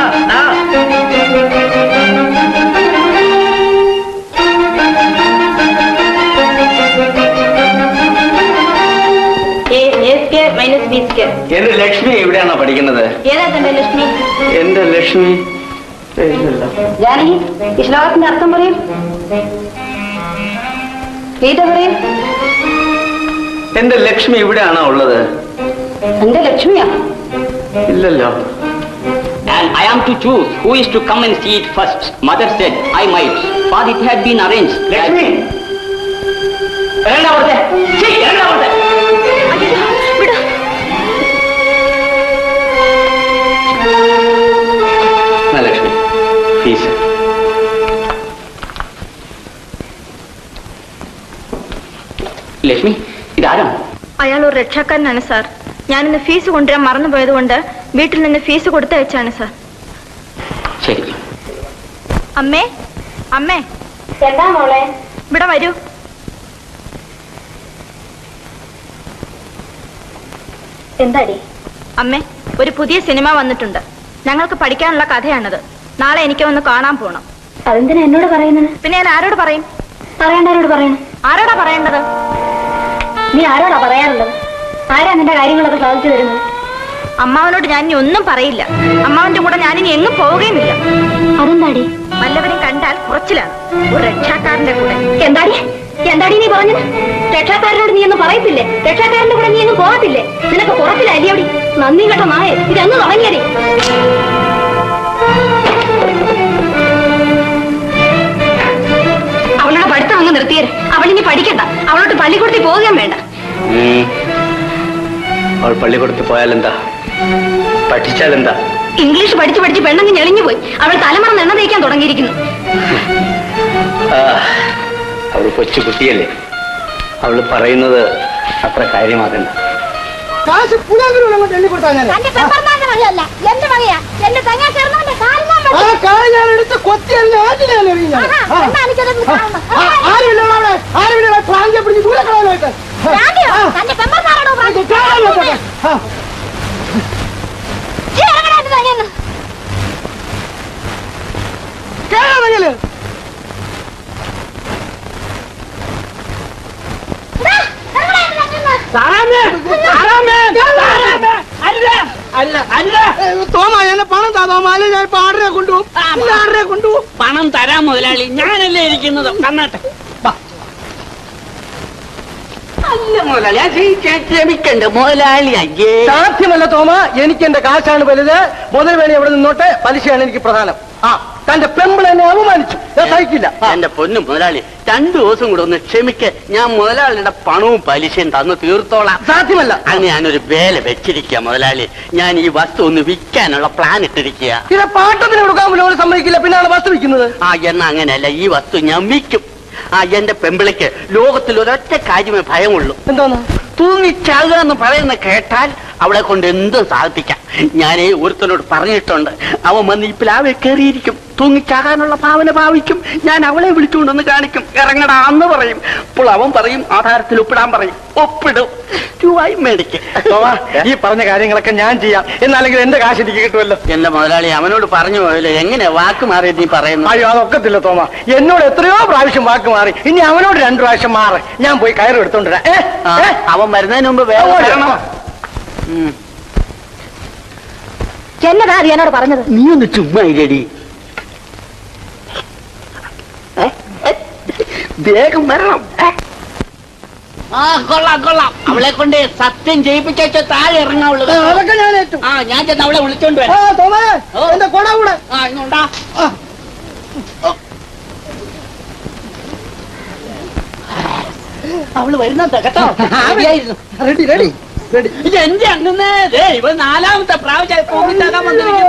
[SPEAKER 12] എന്റെ ലക്ഷ്മി എവിടെയാണോ പഠിക്കുന്നത്?
[SPEAKER 25] ഏതാ തന്റെ ലക്ഷ്മി?
[SPEAKER 12] എന്റെ ലക്ഷ്മി.
[SPEAKER 22] ജാനകി ഈ ശ്ലോകത്തിന്റെ അർത്ഥം പറയും. ഗീത പറയും.
[SPEAKER 12] എന്റെ ലക്ഷ്മി ഇവിടെയാണോ ഉള്ളത്?
[SPEAKER 22] എന്റെ ലക്ഷ്മിയാ?
[SPEAKER 12] ഇല്ലല്ലോ.
[SPEAKER 13] And I am to choose who is to come and see it first. Mother said I might, but it had been arranged.
[SPEAKER 16] Lakshmi! ഇറങ്ങടാ
[SPEAKER 12] ലക്ഷ്മി
[SPEAKER 13] ഇതാരോ?
[SPEAKER 25] അയാൾ ഒരു രക്ഷാക്കാരനാണ് സാർ. ഞാൻ ഇന്ന് ഫീസ് കൊണ്ടുവരാൻ മറന്നുപോയത് കൊണ്ട് വീട്ടിൽ നിന്ന് ഫീസ് കൊടുത്തയച്ചാണ് സാർ.
[SPEAKER 13] ശരി.
[SPEAKER 25] അമ്മേ അമ്മേ.
[SPEAKER 22] എന്താ
[SPEAKER 25] ഇവിടെ വരൂ.
[SPEAKER 22] എന്താടി?
[SPEAKER 25] അമ്മേ ഒരു പുതിയ സിനിമ വന്നിട്ടുണ്ട്. ഞങ്ങൾക്ക് പഠിക്കാനുള്ള കഥയാണത്. നാളെ എനിക്ക് ഒന്ന് കാണാൻ പോണം.
[SPEAKER 22] അതെന്തിനാ എന്നോട് പറയുന്നത്?
[SPEAKER 25] പിന്നെ ഞാൻ ആരോട് പറയും?
[SPEAKER 22] പറയേണ്ടവരോട് പറയണം.
[SPEAKER 25] ആരോടാ പറയേണ്ടത്?
[SPEAKER 22] നീ ആരോടാ പറയാറുള്ളത്? ആരാ നിന്റെ കാര്യങ്ങളൊക്കെ സാധിച്ചു തരുന്നത്?
[SPEAKER 25] അമ്മാവനോട് ഞാൻ ഇനി ഒന്നും പറയില്ല. അമ്മാവന്റെ കൂടെ ഞാൻ ഇനി എങ്ങും പോവുകയുമില്ല.
[SPEAKER 22] അതെന്താടി?
[SPEAKER 25] വല്ലവരും കണ്ടാൽ കുറച്ചിലാണ്. ഒരു രക്ഷാക്കാരന്റെ കൂടെ.
[SPEAKER 22] എന്താടി? എന്താടി നീ പറഞ്ഞത്? രക്ഷാക്കാരനോട് നീ ഒന്നും പറയത്തില്ലേ? രക്ഷാക്കാരന്റെ കൂടെ നീ ഒന്നും പോകത്തില്ലേ? നിനക്ക് കുറച്ചില്ല അല്ലയോടി നന്ദി കേട്ടോ നായ. ഇതെന്ന് തുടങ്ങിയടി. അവളുടെ പഠിത്തം അങ്ങ് നിർത്തിയത് അവളിനി പഠിക്കണ്ട. അവളോട്ട് പള്ളിക്കൂടത്തിൽ പോവുകയും വേണ്ട.
[SPEAKER 12] അവൾ പള്ളിക്കൂടത്തിൽ പോയാലെന്താ? പഠിച്ചാലെന്താ?
[SPEAKER 22] ഇംഗ്ലീഷ് പഠിച്ച് പഠിച്ച് പെണ്ണങ്ങ് ഞെളിഞ്ഞു പോയി അവൾ തലമുറ എണ്ണ തേക്കാൻ തുടങ്ങിയിരിക്കുന്നു.
[SPEAKER 12] അവൾ കൊച്ചു കുട്ടിയല്ലേ. അവൾ പറയുന്നത് അത്ര കാര്യമാക്കണ്ട
[SPEAKER 11] കാശ് പുലാങ്കുരുള്ള അങ്ങോട്ട് എണ്ണി കൊടുത്താ ഞാൻ
[SPEAKER 10] തന്റെ പെപ്പർമാന്റെ മകയല്ല എന്റെ മകയാ എന്റെ തങ്ങാ കാലിനാൻ
[SPEAKER 11] ആ കായ ഞാൻ എടുത്ത് കൊത്തിയല്ല ആറ്റിലാണ് എറിയും ഞാൻ ആ. ആ, ആരുമില്ല അവിടെ? ആരും പ്രാഞ്ചെ പിടിച്ച് ദൂരെ കളയാനായിട്ട്. കേരളത്തിൽ
[SPEAKER 1] സാറാമേ സാറാമേ സാറാമേ അല്ല അല്ല.
[SPEAKER 11] തോമാ എന്നെ പണം താ തോമ. അല്ലെ ഞാൻ ഇപ്പൊ ആടരെ കൊണ്ടുപോകും. ഇല്ല, കൊണ്ടുപോകും.
[SPEAKER 1] പണം തരാം മുതലാളി. ഞാനല്ലേ ഇരിക്കുന്നത്? കണ്ണാട്ടെ അല്ല മുതലാളി ക്ഷമിക്കണ്ട മുതലാളി അയ്യേ.
[SPEAKER 11] സാധ്യമല്ല തോമ എനിക്ക് എന്റെ കാശാണ് വലുത്. മുതൽ വേണി എവിടെ നിന്നോട്ടെ പലിശയാണ് എനിക്ക് പ്രധാനം. ആ തന്റെ പെമ്പിൾ എന്നെ അപമാനിച്ചു. ഞാൻ സഹിക്കില്ല.
[SPEAKER 1] എന്റെ പൊന്നു മുതലാളി രണ്ടു ദിവസം കൂടെ ഒന്ന് ക്ഷമിക്ക. ഞാൻ മുതലാളിയുടെ പണവും പലിശയും തന്നു തീർത്തോളാം.
[SPEAKER 11] സാധ്യമല്ല.
[SPEAKER 1] അന്ന് ഞാനൊരു വേല വെച്ചിരിക്കുക മുതലാളി. ഞാൻ ഈ വസ്തു ഒന്ന് വിൽക്കാനുള്ള പ്ലാൻ ഇട്ടിരിക്കുക
[SPEAKER 11] ഇത് പാട്ടത്തിന് കൊടുക്കാൻ പോലും സമ്മതിക്കില്ല. പിന്നാണ് വസ്തു വിൽക്കുന്നത്.
[SPEAKER 1] ആ എന്നാ അങ്ങനെയല്ല. ഈ വസ്തു ഞാൻ വിൽക്കും. ആ എന്റെ പെമ്പിളിക്ക് ലോകത്തിൽ ഒരൊറ്റ കാര്യമേ ഭയമുള്ളൂ.
[SPEAKER 11] എന്താന്ന്?
[SPEAKER 1] തൂങ്ങിച്ചാകുക എന്ന് പറയുന്ന കേട്ടാൽ അവളെ കൊണ്ട് എന്ത് സാധിപ്പിക്കാം? ഞാനേ ഒരുത്തനോട് പറഞ്ഞിട്ടുണ്ട്. അവൻ വന്ന് ഈ പ്ലാവെ കയറിയിരിക്കും. തൂങ്ങിച്ചാകാനുള്ള ഭാവന ഭാവിക്കും. ഞാൻ അവളെ വിളിച്ചുകൊണ്ടൊന്ന് കാണിക്കും. ഇറങ്ങടാ എന്ന് പറയും. അപ്പോൾ അവൻ പറയും ആധാരത്തിൽ ഒപ്പിടാൻ പറയും. ഒപ്പിടും. രൂപായി മേടിക്കും.
[SPEAKER 11] ഈ പറഞ്ഞ കാര്യങ്ങളൊക്കെ ഞാൻ ചെയ്യാം. എന്നാലെങ്കിൽ എന്റെ കാശ് എനിക്ക് കിട്ടുമല്ലോ.
[SPEAKER 1] എന്റെ മുതലാളി അവനോട് പറഞ്ഞു പോയല്ലോ. എങ്ങനെ വാക്ക് മാറി നീ പറയുന്നു?
[SPEAKER 11] അയ്യോ അതൊക്കത്തില്ല തോമ. എന്നോട് എത്രയോ പ്രാവശ്യം വാക്ക് മാറി. ഇനി അവനോട് രണ്ടു പ്രാവശ്യം മാറി. ഞാൻ പോയി കയറി എടുത്തോണ്ടിരാ?
[SPEAKER 1] അവൻ വരുന്നതിന് മുമ്പ് വേറെ.
[SPEAKER 22] എന്നതാ അത് എന്നോട് പറഞ്ഞത്
[SPEAKER 1] നീ ഒന്ന് ചുമ്മാ വേഗം വരണം? ആ കൊള്ളാം കൊള്ളാം അവളെ കൊണ്ട് സത്യം ചെയ്യിപ്പിച്ച താഴെ ഇറങ്ങാവുള്ളൂ
[SPEAKER 11] ആ, അതൊക്കെ ഞാൻ ഏറ്റു
[SPEAKER 1] ആ ഞാൻ ചെന്ന് അവളെ വിളിച്ചോണ്ട് വരാം
[SPEAKER 11] തോമേ
[SPEAKER 1] ഓ.
[SPEAKER 11] എന്റെ കൊട കൂടെ
[SPEAKER 1] ആ ഇങ്ങോട്ടാ അവൾ വരുന്നുണ്ട് കേട്ടോ
[SPEAKER 11] റെഡി റെഡി
[SPEAKER 1] എന്റെ അങ്ങനെ ദേ, ഇവൻ നാലാമത്തെ പ്രാവശ്യം തൂങ്ങിത്താകാൻ വന്നിരിക്കുന്നു.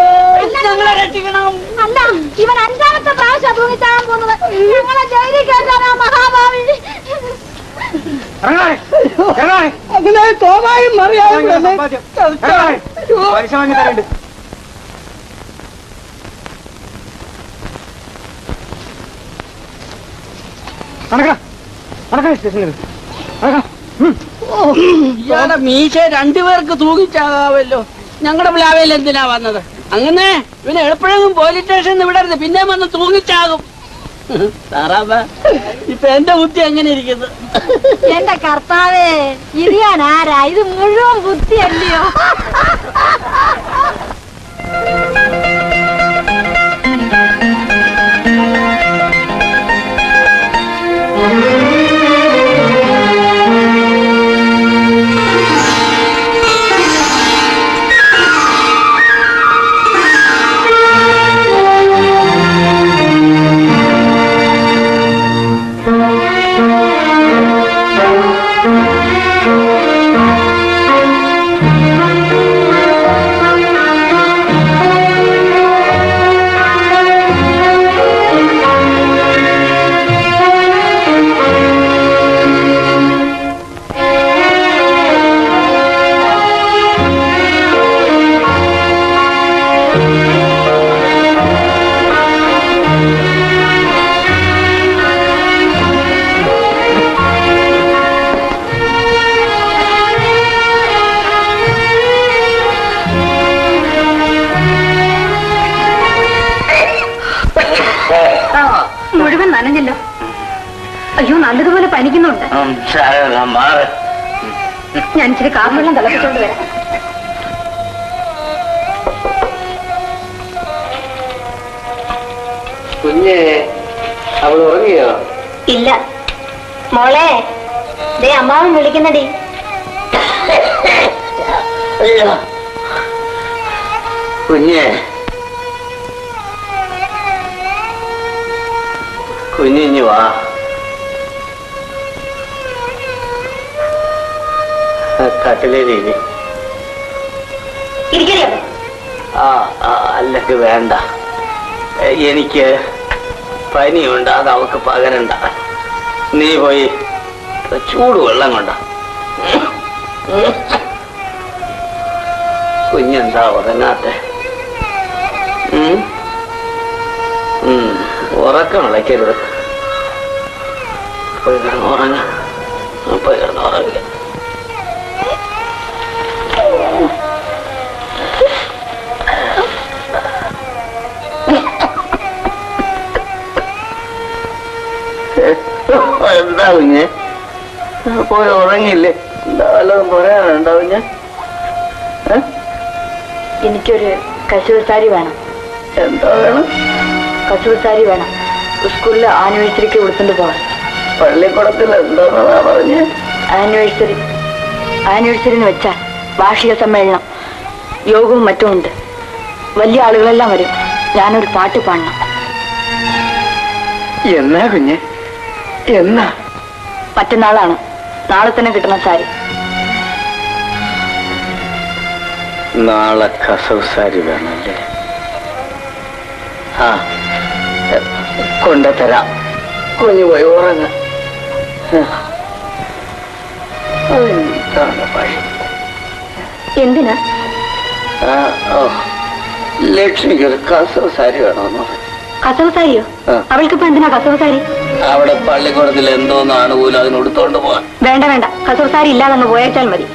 [SPEAKER 1] ഞങ്ങളെ രക്ഷിക്കണം.
[SPEAKER 10] അല്ല ഇവൻ അഞ്ചാമത്തെ പ്രാവശ്യം തൂങ്ങിച്ചാകാൻ പോകുന്നത്. ഞങ്ങളെ ജയിലിൽ കയറ്റാനാ മഹാഭാവി.
[SPEAKER 11] അങ്ങനെ തോമായും
[SPEAKER 5] തരണ്ട്. നടക്കാം. നടക്കാം സ്റ്റേഷനിൽ.
[SPEAKER 1] ഇയാളുടെ മീശ രണ്ടുപേർക്ക് തൂങ്ങിച്ചാകാവല്ലോ ഞങ്ങളുടെ പ്ലാവയിൽ എന്തിനാ വന്നത്? അങ്ങനെ ഇവന് എപ്പോഴെങ്കിലും പോലീസ് സ്റ്റേഷനിൽ വിടരുത് പിന്നെ വന്ന് തൂങ്ങിച്ചാകും. ഇപ്പൊ എന്റെ ബുദ്ധി എങ്ങനെ ഇരിക്കുന്നു?
[SPEAKER 10] എന്റെ കർത്താവേ ഇത് ഞാൻ ആരാ? ഇത് മുഴുവൻ ബുദ്ധിയല്ലയോ?
[SPEAKER 22] ഞാൻ ഇച്ചിരി കാർവെള്ളം തിളപ്പിച്ചോണ്ട് വരാം.
[SPEAKER 12] കുഞ്ഞേ അവൾ ഉറങ്ങിയോ?
[SPEAKER 22] ഇല്ല. മോളെ ദേ അമ്മാവൻ വിളിക്കുന്നടി.
[SPEAKER 12] കുഞ്ഞെ. കുഞ്ഞിഞ്ഞു വാ. ആ അല്ലെങ്കിൽ വേണ്ട. എനിക്ക് പനിയുണ്ട് അത് അവക്ക് പകരണ്ട. നീ പോയി ചൂട് വെള്ളം കൊണ്ട. കുഞ്ഞെന്താ ഉറങ്ങാത്തെ? ഉറക്കം ഇളയ്ക്കരുത് പോയി കിടന്ന് ഉറങ്ങ. പോയി കിടന്ന് എന്താ കുഞ്ഞെ പോയി ഉറങ്ങില്ലേ? എന്താ വല്ലതും പറയാനുണ്ടോ കുഞ്ഞെ?
[SPEAKER 22] എനിക്കൊരു കശൂർ സാരി വേണം.
[SPEAKER 12] എന്താ വേണം?
[SPEAKER 22] കശൂർ സാരി വേണം. സ്കൂളിൽ ആനിവേഴ്സറിക്ക് വിളിച്ചിട്ട് പോകാൻ
[SPEAKER 12] പള്ളിക്കുടത്തിൽ എന്താണെന്നാ പറഞ്ഞേ?
[SPEAKER 22] ആനിവേഴ്സറി. ആനിവേഴ്സറി എന്ന് വെച്ചാൽ വാർഷിക സമ്മേളനം. യോഗവും മറ്റും ഉണ്ട്. വലിയ ആളുകളെല്ലാം വരും. ഞാനൊരു പാട്ട് പാടണം.
[SPEAKER 12] എന്നാ കുഞ്ഞെ? എന്നാ
[SPEAKER 22] മറ്റന്നാളാണ് നാളെ തന്നെ കിട്ടണം സാരി.
[SPEAKER 12] നാളെ കസവ് സാരി വേണമല്ലേ ആ കൊണ്ടുതരാം. കുഞ്ഞു പോയി ഉറങ്ങ.
[SPEAKER 22] എന്തിനാ?
[SPEAKER 12] ലക്ഷ്മിക്ക് ഒരു കസവ് സാരി വേണമെന്ന്
[SPEAKER 22] കസവ് സാരിയോ. അവൾക്കിപ്പോ എന്തിനാ കസവ് സാരി?
[SPEAKER 12] അവിടെ പള്ളിക്കൂടത്തിൽ എന്തോന്നാണ് ആനുകൂലം അതിനൊടുത്തോണ്ട് പോവാൻ.
[SPEAKER 22] വേണ്ട വേണ്ട. കസൂർസാരി സാരി ഇല്ലാതെന്ന് പോയേച്ചാൽ മതി.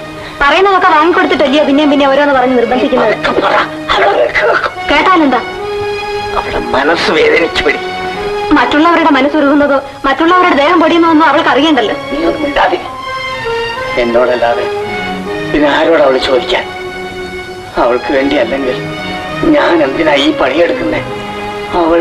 [SPEAKER 22] പറയുന്നതൊക്കെ വാങ്ങിക്കൊടുത്തിട്ടല്ലേ പിന്നെയും പിന്നെ ഓരോന്ന് പറഞ്ഞ് നിർബന്ധിക്കുന്നത്? കേട്ടാലെന്താ?
[SPEAKER 12] മനസ്സ് വേദനിച്ചു പിടി.
[SPEAKER 22] മറ്റുള്ളവരുടെ മനസ്സുരുകുന്നതോ മറ്റുള്ളവരുടെ ദേഹം പൊടിയുന്നതൊന്നും അവൾക്ക് അറിയണ്ടല്ലോ.
[SPEAKER 12] നീ ഒന്നും മിണ്ടാതെ എന്നോടല്ലാതെ പിന്നെ ആരോട് അവൾ ചോദിക്കാൻ? അവൾക്ക് വേണ്ടി അല്ലെങ്കിൽ ഞാൻ എന്തിനാ ഈ പണിയെടുക്കുന്നേ? അവൾ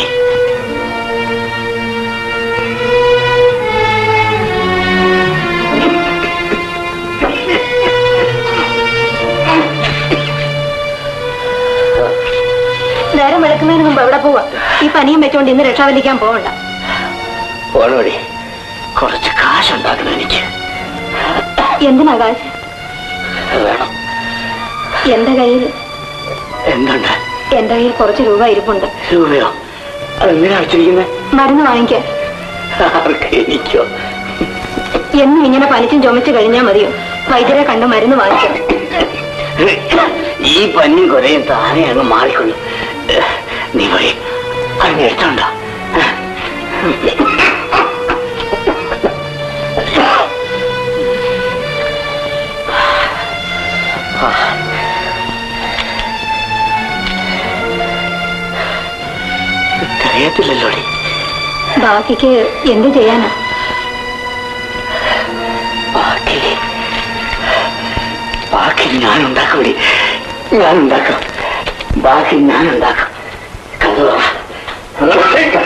[SPEAKER 22] വെളുക്കുന്നതിന് മുമ്പ് എവിടെ പോവാ. ഈ പനിയും വെച്ചോണ്ട് ഇന്ന് രക്ഷാവലിക്കാൻ പോവണ്ട.
[SPEAKER 12] പോണോടി. കുറച്ച് കാശുണ്ടാക്കണം എനിക്ക്.
[SPEAKER 22] എന്തിനാ കാശ്?
[SPEAKER 12] വേണം.
[SPEAKER 22] എന്റെ കയ്യിൽ?
[SPEAKER 12] എന്തുണ്ട്?
[SPEAKER 22] എന്റെ കയ്യിൽ കുറച്ച് രൂപ ഇരിപ്പുണ്ട്.
[SPEAKER 12] രൂപയോ? അതെന്തിനാ വെച്ചിരിക്കുന്നത്
[SPEAKER 22] മരുന്ന് വാങ്ങിക്കാൻ
[SPEAKER 12] ആർക്ക് എനിക്കോ?
[SPEAKER 22] എന്നും ഇങ്ങനെ പനിച്ചും ചുമച്ചു കഴിഞ്ഞാൽ മതിയോ? വൈദ്യരെ കണ്ട് മരുന്ന് വാങ്ങിക്കോ
[SPEAKER 12] ഈ പനിയും കുറേ താനെ അങ്ങ് മാറിക്കൊള്ളു. നീ പോയി. അങ്ങ് എടുത്തോണ്ടോ അറിയത്തില്ലല്ലോടി
[SPEAKER 22] ബാക്കിക്ക് എന്ത് ചെയ്യാനാ?
[SPEAKER 12] ബാക്കി ബാക്കി ഞാൻ ഉണ്ടാക്കൂടി ഞാൻ ഉണ്ടാക്കാം ബാക്കി ഞാൻ ഉണ്ടാക്കാം
[SPEAKER 22] ആ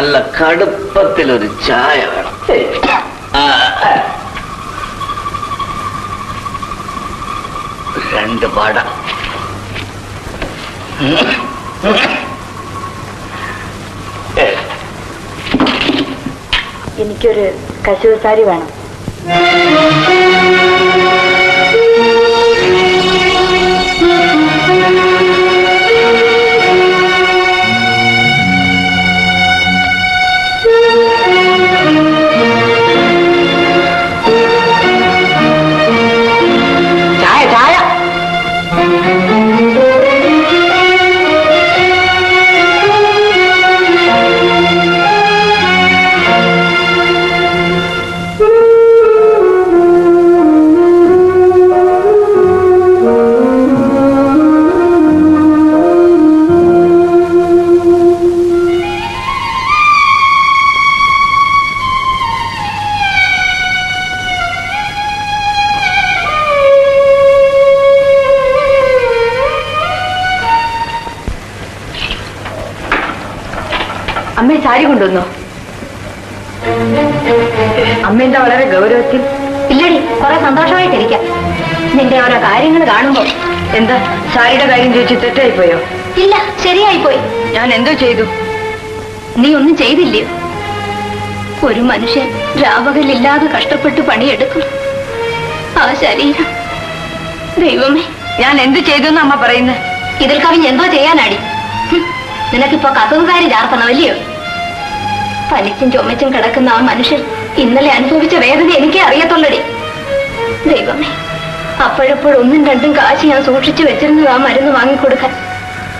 [SPEAKER 12] നല്ല കടുപ്പത്തിലൊരു ചായ വേണം. രണ്ട് വട.
[SPEAKER 22] എനിക്കൊരു കശുവസാരി വേണം. നിന്റെ ഓരോ കാര്യങ്ങൾ കാണുമ്പോ എന്താ സാരിയുടെ കാര്യം ചോദിച്ചു തെറ്റായി പോയോ ഇല്ല ശരിയായി പോയി ഞാൻ എന്തോ ചെയ്തു? നീ ഒന്നും ചെയ്തില്ലേ ഒരു മനുഷ്യൻ രാവകലില്ലാതെ കഷ്ടപ്പെട്ട് പണിയെടുക്കും. ആ ശരീരം. ദൈവമേ. ഞാൻ എന്ത് ചെയ്തു അമ്മ പറയുന്നത് ഇതിൽ കവി എന്തോ ചെയ്യാനാടി. നിനക്കിപ്പോ കസവുകാരി ചാർത്തണമല്ലയോ? പലിച്ചും ചുമച്ചും കിടക്കുന്ന ആ മനുഷ്യൻ ഇന്നലെ അനുഭവിച്ച വേദന എനിക്കേ അറിയത്തുള്ളടി. ദൈവമേ. അപ്പോഴപ്പോഴും ഒന്നും രണ്ടും കാശ് ഞാൻ സൂക്ഷിച്ചു വെച്ചിരുന്നത് ആ മരുന്ന് വാങ്ങിക്കൊടുക്കാൻ.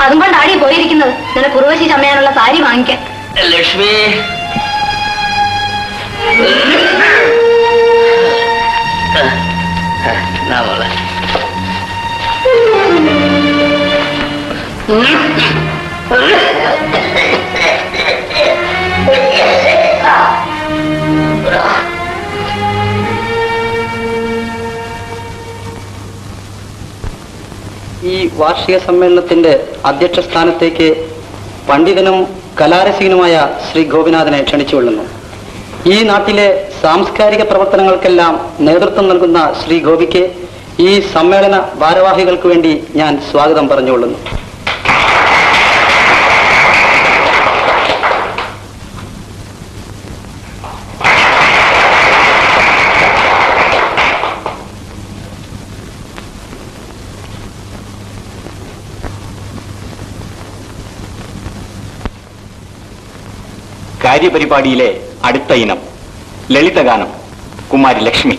[SPEAKER 22] അതും കൊണ്ടാടി പോയിരിക്കുന്നത്? നിനക്ക് ഉർവശി ചമയാനുള്ള സാരി വാങ്ങിക്കാൻ.
[SPEAKER 12] ലക്ഷ്മി. നമ്മളെ
[SPEAKER 28] വാർഷിക സമ്മേളനത്തിന്റെ അധ്യക്ഷ സ്ഥാനത്തേക്ക് പണ്ഡിതനും കലാരസികനുമായ ശ്രീ ഗോപിനാഥനെ ക്ഷണിച്ചുകൊള്ളുന്നു ഈ നാട്ടിലെ സാംസ്കാരിക പ്രവർത്തനങ്ങൾക്കെല്ലാം നേതൃത്വം നൽകുന്ന ശ്രീ ഗോപിക്ക് ഈ സമ്മേളന ഭാരവാഹികൾക്ക് വേണ്ടി ഞാൻ സ്വാഗതം പറഞ്ഞുകൊള്ളുന്നു.
[SPEAKER 10] കാര്യപരിപാടിയിലെ അടുത്ത ഇനം ലളിതഗാനം കുമാരി ലക്ഷ്മി.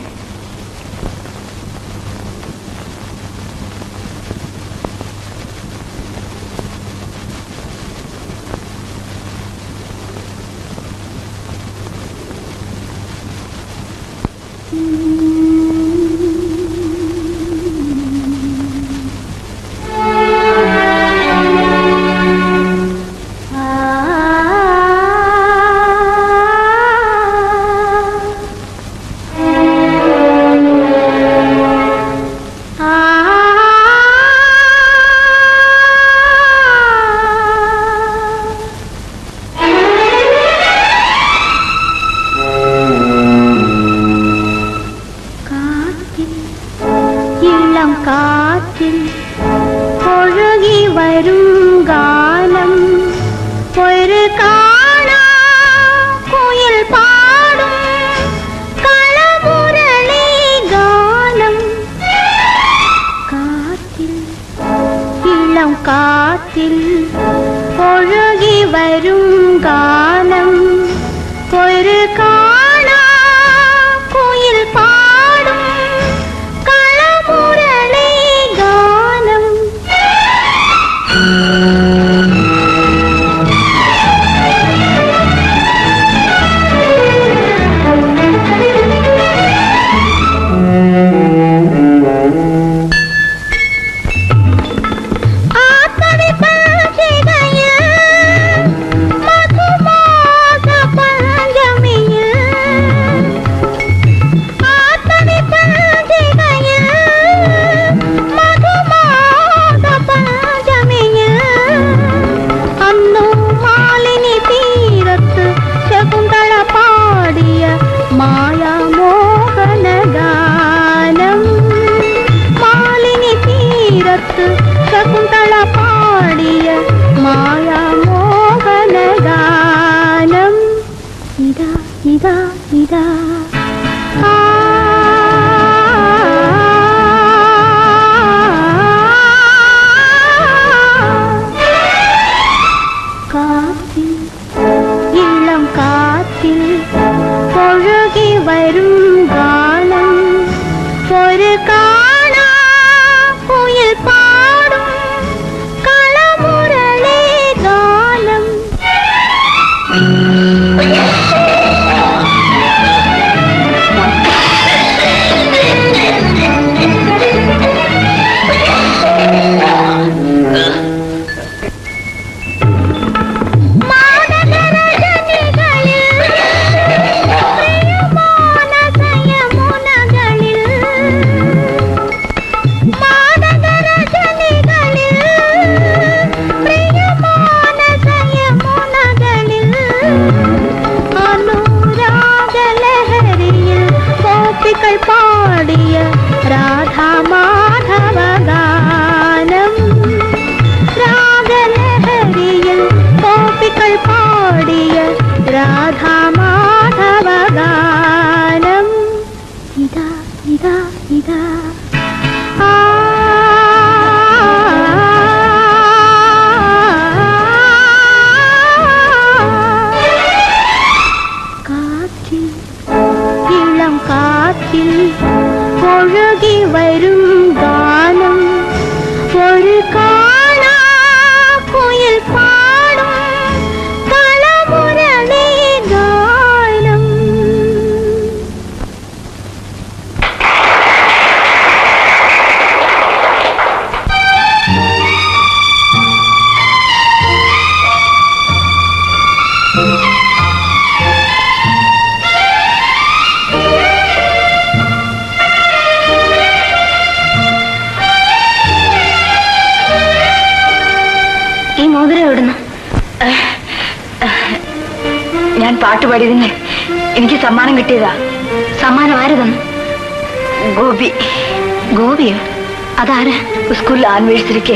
[SPEAKER 22] ആനിവേഴ്സറിക്ക്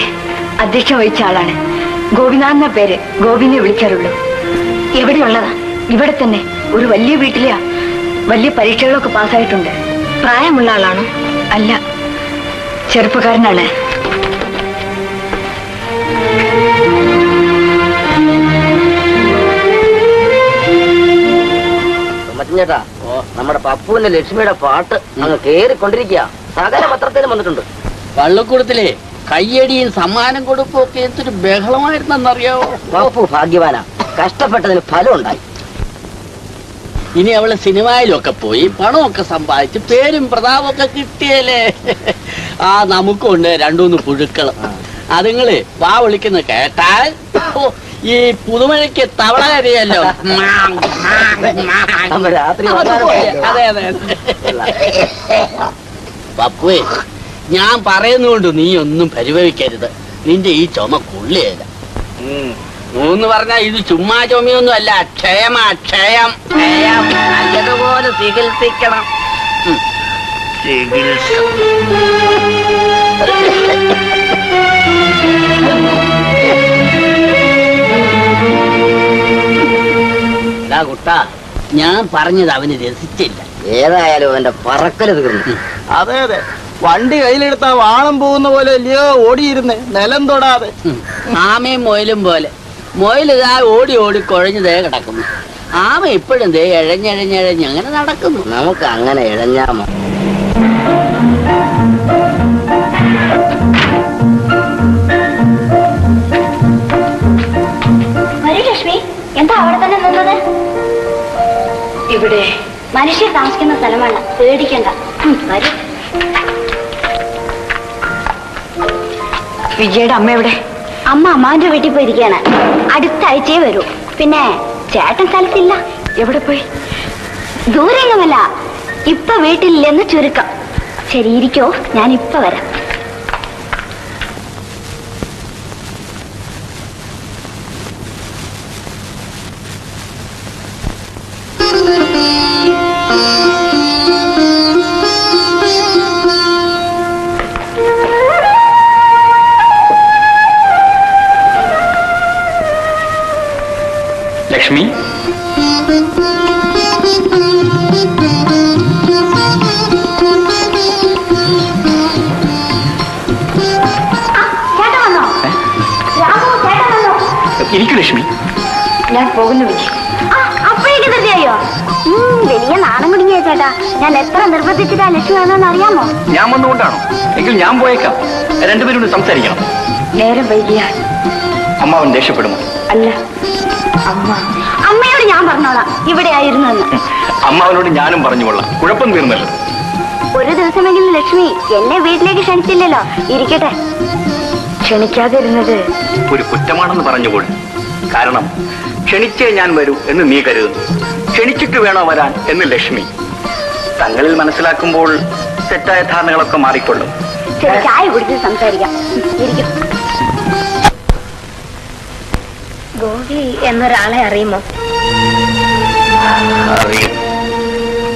[SPEAKER 22] അധ്യക്ഷം വഹിച്ച ആളാണ്. ഗോപിനാഥ് എന്ന പേര്? ഗോപിനെ വിളിക്കാറുള്ളൂ. എവിടെയുള്ളതാ? ഇവിടെ തന്നെ. ഒരു വലിയ വീട്ടിലെയാ വലിയ പരീക്ഷകളൊക്കെ പാസ്സായിട്ടുണ്ട്. പ്രായമുള്ള ആളാണോ? അല്ല. ചെറുപ്പക്കാരനാണ്.
[SPEAKER 1] ചേട്ടാ നമ്മുടെ പപ്പുവിന്റെ ലക്ഷ്മിയുടെ പാട്ട് അങ്ങ് കേറിക്കൊണ്ടിരിക്കുക സകല പത്രത്തിലും വന്നിട്ടുണ്ട്. വള്ളക്കൂടത്തിലെ കയ്യടിയും സമ്മാനം കൊടുപ്പും ഒക്കെ എന്തൊരു ബഹളമായിരുന്നെന്നറിയാവോ പപ്പു ഭാഗ്യവാന. കഷ്ടപ്പെട്ടതിന് ഫലം ഉണ്ടായി ഇനി അവൾ സിനിമയിലൊക്കെ പോയി പണമൊക്കെ സമ്പാദിച്ച് പേരും പ്രതാപമൊക്കെ കിട്ടിയല്ലേ? ആ നമുക്കുണ്ട് രണ്ടുമൂന്ന് പുഴുക്കൾ. അതുങ്ങൾ വാ വിളിക്കുന്ന കേട്ടാൽ ഈ പുതുമഴയ്ക്ക് തവള കരയല്ലോ അതെ അതെ. പപ്പുവേ ഞാൻ പറയുന്നുകൊണ്ട് നീ ഒന്നും പരിഭവിക്കരുത്. നിന്റെ ഈ ചുമ കൊള്ളിയല്ല മൂന്ന് പറഞ്ഞാ ഇത് ചുമ്മാ ചുമയൊന്നും അല്ല ക്ഷയമാ ക്ഷയം. ക്ഷയം. നല്ലതുപോലെ ചികിത്സിക്കണം. ചികിത്സ. കുട്ട ഞാൻ പറഞ്ഞത് അവന് രസിച്ചില്ല.
[SPEAKER 11] ഏതായാലും അവന്റെ പറക്കൽ തീർന്നു.
[SPEAKER 5] അതെ അതെ. വണ്ടി കയ്യിലെടുത്ത വാണം പോകുന്ന പോലെ അല്ലയോ ഓടിയിരുന്നേ നിലം തൊടാതെ.
[SPEAKER 1] ആമയും മൊയിലും പോലെ. മൊയിൽ ഇതാ ഓടി ഓടി കുഴഞ്ഞു ദേ കിടക്കുന്നു. ആമ ഇപ്പോഴും ദേ എഴഞ്ഞഴഞ്ഞഴഞ്ഞ് അങ്ങനെ നടക്കുന്നു.
[SPEAKER 11] നമുക്ക് അങ്ങനെ ഇഴഞ്ഞാ മതി.
[SPEAKER 22] വരൂ ലക്ഷ്മി എന്താ അവിടെ തന്നെ നിന്നത്? ഇവിടെ. മനുഷ്യർ താമസിക്കുന്ന സ്ഥലമാണ്. പേടിക്കണ്ട. വരൂ. വിജയുടെ അമ്മ എവിടെ? അമ്മ അമ്മാവിന്റെ വീട്ടിൽ പോയിരിക്കാണ് അടുത്ത ആഴ്ചയെ വരൂ. പിന്നെ ചേട്ടൻ സ്ഥലത്തില്ല. എവിടെ പോയി? ദൂരെങ്ങുമല്ല ഇപ്പൊ വീട്ടിലില്ലെന്ന് ചുരുക്കം. ശരി ഇരിക്കോ. ഞാൻ ഇപ്പൊ വരാം. ഞാൻ എത്ര നിർബന്ധിച്ചിട്ടാ ലക്ഷ്മി വന്നെന്ന് അറിയാമോ?
[SPEAKER 24] ഞാൻ വന്നുകൊണ്ടാണോ? എങ്കിൽ ഞാൻ പോയേക്കാം. രണ്ടുപേരും സംസാരിക്കണം.
[SPEAKER 22] നേരം വൈകിയ
[SPEAKER 24] അമ്മാവൻ ദേഷ്യപ്പെടുമോ
[SPEAKER 22] അല്ല അമ്മ. അമ്മയോട് ഞാൻ പറഞ്ഞോളാം. ഇവിടെ ആയിരുന്നു
[SPEAKER 24] അമ്മാവനോട് ഞാനും പറഞ്ഞുകൊള്ളാം. കുഴപ്പം തീർന്നല്ലോ.
[SPEAKER 22] ഒരു ദിവസമെങ്കിലും ലക്ഷ്മി എന്നെ വീട്ടിലേക്ക് ക്ഷണിച്ചില്ലല്ലോ. ഇരിക്കട്ടെ. ക്ഷണിക്കാതിരുന്നത്.
[SPEAKER 24] ഒരു കുറ്റമാണെന്ന് പറഞ്ഞുകൂടെ? കാരണം ക്ഷണിച്ചേ ഞാൻ വരൂ എന്ന് നീ കരുതുന്നു. ക്ഷണിച്ചിട്ട് വേണോ വരാൻ എന്ന് ലക്ഷ്മി. തങ്ങളിൽ മനസ്സിലാക്കുമ്പോൾ തെറ്റായ ധാരണകളൊക്കെ മാറിക്കൊള്ളും.
[SPEAKER 22] ശരി ചായ കുടിച്ച് സംസാരിക്കാം. ഗോപി എന്നൊരാളെ അറിയുമോ?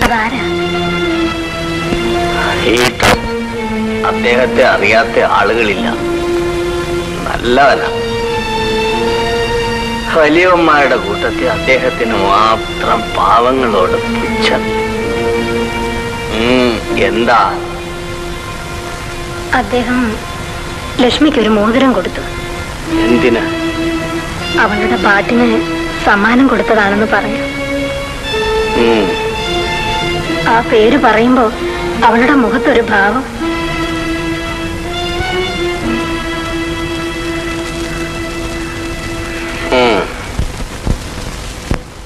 [SPEAKER 22] അതാരാ?
[SPEAKER 12] അദ്ദേഹത്തെ അറിയാത്ത ആളുകളില്ല. നല്ലവനാ. വലിയവന്മാരുടെ കൂട്ടത്തിൽ അദ്ദേഹത്തിന് മാത്രം പാവങ്ങളോട് പുച്ഛം. എന്താ?
[SPEAKER 22] അദ്ദേഹം ലക്ഷ്മിക്ക് ഒരു മോതിരം കൊടുത്തു.
[SPEAKER 12] എന്തിന്?
[SPEAKER 22] അവളുടെ പാട്ടിന് സമ്മാനം കൊടുത്തതാണെന്ന് പറഞ്ഞു. ആ പേര് പറയുമ്പോ അവളുടെ മുഖത്തൊരു ഭാവം.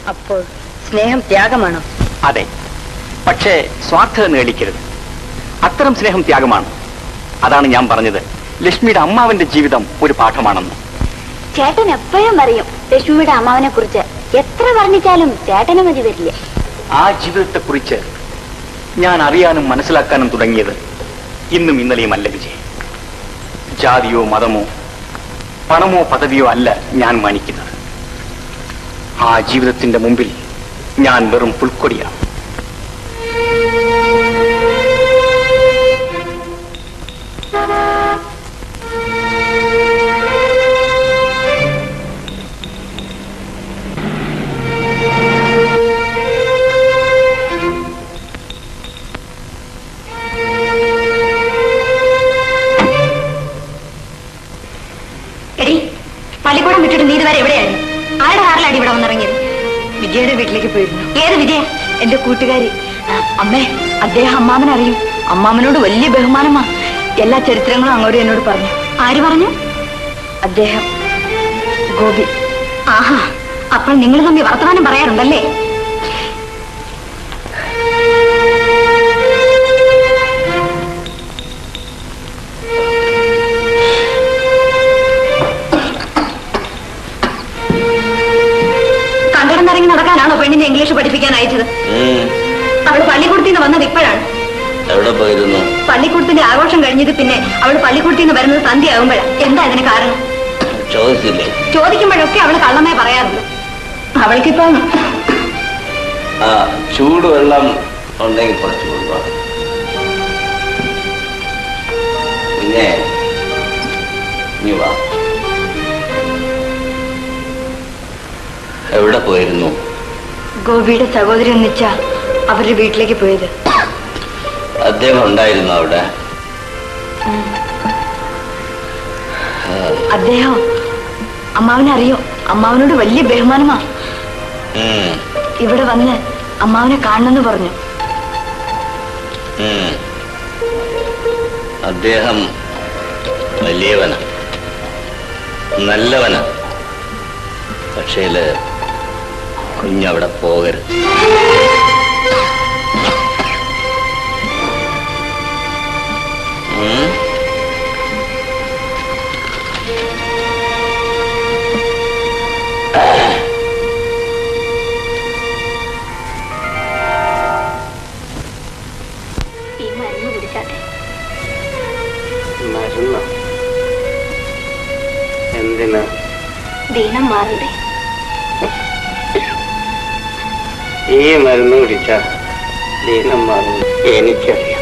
[SPEAKER 22] അപ്പോൾ സ്നേഹം ത്യാഗമാണോ?
[SPEAKER 24] അതെ. പക്ഷേ സ്വാർത്ഥത നേടിക്കരുത് അത്തരം സ്നേഹം ത്യാഗമാണ്. അതാണ് ഞാൻ പറഞ്ഞത്. ലക്ഷ്മിയുടെ അമ്മാവന്റെ ജീവിതം ഒരു പാഠമാണെന്ന്.
[SPEAKER 22] ചേട്ടൻ എപ്പോഴും പറയും ലക്ഷ്മിയുടെ അമ്മാവനെ കുറിച്ച് എത്ര വർണിച്ചാലും ചേട്ടന് മതി വരില്ല.
[SPEAKER 24] ആ ജീവിതത്തെ കുറിച്ച് ഞാൻ അറിയാനും മനസ്സിലാക്കാനും തുടങ്ങിയത് ഇന്നും ഇന്നലെയും അല്ല വിജയ്. ജാതിയോ മതമോ പണമോ പദവിയോ അല്ല ഞാൻ മാനിക്കുന്നത്. ആ ജീവിതത്തിന്റെ മുമ്പിൽ ഞാൻ വെറും പുൽക്കൊടിയാണ്.
[SPEAKER 22] എന്റെ കൂട്ടുകാരി. അമ്മേ അദ്ദേഹം അമ്മാമൻ അറിയും. അമ്മാമനോട് വലിയ ബഹുമാനമാ. എല്ലാ ചരിത്രങ്ങളും അങ്ങോട്ട് എന്നോട് പറഞ്ഞു. ആര് പറഞ്ഞു? അദ്ദേഹം ഗോപി. ആഹാ അപ്പോൾ നിങ്ങൾ തമ്മിൽ വർത്തമാനം പറയാറുണ്ടല്ലേ?
[SPEAKER 12] പോയിരുന്നു
[SPEAKER 22] പള്ളിക്കൂടത്തിന്റെ ആഘോഷം കഴിഞ്ഞത് പിന്നെ അവൾ പള്ളിക്കൂടത്തിൽ നിന്ന് വരുന്നത് സന്ധ്യയാകുമ്പോഴാണ് എന്താ ഇതിന് കാരണം?
[SPEAKER 12] ചോദിച്ചില്ലേ?
[SPEAKER 22] ചോദിക്കുമ്പോഴൊക്കെ അവൾ കള്ളമേ പറയാറുള്ളൂ. അവൾക്കിപ്പം
[SPEAKER 12] ചൂടുവെള്ളം ഉണ്ടെങ്കിൽ കുറച്ച് പിന്നെ നീ വാ. എവിടെ പോയിരുന്നു?
[SPEAKER 29] ഗോപിയുടെ സഹോദരി ഒന്നിച്ച അവരുടെ വീട്ടിലേക്ക് പോയത്.
[SPEAKER 12] അദ്ദേഹം ഉണ്ടായിരുന്നു അവിടെ.
[SPEAKER 29] അദ്ദേഹം അമ്മാവനെ അറിയോ അമ്മാവനോട് വലിയ ബഹുമാനമാ. ഇവിടെ വന്ന് അമ്മാവനെ കാണണമെന്ന് പറഞ്ഞു.
[SPEAKER 12] അദ്ദേഹം വലിയവന. നല്ലവന. പക്ഷേൽ കുഞ്ഞവിടെ പോകരുത്.
[SPEAKER 22] മാറണ്ടേ?
[SPEAKER 12] ഈ മരുന്ന് കുടിച്ച ദീനം മാറും. എനിക്കറിയാം.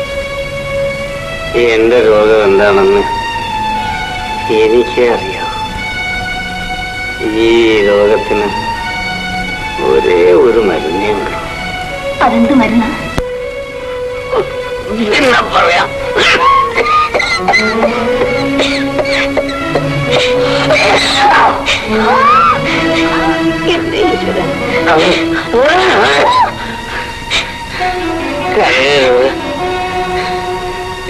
[SPEAKER 12] എന്റെ രോഗം എന്താണെന്ന് എനിക്കേ അറിയാം ഈ രോഗത്തിന് ഒരേ ഒരു മരുന്നേ ഉള്ളൂ.
[SPEAKER 22] അതെന്ത് മരുന്ന്?
[SPEAKER 12] പറയാം? കരയരുത്.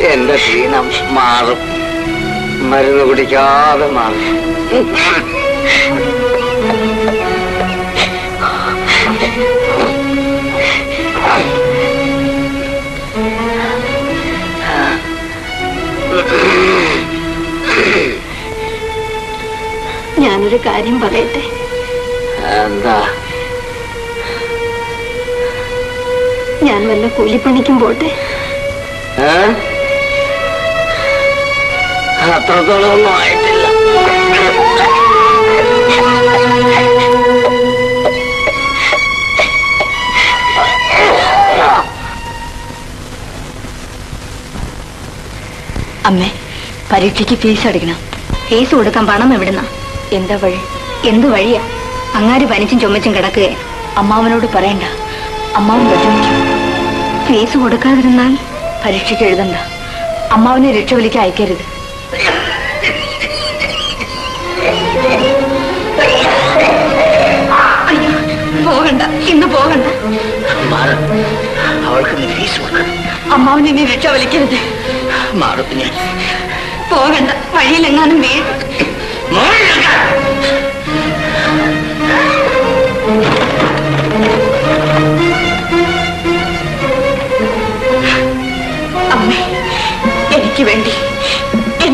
[SPEAKER 12] എന്റെ ക്ഷീണം മാറും. മരുന്ന് കുടിക്കാതെ മാറും.
[SPEAKER 22] ഞാനൊരു കാര്യം പറയട്ടെ?
[SPEAKER 12] എന്താ?
[SPEAKER 22] ഞാൻ വല്ല കൂലിപ്പണിക്കും പോട്ടെ.
[SPEAKER 12] ഏ? അത്രത്തോളം ഒന്നും ആയിട്ടില്ല.
[SPEAKER 29] അമ്മേ പരീക്ഷയ്ക്ക് ഫീസ് അടിക്കണം
[SPEAKER 22] ഫീസ് കൊടുക്കാൻ പണം എവിടുന്ന?
[SPEAKER 29] എന്താ വഴി?
[SPEAKER 22] എന്ത് വഴിയാ? അങ്ങാര് പനിച്ചും ചുമച്ചും കിടക്കുക
[SPEAKER 29] അമ്മാവനോട് പറയണ്ട. അമ്മാവൻ വിഷമിക്കും.
[SPEAKER 22] ഫീസ് കൊടുക്കാതിരുന്നാൽ?
[SPEAKER 29] പരീക്ഷയ്ക്ക് എഴുതണ്ട. അമ്മാവനെ രക്ഷ വിളിക്ക്
[SPEAKER 22] അയക്കരുത്. പോകണ്ട. ഇന്ന് പോകണ്ട.
[SPEAKER 12] അവൾക്ക് ഫീസ് കൊടുക്കണം.
[SPEAKER 29] അമ്മാവനെ ഇനി രക്ഷവലിക്കരുത്
[SPEAKER 12] മാറും മാറുപ്പിനെ
[SPEAKER 22] പോകണ്ട. വഴിയിലെങ്ങാനും വീഴും.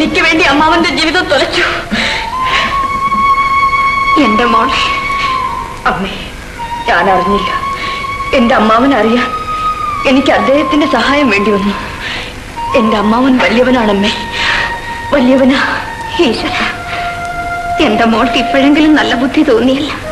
[SPEAKER 29] എനിക്ക് വേണ്ടി അമ്മാവന്റെ ജീവിതം തുലച്ചു. എന്റെ മോളെ അമ്മേ ഞാൻ അറിഞ്ഞില്ല എന്റെ അമ്മാവൻ അറിയാൻ എനിക്ക് അദ്ദേഹത്തിന്റെ സഹായം വേണ്ടി വന്നു. എന്റെ അമ്മാവൻ വലിയവനാണമ്മേ. വലിയവനാ
[SPEAKER 22] ഈശ്വര. എന്റെ മോൾക്ക് ഇപ്പോഴെങ്കിലും നല്ല ബുദ്ധി തോന്നിയല്ല.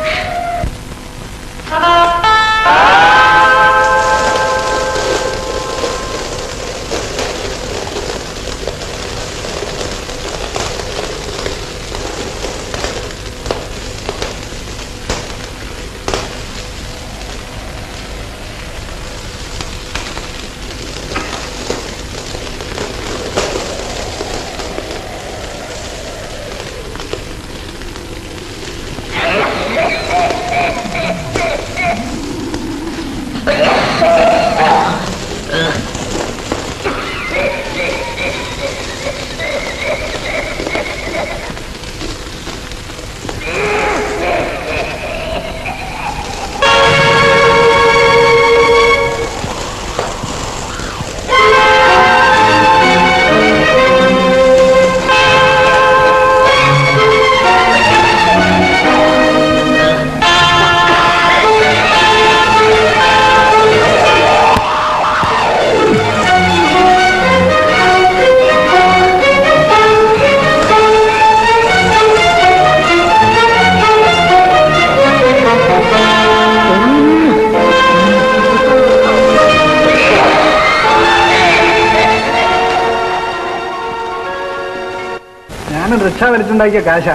[SPEAKER 30] വലിച്ചുണ്ടാക്കിയ കാശ.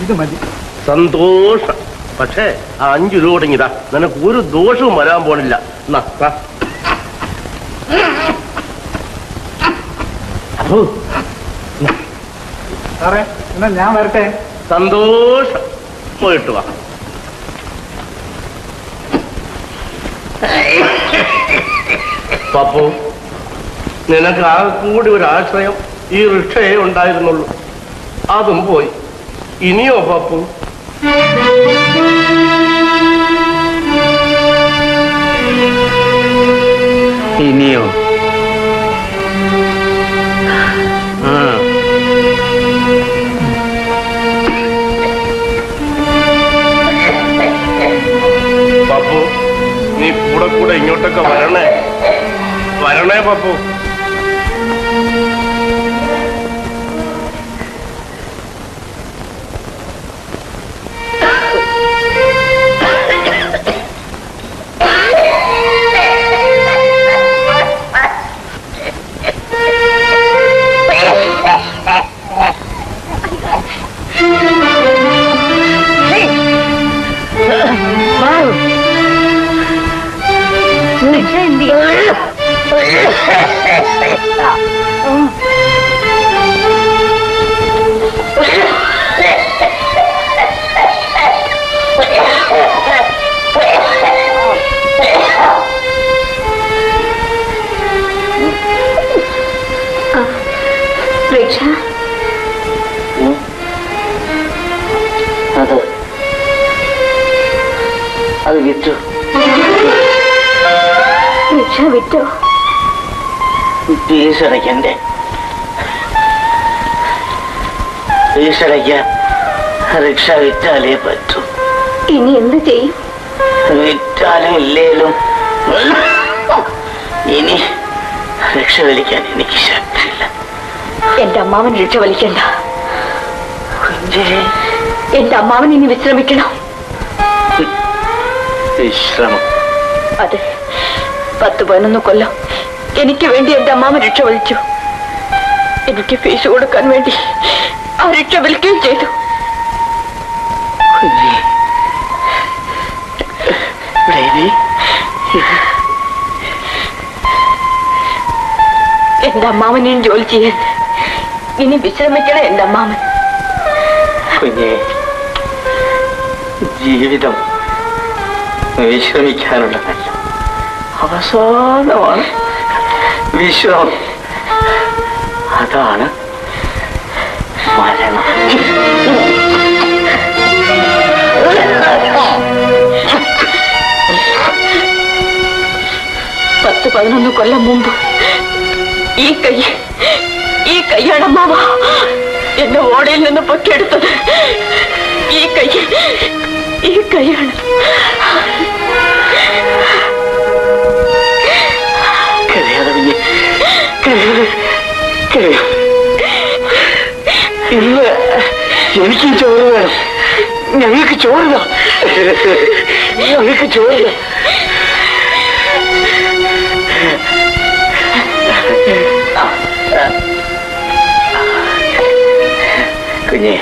[SPEAKER 30] ഇത് മതി.
[SPEAKER 16] സന്തോഷം. പക്ഷേ ആ അഞ്ചു രൂപ തുടങ്ങിയതാ നിനക്ക് ഒരു ദോഷവും വരാൻ പോണില്ല. എന്നാ,
[SPEAKER 30] സാറേ എന്നാ ഞാൻ വരട്ടെ?
[SPEAKER 16] സന്തോഷം. പോയിട്ട് വാ. പപ്പു നിനക്ക് ആ കൂടി ഒരു ആശ്രയം ഈ റിക്ഷയെ ഉണ്ടായിരുന്നുള്ളൂ. അതും പോയി. ഇനിയോ പപ്പു?
[SPEAKER 31] ഇനിയോ?
[SPEAKER 16] പപ്പു നീ കൂടെ കൂടെ ഇങ്ങോട്ടൊക്കെ വരണേ. വരണേ പപ്പു.
[SPEAKER 29] രക്ഷ
[SPEAKER 12] അത് അത് വിറ്റോ ഈശ്വരയ്ക്കന്റെ ഈശ്വരയ്ക്ക് റിക്ഷ വിറ്റാലേ പറ്റൂ.
[SPEAKER 29] ഇനി എന്ത് ചെയ്യും?
[SPEAKER 12] വിറ്റാലും ഇല്ലേലും. ഇനി രക്ഷ വലിക്കാൻ എനിക്ക് ശക്തിയില്ല.
[SPEAKER 29] എന്റെ അമ്മാവൻ രക്ഷ വലിക്കണ്ട. എന്റെ അമ്മാവൻ ഇനി വിശ്രമിക്കണം.
[SPEAKER 12] വിശ്രമം.
[SPEAKER 29] അതെ. പത്ത് പതിനൊന്ന് കൊല്ലം എനിക്ക് വേണ്ടി എന്റെ അമ്മാമ രക്ഷ വലിച്ചു എനിക്ക് ഫീസ് കൊടുക്കാൻ വേണ്ടി ആ രക്ഷ വിൽക്കുകയും ചെയ്തു. എന്റെ അമ്മാവൻ ഇനി ജോലി ചെയ്യാൻ. ഇനി വിശ്രമിക്കണേ എന്റെ അമ്മാവൻ
[SPEAKER 12] കുഞ്ഞെ ജീവിതം വിശ്രമിക്കാനുള്ളതല്ല. അവസാനമാണ്. വിശ്രമം അതാണ് മരണം.
[SPEAKER 29] പത്ത് പതിനൊന്ന് കൊല്ലം മുമ്പ് ഈ കൈ ഈ കൈയാണ് അമ്മാവ. എന്നെ ഓടയിൽ നിന്ന് പൊക്കിയെടുത്തത്. ഈ കൈ ഈ കൈയാണ്.
[SPEAKER 12] ഇന്ന് എനിക്ക് ചോറ് വേണം. ഞങ്ങൾക്ക് ചോറ് ഞങ്ങൾക്ക് ചോറ് കുഞ്ഞെ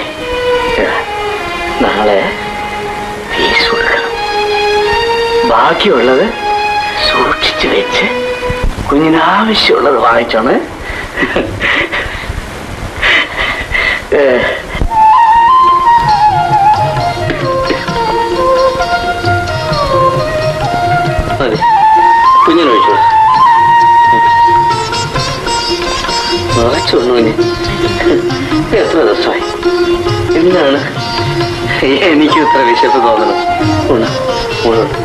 [SPEAKER 12] നാളെ ഫീസ് കൊടുക്കണം. ബാക്കിയുള്ളത് സൂക്ഷിച്ചു വെച്ച് കുഞ്ഞിന് ആവശ്യമുള്ളത് വാങ്ങിച്ചോണ്. കുഞ്ഞിന് ഒഴിച്ചു. വാങ്ങിച്ചോണു കുഞ്ഞ്. എത്ര ദിവസമായി? എന്താണ്? എനിക്ക് ഇത്ര വിശപ്പ് തോന്നണം. ഉണ്ണ ഉണ്ണുണ്ട്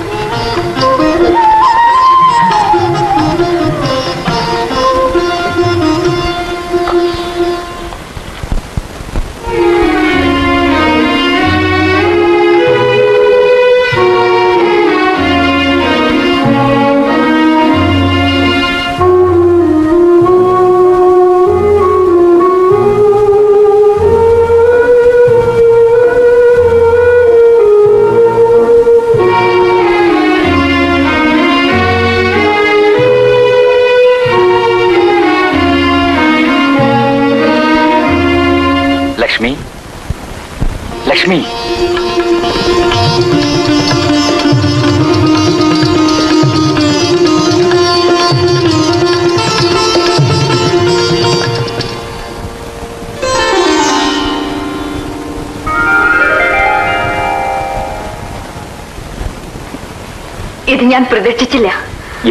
[SPEAKER 29] ഞാൻ പ്രതീക്ഷിച്ചില്ല.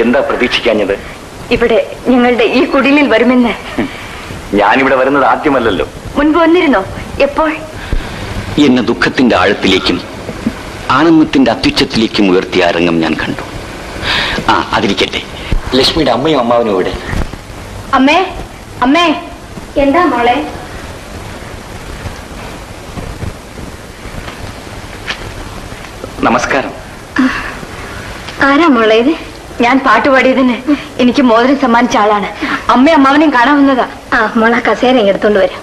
[SPEAKER 32] എന്താ പ്രതീക്ഷിക്കാഞ്ഞത്?
[SPEAKER 29] ഇവിടെ ഞങ്ങളുടെ ഈ കുടിലിൽ വരുമെന്ന്.
[SPEAKER 32] ഞാനിവിടെ വരുന്നത് ആദ്യമല്ലല്ലോ.
[SPEAKER 29] മുൻപ് വന്നിരുന്നോ? എപ്പോൾ?
[SPEAKER 24] എന്നെ ദുഃഖത്തിന്റെ ആഴത്തിലേക്കും ആനന്ദത്തിന്റെ അത്യുച്ചത്തിലേക്കും ഉയർത്തിയ അരങ്ങം ഞാൻ കണ്ടു. ആ അതിരിക്കട്ടെ. ലക്ഷ്മിയുടെ അമ്മയും അമ്മാവനും ഇവിടെ
[SPEAKER 22] അമ്മേ അമ്മേ. എന്താ മോളെ
[SPEAKER 32] നമസ്കാരം
[SPEAKER 29] ആരാ മോളെ ഇത് ഞാൻ പാട്ടുപാടിയതിന് എനിക്ക് മോതിരം സമ്മാനിച്ച ആളാണ്. അമ്മയും അമ്മാവനെയും കാണാൻ വന്നതാ.
[SPEAKER 22] ആ മോളെ കസേര എടുത്തോണ്ട് വരാം.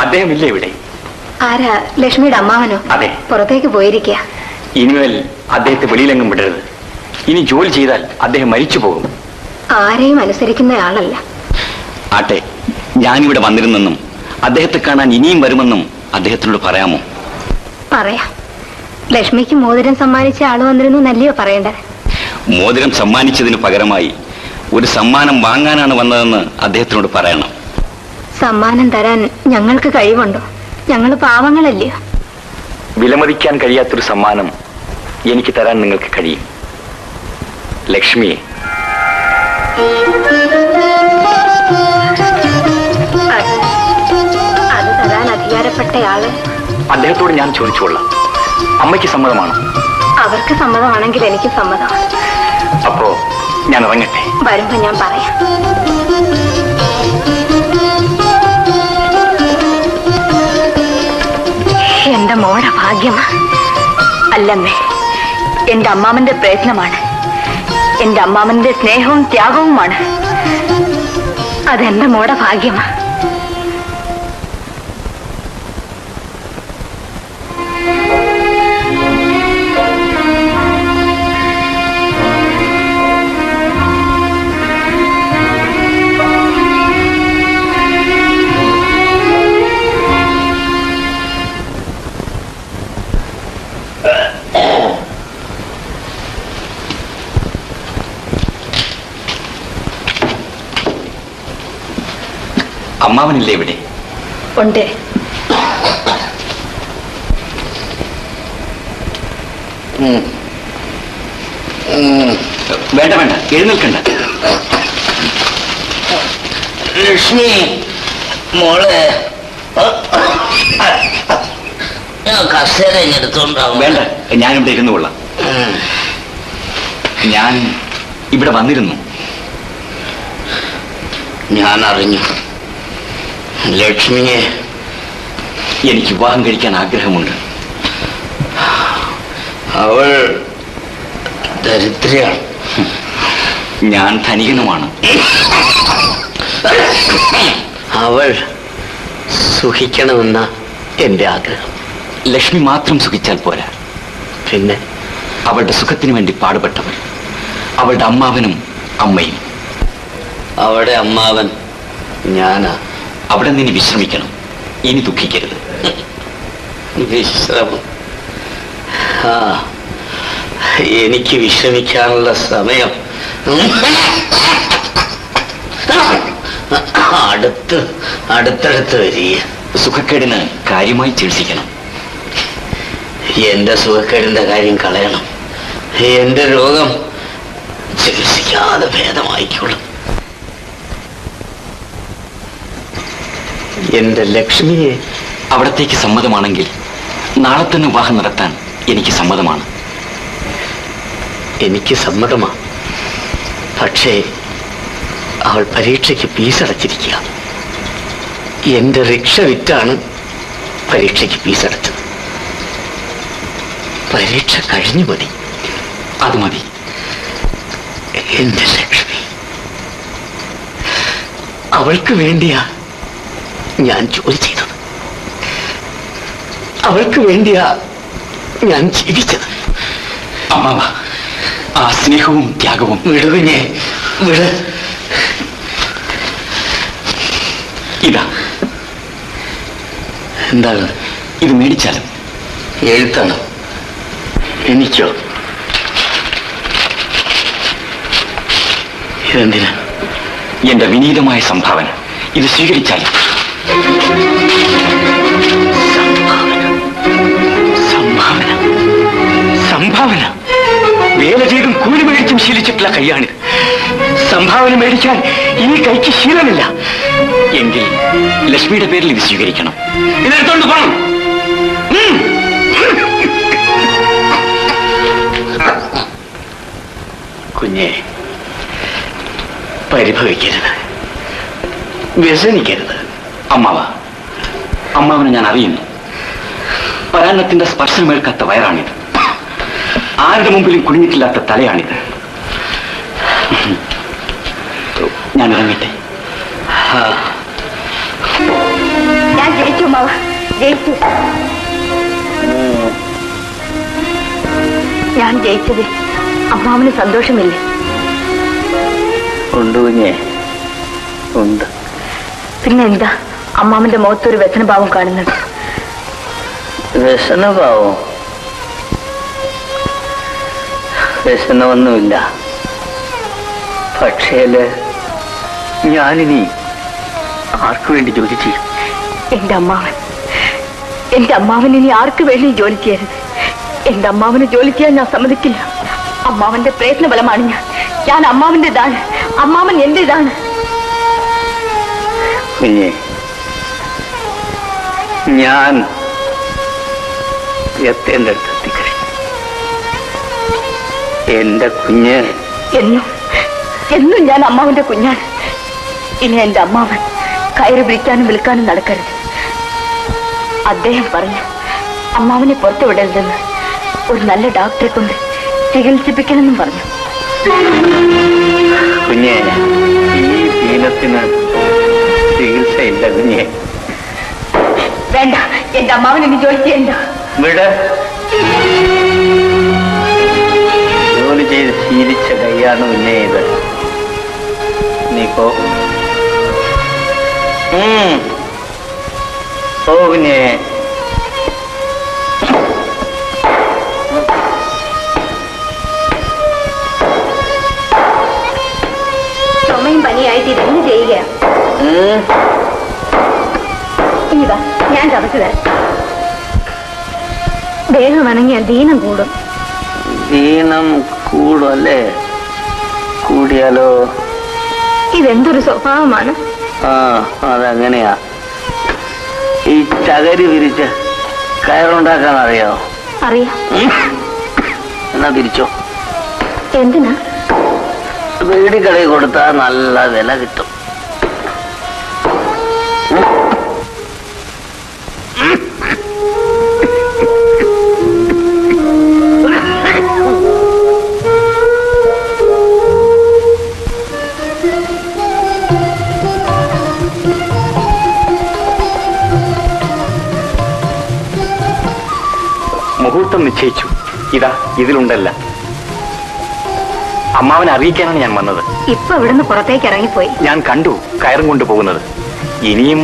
[SPEAKER 32] അദ്ദേഹം ഇല്ല ഇവിടെ?
[SPEAKER 22] ആരാ? ലക്ഷ്മിയുടെ അമ്മാവനോ?
[SPEAKER 32] അതെ.
[SPEAKER 22] പുറത്തേക്ക് പോയിരിക്കുക
[SPEAKER 32] ഇനിമേൽ അദ്ദേഹത്തെ വെളിയിലെങ്ങും വിടരുത്. ഇനി ജോലി ചെയ്താൽ അദ്ദേഹം മരിച്ചു പോകും.
[SPEAKER 22] ആരെയും അനുസരിക്കുന്ന ആളല്ല.
[SPEAKER 24] ആട്ടെ ഞാനിവിടെ വന്നിരുന്നെന്നും അദ്ദേഹത്തെ കാണാൻ ഇനിയും വരുമെന്നും അദ്ദേഹത്തിനോട് പറയാമോ?
[SPEAKER 22] പറയാം. ലക്ഷ്മിക്ക് മോതിരം സമ്മാനിച്ച ആൾ വന്നിരുന്നു നല്ലയോ പറയേണ്ടത്?
[SPEAKER 24] മോതിരം സമ്മാനിച്ചതിന് പകരമായി ഒരു സമ്മാനം വാങ്ങാനാണ് വന്നതെന്ന് അദ്ദേഹത്തിനോട് പറയണം.
[SPEAKER 22] സമ്മാനം തരാൻ ഞങ്ങൾക്ക് കഴിവുണ്ടോ? ഞങ്ങൾ പാവങ്ങളല്ലേ?
[SPEAKER 32] വിലമതിക്കാൻ കഴിയാത്തൊരു സമ്മാനം എനിക്ക് തരാൻ നിങ്ങൾക്ക് കഴിയും. ലക്ഷ്മി
[SPEAKER 22] അത് തരാൻ അധികാരപ്പെട്ടയാൾ.
[SPEAKER 32] അദ്ദേഹത്തോട് ഞാൻ ചോദിച്ചോളാം അമ്മയ്ക്ക് സമ്മതമാണ്?
[SPEAKER 22] അവർക്ക് സമ്മതമാണെങ്കിൽ എനിക്ക് സമ്മതമാണ്
[SPEAKER 32] അപ്പോ ഞാൻ ഇറങ്ങട്ടെ
[SPEAKER 22] വരുമ്പോ ഞാൻ പറയാം.
[SPEAKER 29] എന്റെ മോടെ ഭാഗ്യമാ അല്ലമ്മേ എന്റെ അമ്മാമന്റെ പ്രയത്നമാണ്. എന്റെ അമ്മാമന്റെ സ്നേഹവും ത്യാഗവുമാണ്.
[SPEAKER 22] അതെന്റെ മോടെ ഭാഗ്യമാ
[SPEAKER 24] അമ്മാവനില്ലേ ഇവിടെ?
[SPEAKER 29] ഉണ്ട്.
[SPEAKER 24] വേണ്ട വേണ്ട. എഴുന്നേൽക്കണ്ട.
[SPEAKER 12] ലക്ഷ്മി മോളെ. ഞാൻ കസേര എടുത്തോണ്ടാവും.
[SPEAKER 24] വേണ്ട ഞാനിവിടെ ഇരുന്നു കൊള്ളാം. ഞാൻ ഇവിടെ വന്നിരുന്നു.
[SPEAKER 12] ഞാൻ അറിഞ്ഞു ലക്ഷ്മിയെ
[SPEAKER 24] എനിക്ക് വിവാഹം കഴിക്കാൻ ആഗ്രഹമുണ്ട്.
[SPEAKER 12] അവൾ ദരിദ്രയാണ്.
[SPEAKER 24] ഞാൻ ധനികനുമാണ്.
[SPEAKER 12] അവൾ സുഖിക്കണമെന്ന എന്റെ ആഗ്രഹം.
[SPEAKER 24] ലക്ഷ്മി മാത്രം സുഖിച്ചാൽ പോരാ.
[SPEAKER 12] പിന്നെ?
[SPEAKER 24] അവളുടെ സുഖത്തിന് വേണ്ടി പാടുപെട്ടവർ അവളുടെ അമ്മാവനും അമ്മയും.
[SPEAKER 12] അവളുടെ അമ്മാവൻ ഞാനാ.
[SPEAKER 24] അവിടെ നിന്ന് വിശ്രമിക്കണം. ഇനി ദുഃഖിക്കരുത്.
[SPEAKER 12] വിശ്രമം. ആ എനിക്ക് വിശ്രമിക്കാനുള്ള സമയം. അടുത്ത് അടുത്തടുത്ത് വരിക.
[SPEAKER 24] സുഖക്കേടിന് കാര്യമായി ചികിത്സിക്കണം.
[SPEAKER 12] എന്റെ സുഖക്കേടിന്റെ കാര്യം കളയണം. എന്റെ രോഗം ചികിത്സിക്കാതെ ഭേദമായിക്കോളും എന്റെ ലക്ഷ്മിയെ
[SPEAKER 24] അവിടത്തേക്ക് സമ്മതമാണെങ്കിൽ നാളെ തന്നെ വിവാഹം നടത്താൻ എനിക്ക് സമ്മതമാണ്.
[SPEAKER 12] എനിക്ക് സമ്മതമാ. പക്ഷേ അവൾ പരീക്ഷയ്ക്ക് ഫീസ് അടച്ചിരിക്കുക. എന്റെ റിക്ഷ വിറ്റാണ് പരീക്ഷയ്ക്ക് ഫീസ് അടച്ചത്. പരീക്ഷ കഴിഞ്ഞു മതി.
[SPEAKER 24] അത് മതി.
[SPEAKER 12] എന്റെ ലക്ഷ്മി അവൾക്ക് വേണ്ടിയാ ഞാൻ ജോലി ചെയ്തത്. അവൾക്ക് വേണ്ടിയാ ഞാൻ ജീവിച്ചത്.
[SPEAKER 24] അമ്മ ആ സ്നേഹവും ത്യാഗവും
[SPEAKER 12] വിടുവിനെ വിട്.
[SPEAKER 24] ഇതാ.
[SPEAKER 12] എന്താണ്
[SPEAKER 24] ഇത് മേടിച്ചാലും? എഴുത്താണ്. എനിക്കോ? ഇതെന്തിനാ? എന്റെ വിനീതമായ സംഭാവന. ഇത് സ്വീകരിച്ചാലും? സംഭാവന. സംഭാവന. വേല ചെയ്തും കൂലി മേടിച്ചും ശീലിച്ചിട്ടുള്ള കൈയാണിത് സംഭാവന മേടിക്കാൻ ഈ കൈക്ക് ശീലമില്ല. എങ്കിൽ ലക്ഷ്മിയുടെ പേരിൽ ഇത് സ്വീകരിക്കണം. ഇതെടുത്തോണ്ട് ഉം. കുഞ്ഞെ പരിഭവിക്കരുത്. വ്യസനിക്കരുത്. അമ്മാവ. അമ്മാവനെ ഞാൻ അറിയുന്നു. പരാന്നത്തിന്റെ സ്പർശനമേൽക്കാത്ത വയറാണിത്. ആരുടെ മുമ്പിലും കുടുങ്ങിട്ടില്ലാത്ത തലയാണിത്. ഞാൻ ഇറങ്ങട്ടെ.
[SPEAKER 29] ഞാൻ ജയിച്ചു മാവ ജയിച്ചു. ഞാൻ ജയിച്ചത് അമ്മാവന് സന്തോഷമില്ലേ.
[SPEAKER 24] ഉണ്ട് കുഞ്ഞേ. ഉണ്ട്.
[SPEAKER 29] പിന്നെന്താ? അമ്മാവന്റെ മുഖത്തൊരു വ്യസനഭാവം കാണുന്നത്.
[SPEAKER 24] വ്യസനഭാവം? വ്യസനമൊന്നുമില്ല. പക്ഷേൽ ഞാനിനി ആർക്കു വേണ്ടി ജോലി ചെയ്യും?
[SPEAKER 29] എന്റെ അമ്മാവൻ. എന്റെ അമ്മാവൻ ഇനി ആർക്കു വേണ്ടി ജോലി ചെയ്യരുത്? എന്റെ അമ്മാവന് ജോലി ചെയ്യാൻ ഞാൻ സമ്മതിക്കില്ല. അമ്മാവന്റെ പ്രയത്ന ഫലമാണ് ഞാൻ. ഞാൻ അമ്മാവന്റെ ഇതാണ് അമ്മാവൻ എന്റെ ഇതാണ്
[SPEAKER 24] കുഞ്ഞെ ഞാൻ എത്തേണ്ടടുത്ത് എത്തിക്കഴിഞ്ഞു എന്റെ കുഞ്ഞ്
[SPEAKER 29] എന്നും എന്നും ഞാൻ അമ്മാവന്റെ കുഞ്ഞാണ്. ഇനി എന്റെ അമ്മാവൻ കയറി വിളിക്കാനും വിൽക്കാനും നടക്കരുത്. അദ്ദേഹം പറഞ്ഞു അമ്മാവനെ പുറത്തു വിടരുതെന്ന് ഒരു നല്ല ഡോക്ടറെ കൊണ്ട് ചികിത്സിപ്പിക്കണമെന്നും പറഞ്ഞു.
[SPEAKER 24] കുഞ്ഞേ ഈ ദീനത്തിന് ചികിത്സയില്ല കുഞ്ഞെ.
[SPEAKER 29] വേണ്ട. എന്റെ അമ്മാവൻ ഇനി ജോലി ചെയ്യണ്ട.
[SPEAKER 24] വിട്. ജോലി ചെയ്ത് ശീലിച്ച കൈയാണ് പിന്നെ ഇത്. നീ പോ. ഉം. പോ കുഞ്ഞെ
[SPEAKER 29] ചുമയും പനിയായിട്ട് ഇതെന്ന് ചെയ്യുക
[SPEAKER 24] ഉം.
[SPEAKER 29] ഇതാ ഞാൻ ചതച്ചു തരാം. ദേഹം അനങ്ങിയാൽ ദീനം കൂടും.
[SPEAKER 24] ദീനം കൂടും അല്ലേ? കൂടിയാലോ?
[SPEAKER 29] ഇതെന്തൊരു സ്വഭാവമാണ്?
[SPEAKER 24] ആ അതങ്ങനെയാ. ഈ ചകരി വിരിച്ച് കയറുണ്ടാക്കാൻ അറിയോ.
[SPEAKER 29] അറിയാം
[SPEAKER 24] എന്നാ തിരിച്ചോ.
[SPEAKER 29] എന്തിനാ?
[SPEAKER 24] വീടിക്കടയിൽ കൊടുത്താൽ നല്ല വില കിട്ടും. ഇതിലുണ്ടല്ല. അമ്മാവനെ അറിയിക്കാനാണ് ഞാൻ വന്നത്.
[SPEAKER 29] ഇപ്പൊ ഇവിടുന്ന് പുറത്തേക്ക് ഇറങ്ങിപ്പോയി.
[SPEAKER 24] ഞാൻ കണ്ടു കയറും കൊണ്ടുപോകുന്നത് ഇനിയും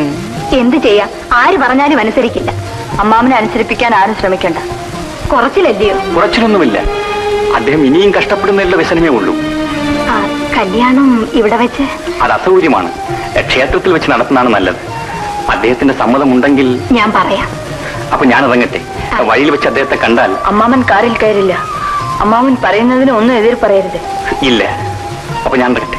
[SPEAKER 29] എന്ത് ചെയ്യാം? ആര് പറഞ്ഞാലും അനുസരിക്കില്ല. അമ്മാവനെ അനുസരിപ്പിക്കാൻ ആരും ശ്രമിക്കണ്ട. കുറച്ചിലല്ലയോ
[SPEAKER 24] കുറച്ചിലൊന്നുമില്ല. അദ്ദേഹം ഇനിയും കഷ്ടപ്പെടുന്നതിലുള്ള വ്യസനമേ ഉള്ളൂ.
[SPEAKER 29] കല്യാണം ഇവിടെ വെച്ച്?
[SPEAKER 24] അത് അസൗകര്യമാണ്. ക്ഷേത്രത്തിൽ വെച്ച് നടത്തുന്നതാണ് നല്ലത്. അദ്ദേഹത്തിന്റെ സമ്മതമുണ്ടെങ്കിൽ
[SPEAKER 29] ഞാൻ പറയാം.
[SPEAKER 24] അപ്പൊ ഞാൻ ഇറങ്ങട്ടെ വഴിയിൽ വെച്ച് അദ്ദേഹത്തെ കണ്ടാൽ
[SPEAKER 29] അമ്മാമൻ കാറിൽ കയറില്ല. അമ്മാവൻ പറയുന്നതിന് ഒന്നും എതിർ പറയരുത്.
[SPEAKER 24] ഇല്ല. അപ്പൊ ഞാൻ വരട്ടെ.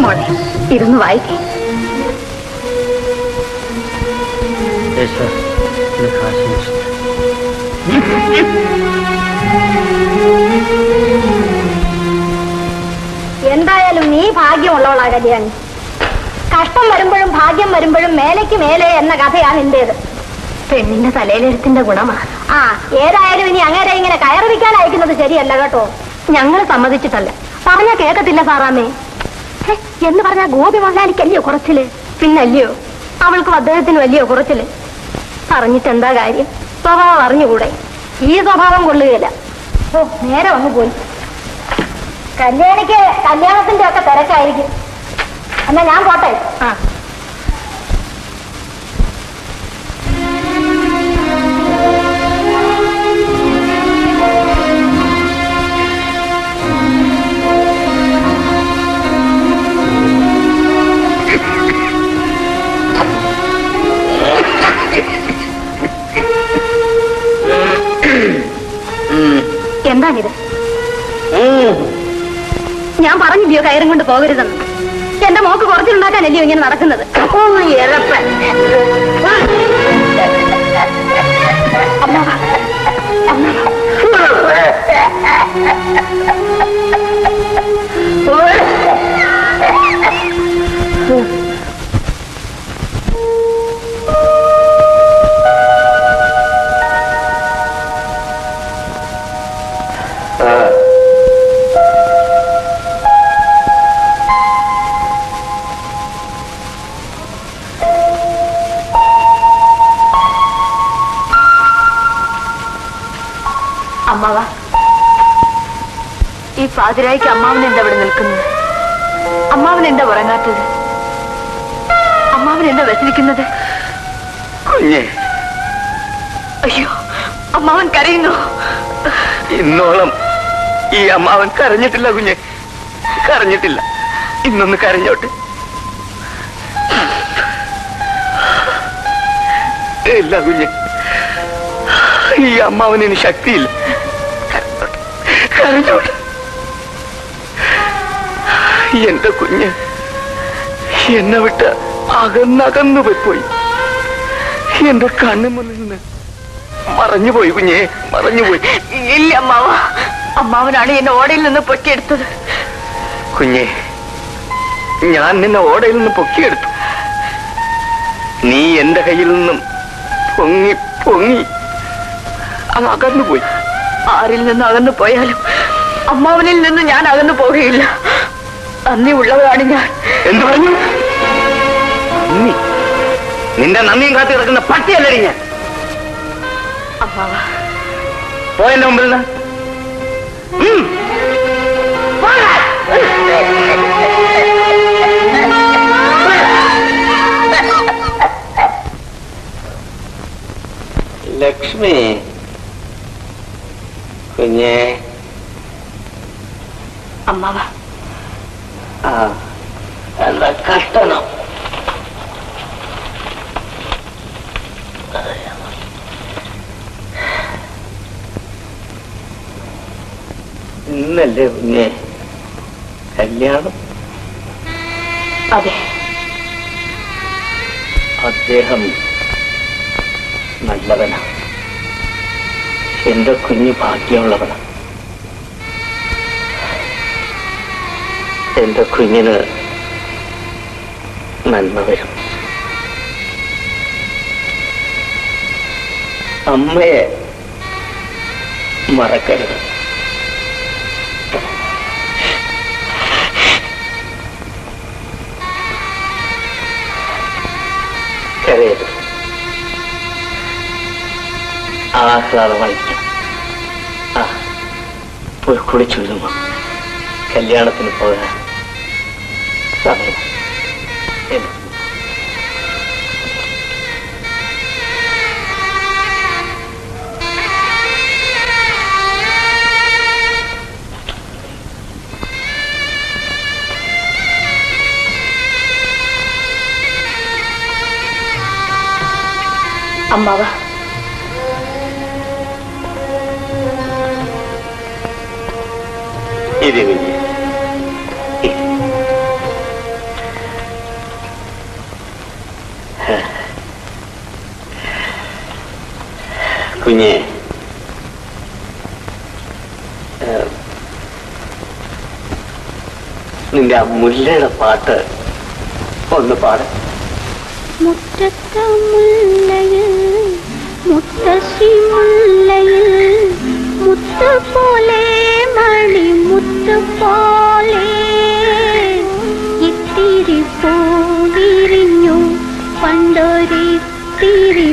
[SPEAKER 29] മോളെ ഇരുന്ന് വായിക്കേ. എന്തായാലും നീ ഭാഗ്യമുള്ളവളാ കല്യാണി. കഷ്ടം വരുമ്പോഴും ഭാഗ്യം വരുമ്പോഴും മേലേക്ക് മേലെ എന്ന കഥയാണ് എന്റേത്. പെണ്ണിന്റെ തലയിലെഴുത്തിന്റെ ഗുണമാ. ആ ഏതായാലും ഇനി അങ്ങേരെ ഇങ്ങനെ കയറിവിക്കാൻ അയക്കുന്നത് ശരിയല്ല കേട്ടോ. ഞങ്ങൾ സമ്മതിച്ചിട്ടല്ല. പറഞ്ഞാ കേക്കത്തില്ല സാറാമേ എന്ന് പറഞ്ഞാ ഗോപി മുതലാളിക്കല്ലയോ കുറച്ചിൽ? പിന്നല്ലയോ? അവൾക്ക് അദ്ദേഹത്തിന് വലിയോ കുറച്ചിൽ? പറഞ്ഞിട്ട് എന്താ കാര്യം? സ്വഭാവം അറിഞ്ഞുകൂടെ? ഈ സ്വഭാവം കൊള്ളുകയില്ല. ഓ നേരെ വന്നു പോയി. കല്യാണിക്ക് കല്യാണത്തിന്റെ ഒക്കെ തിരക്കായിരിക്കും. എന്നാ ഞാൻ പോട്ടെ? ആ.
[SPEAKER 22] ഞാൻ പറഞ്ഞില്ലയോ കയറും കൊണ്ട് പോകരുതെന്ന്? എന്റെ മോക്ക് കുറച്ചിലുണ്ടാക്കാനല്ലയോ ഇങ്ങനെ നടക്കുന്നത്? ഓ
[SPEAKER 29] പാതിരായിക്ക് അമ്മാവൻ എന്താ ഇവിടെ നിൽക്കുന്നത്? അമ്മാവൻ എന്താ ഉറങ്ങാത്തത്? അമ്മാവൻ എന്താ വ്യസനിക്കുന്നത്
[SPEAKER 12] കുഞ്ഞേ.
[SPEAKER 29] അയ്യോ അമ്മാവൻ കരയുന്നു.
[SPEAKER 12] ഇന്നോളം ഈ അമ്മാവൻ കരഞ്ഞിട്ടില്ല കുഞ്ഞെ. കരഞ്ഞിട്ടില്ല. ഇന്നൊന്ന് കരഞ്ഞോട്ടെ. ഇല്ല കുഞ്ഞെ. ഈ അമ്മാവനിന് ശക്തിയില്ല. കരഞ്ഞോട്ടെ. എന്റെ കുഞ്ഞ്. എന്നെ വിട്ട് അകന്നകന്നു പോയി എന്റെ കണ്ണു മുന്നിൽ നിന്ന് മറഞ്ഞുപോയി കുഞ്ഞെ മറഞ്ഞുപോയി
[SPEAKER 29] ഇല്ല അമ്മാവ. അമ്മാവനാണ് എന്നെ ഓടയിൽ നിന്ന് പൊക്കിയെടുത്തത്.
[SPEAKER 12] കുഞ്ഞെ ഞാൻ നിന്നെ ഓടയിൽ നിന്ന് പൊക്കിയെടുത്തു. നീ എന്റെ കയ്യിൽ നിന്നും പൊങ്ങി പൊങ്ങി അങ്ങ് അകന്നുപോയി.
[SPEAKER 29] ആരിൽ നിന്ന് അകന്നു പോയാലും അമ്മാവനിൽ നിന്ന് ഞാൻ അകന്നു പോകുകയില്ല നന്ദി ഉള്ളവരാണ് ഞാൻ.
[SPEAKER 12] എന്തു പറഞ്ഞു? നന്ദി. നിന്റെ നന്ദിയും കാത്തി കിടക്കുന്ന പട്ടിയല്ലേ ഞാൻ.
[SPEAKER 29] അമ്മാവ.
[SPEAKER 12] പോയന്റെ മുമ്പിൽ നിന്ന്. ലക്ഷ്മി. കുഞ്ഞേ.
[SPEAKER 29] അമ്മാവ.
[SPEAKER 12] എന്താ കഷ്ടണം. ഇന്നല്ലേ പിന്നെ കല്യാണം?
[SPEAKER 29] അതെ.
[SPEAKER 12] അദ്ദേഹം നല്ലവനാണ് എന്റെ കുഞ്ഞ് ഭാഗ്യമുള്ളവനാണ് എന്റെ കുഞ്ഞിന് നന്മ വരും അമ്മയെ മറക്കരുത്. കരയരുത്. ആഹ്ലാദമായിരിക്കും ആ പോയി കുളിച്ചൊരുങ്ങും കല്യാണത്തിന് പോകാൻ സമയം എന്ത്
[SPEAKER 29] അമ്മാവ
[SPEAKER 12] ഇത് കുഞ്ഞ് കുഞ്ഞെ നിന്റെ ആ മുല്ലയുടെ പാട്ട് ഒന്ന് പാട്.
[SPEAKER 10] മുറ്റത്ത മുല്ലയിൽ മുത്തശ്ശി മുല്ലയിൽ മുത്ത പോലെ മണി മുത്ത് പോലെ ഇത്തിരി പൂവിരിഞ്ഞു പണ്ടൊരിത്തിരി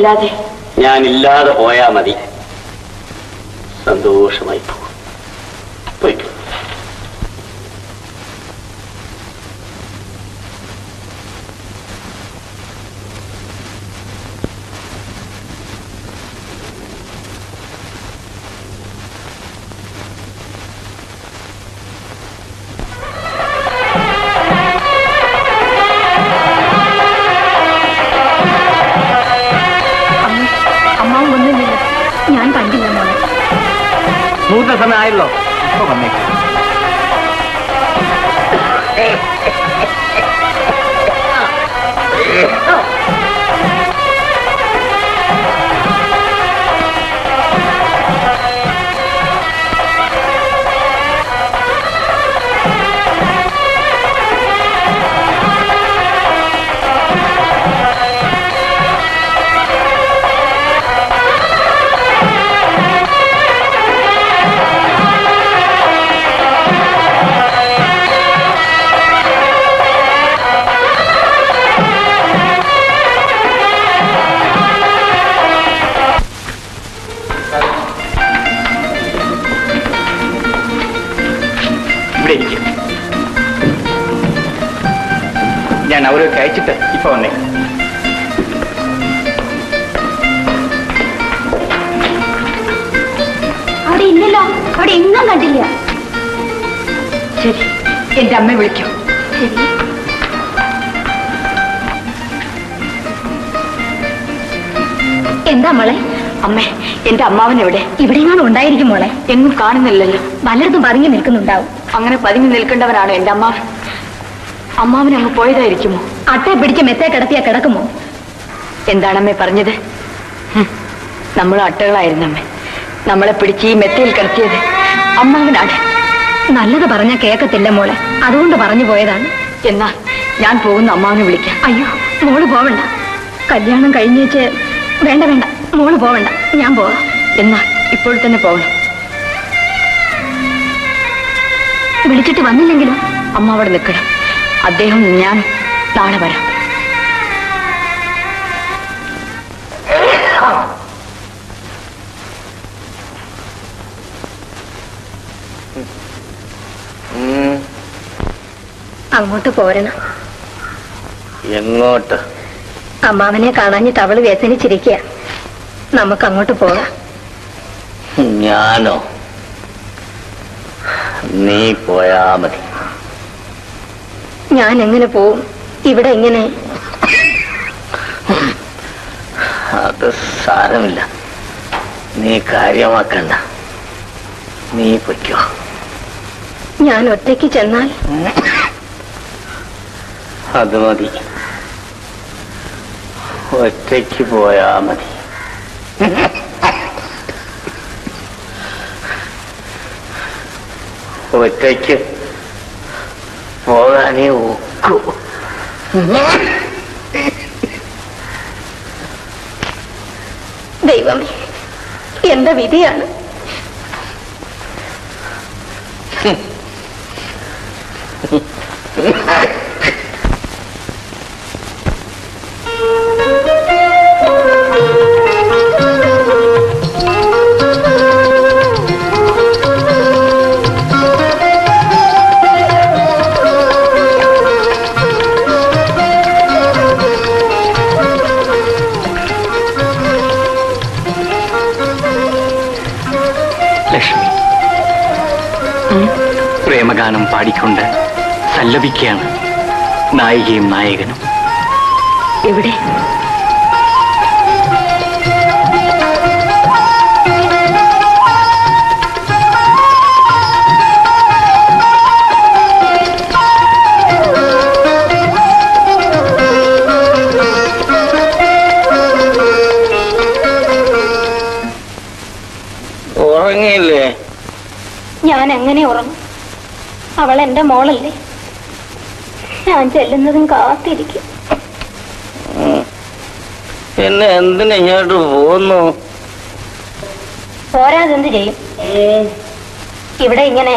[SPEAKER 12] Navidades.
[SPEAKER 29] അമ്മാവൻ എവിടെ
[SPEAKER 22] ഇവിടെയെങ്ങാനും ഉണ്ടായിരിക്കും മോളെ.
[SPEAKER 29] എങ്ങും കാണുന്നില്ലല്ലോ.
[SPEAKER 22] പലയിടത്തും പറഞ്ഞു നിൽക്കുന്നുണ്ടാവും.
[SPEAKER 29] അങ്ങനെ പതുങ്ങി നിൽക്കേണ്ടവനാണ് എന്റെ അമ്മാവൻ. അമ്മാവൻ അങ്ങ് പോയതായിരിക്കുമോ?
[SPEAKER 22] അട്ടയെ പിടിച്ച് മെത്തേ കിടത്തിയാ കിടക്കുമോ?
[SPEAKER 29] എന്താണമ്മേ പറഞ്ഞത്? നമ്മൾ അട്ടകളായിരുന്നു അമ്മേ. നമ്മളെ പിടിച്ച് ഈ മെത്തയിൽ കിടത്തിയത് അമ്മാവനാണ്.
[SPEAKER 22] നല്ലത് പറഞ്ഞാ കേക്കത്തില്ല മോളെ. അതുകൊണ്ട് പറഞ്ഞു പോയതാണ്.
[SPEAKER 29] എന്നാ ഞാൻ പോകുന്ന അമ്മാവനെ വിളിക്കാം.
[SPEAKER 22] അയ്യോ മോൾ പോവണ്ട. കല്യാണം കഴിഞ്ഞേച്ച് വേണ്ട വേണ്ട. മോൾ പോവണ്ട. ഞാൻ പോവാം.
[SPEAKER 29] എന്നാ ഇപ്പോൾ തന്നെ പോകണം.
[SPEAKER 22] വിളിച്ചിട്ട് വന്നില്ലെങ്കിലും
[SPEAKER 29] അമ്മ അവിടെ നിൽക്കണം. അദ്ദേഹം ഞാൻ നാളെ വരാം.
[SPEAKER 22] അങ്ങോട്ട് പോരണം.
[SPEAKER 12] എങ്ങോട്ട്?
[SPEAKER 22] അമ്മാവനെ കാണാഞ്ഞിട്ട് അവൾ വ്യസനിച്ചിരിക്കുക നമുക്ക് അങ്ങോട്ട് പോകാം.
[SPEAKER 12] ഞാനോ? നീ പോയാ മതി.
[SPEAKER 22] ഞാൻ എങ്ങനെ പോവും? ഇവിടെ എങ്ങനെ?
[SPEAKER 12] അത് സാരമില്ല. നീ കാര്യമാക്കണ്ട. നീ പൊയ്ക്കോ.
[SPEAKER 22] ഞാൻ ഒറ്റയ്ക്ക് ചെന്നാൽ?
[SPEAKER 12] അത് മതി. ഒറ്റയ്ക്ക് പോയാ മതി. ഒറ്റയ്ക്ക്. പോകാനേ ഒക്കൂ
[SPEAKER 22] ദൈവമേ എന്റെ വിധിയാണ്.
[SPEAKER 24] സല്ലപിക്കുകയാണ് നായികയും നായകനും.
[SPEAKER 29] എവിടെ?
[SPEAKER 12] ഉറങ്ങിയില്ലേ?
[SPEAKER 22] ഞാൻ എങ്ങനെ ഉറങ്ങും? അവൾ എന്റെ മോളല്ലേ? ഞാൻ ചെല്ലുന്നതും കാത്തിരിക്കും.
[SPEAKER 12] പിന്നെ എന്തിനാ ഇങ്ങോട്ട് പോന്നു
[SPEAKER 22] പോരാതെന്ത് ചെയ്യും? ഇവിടെ ഇങ്ങനെ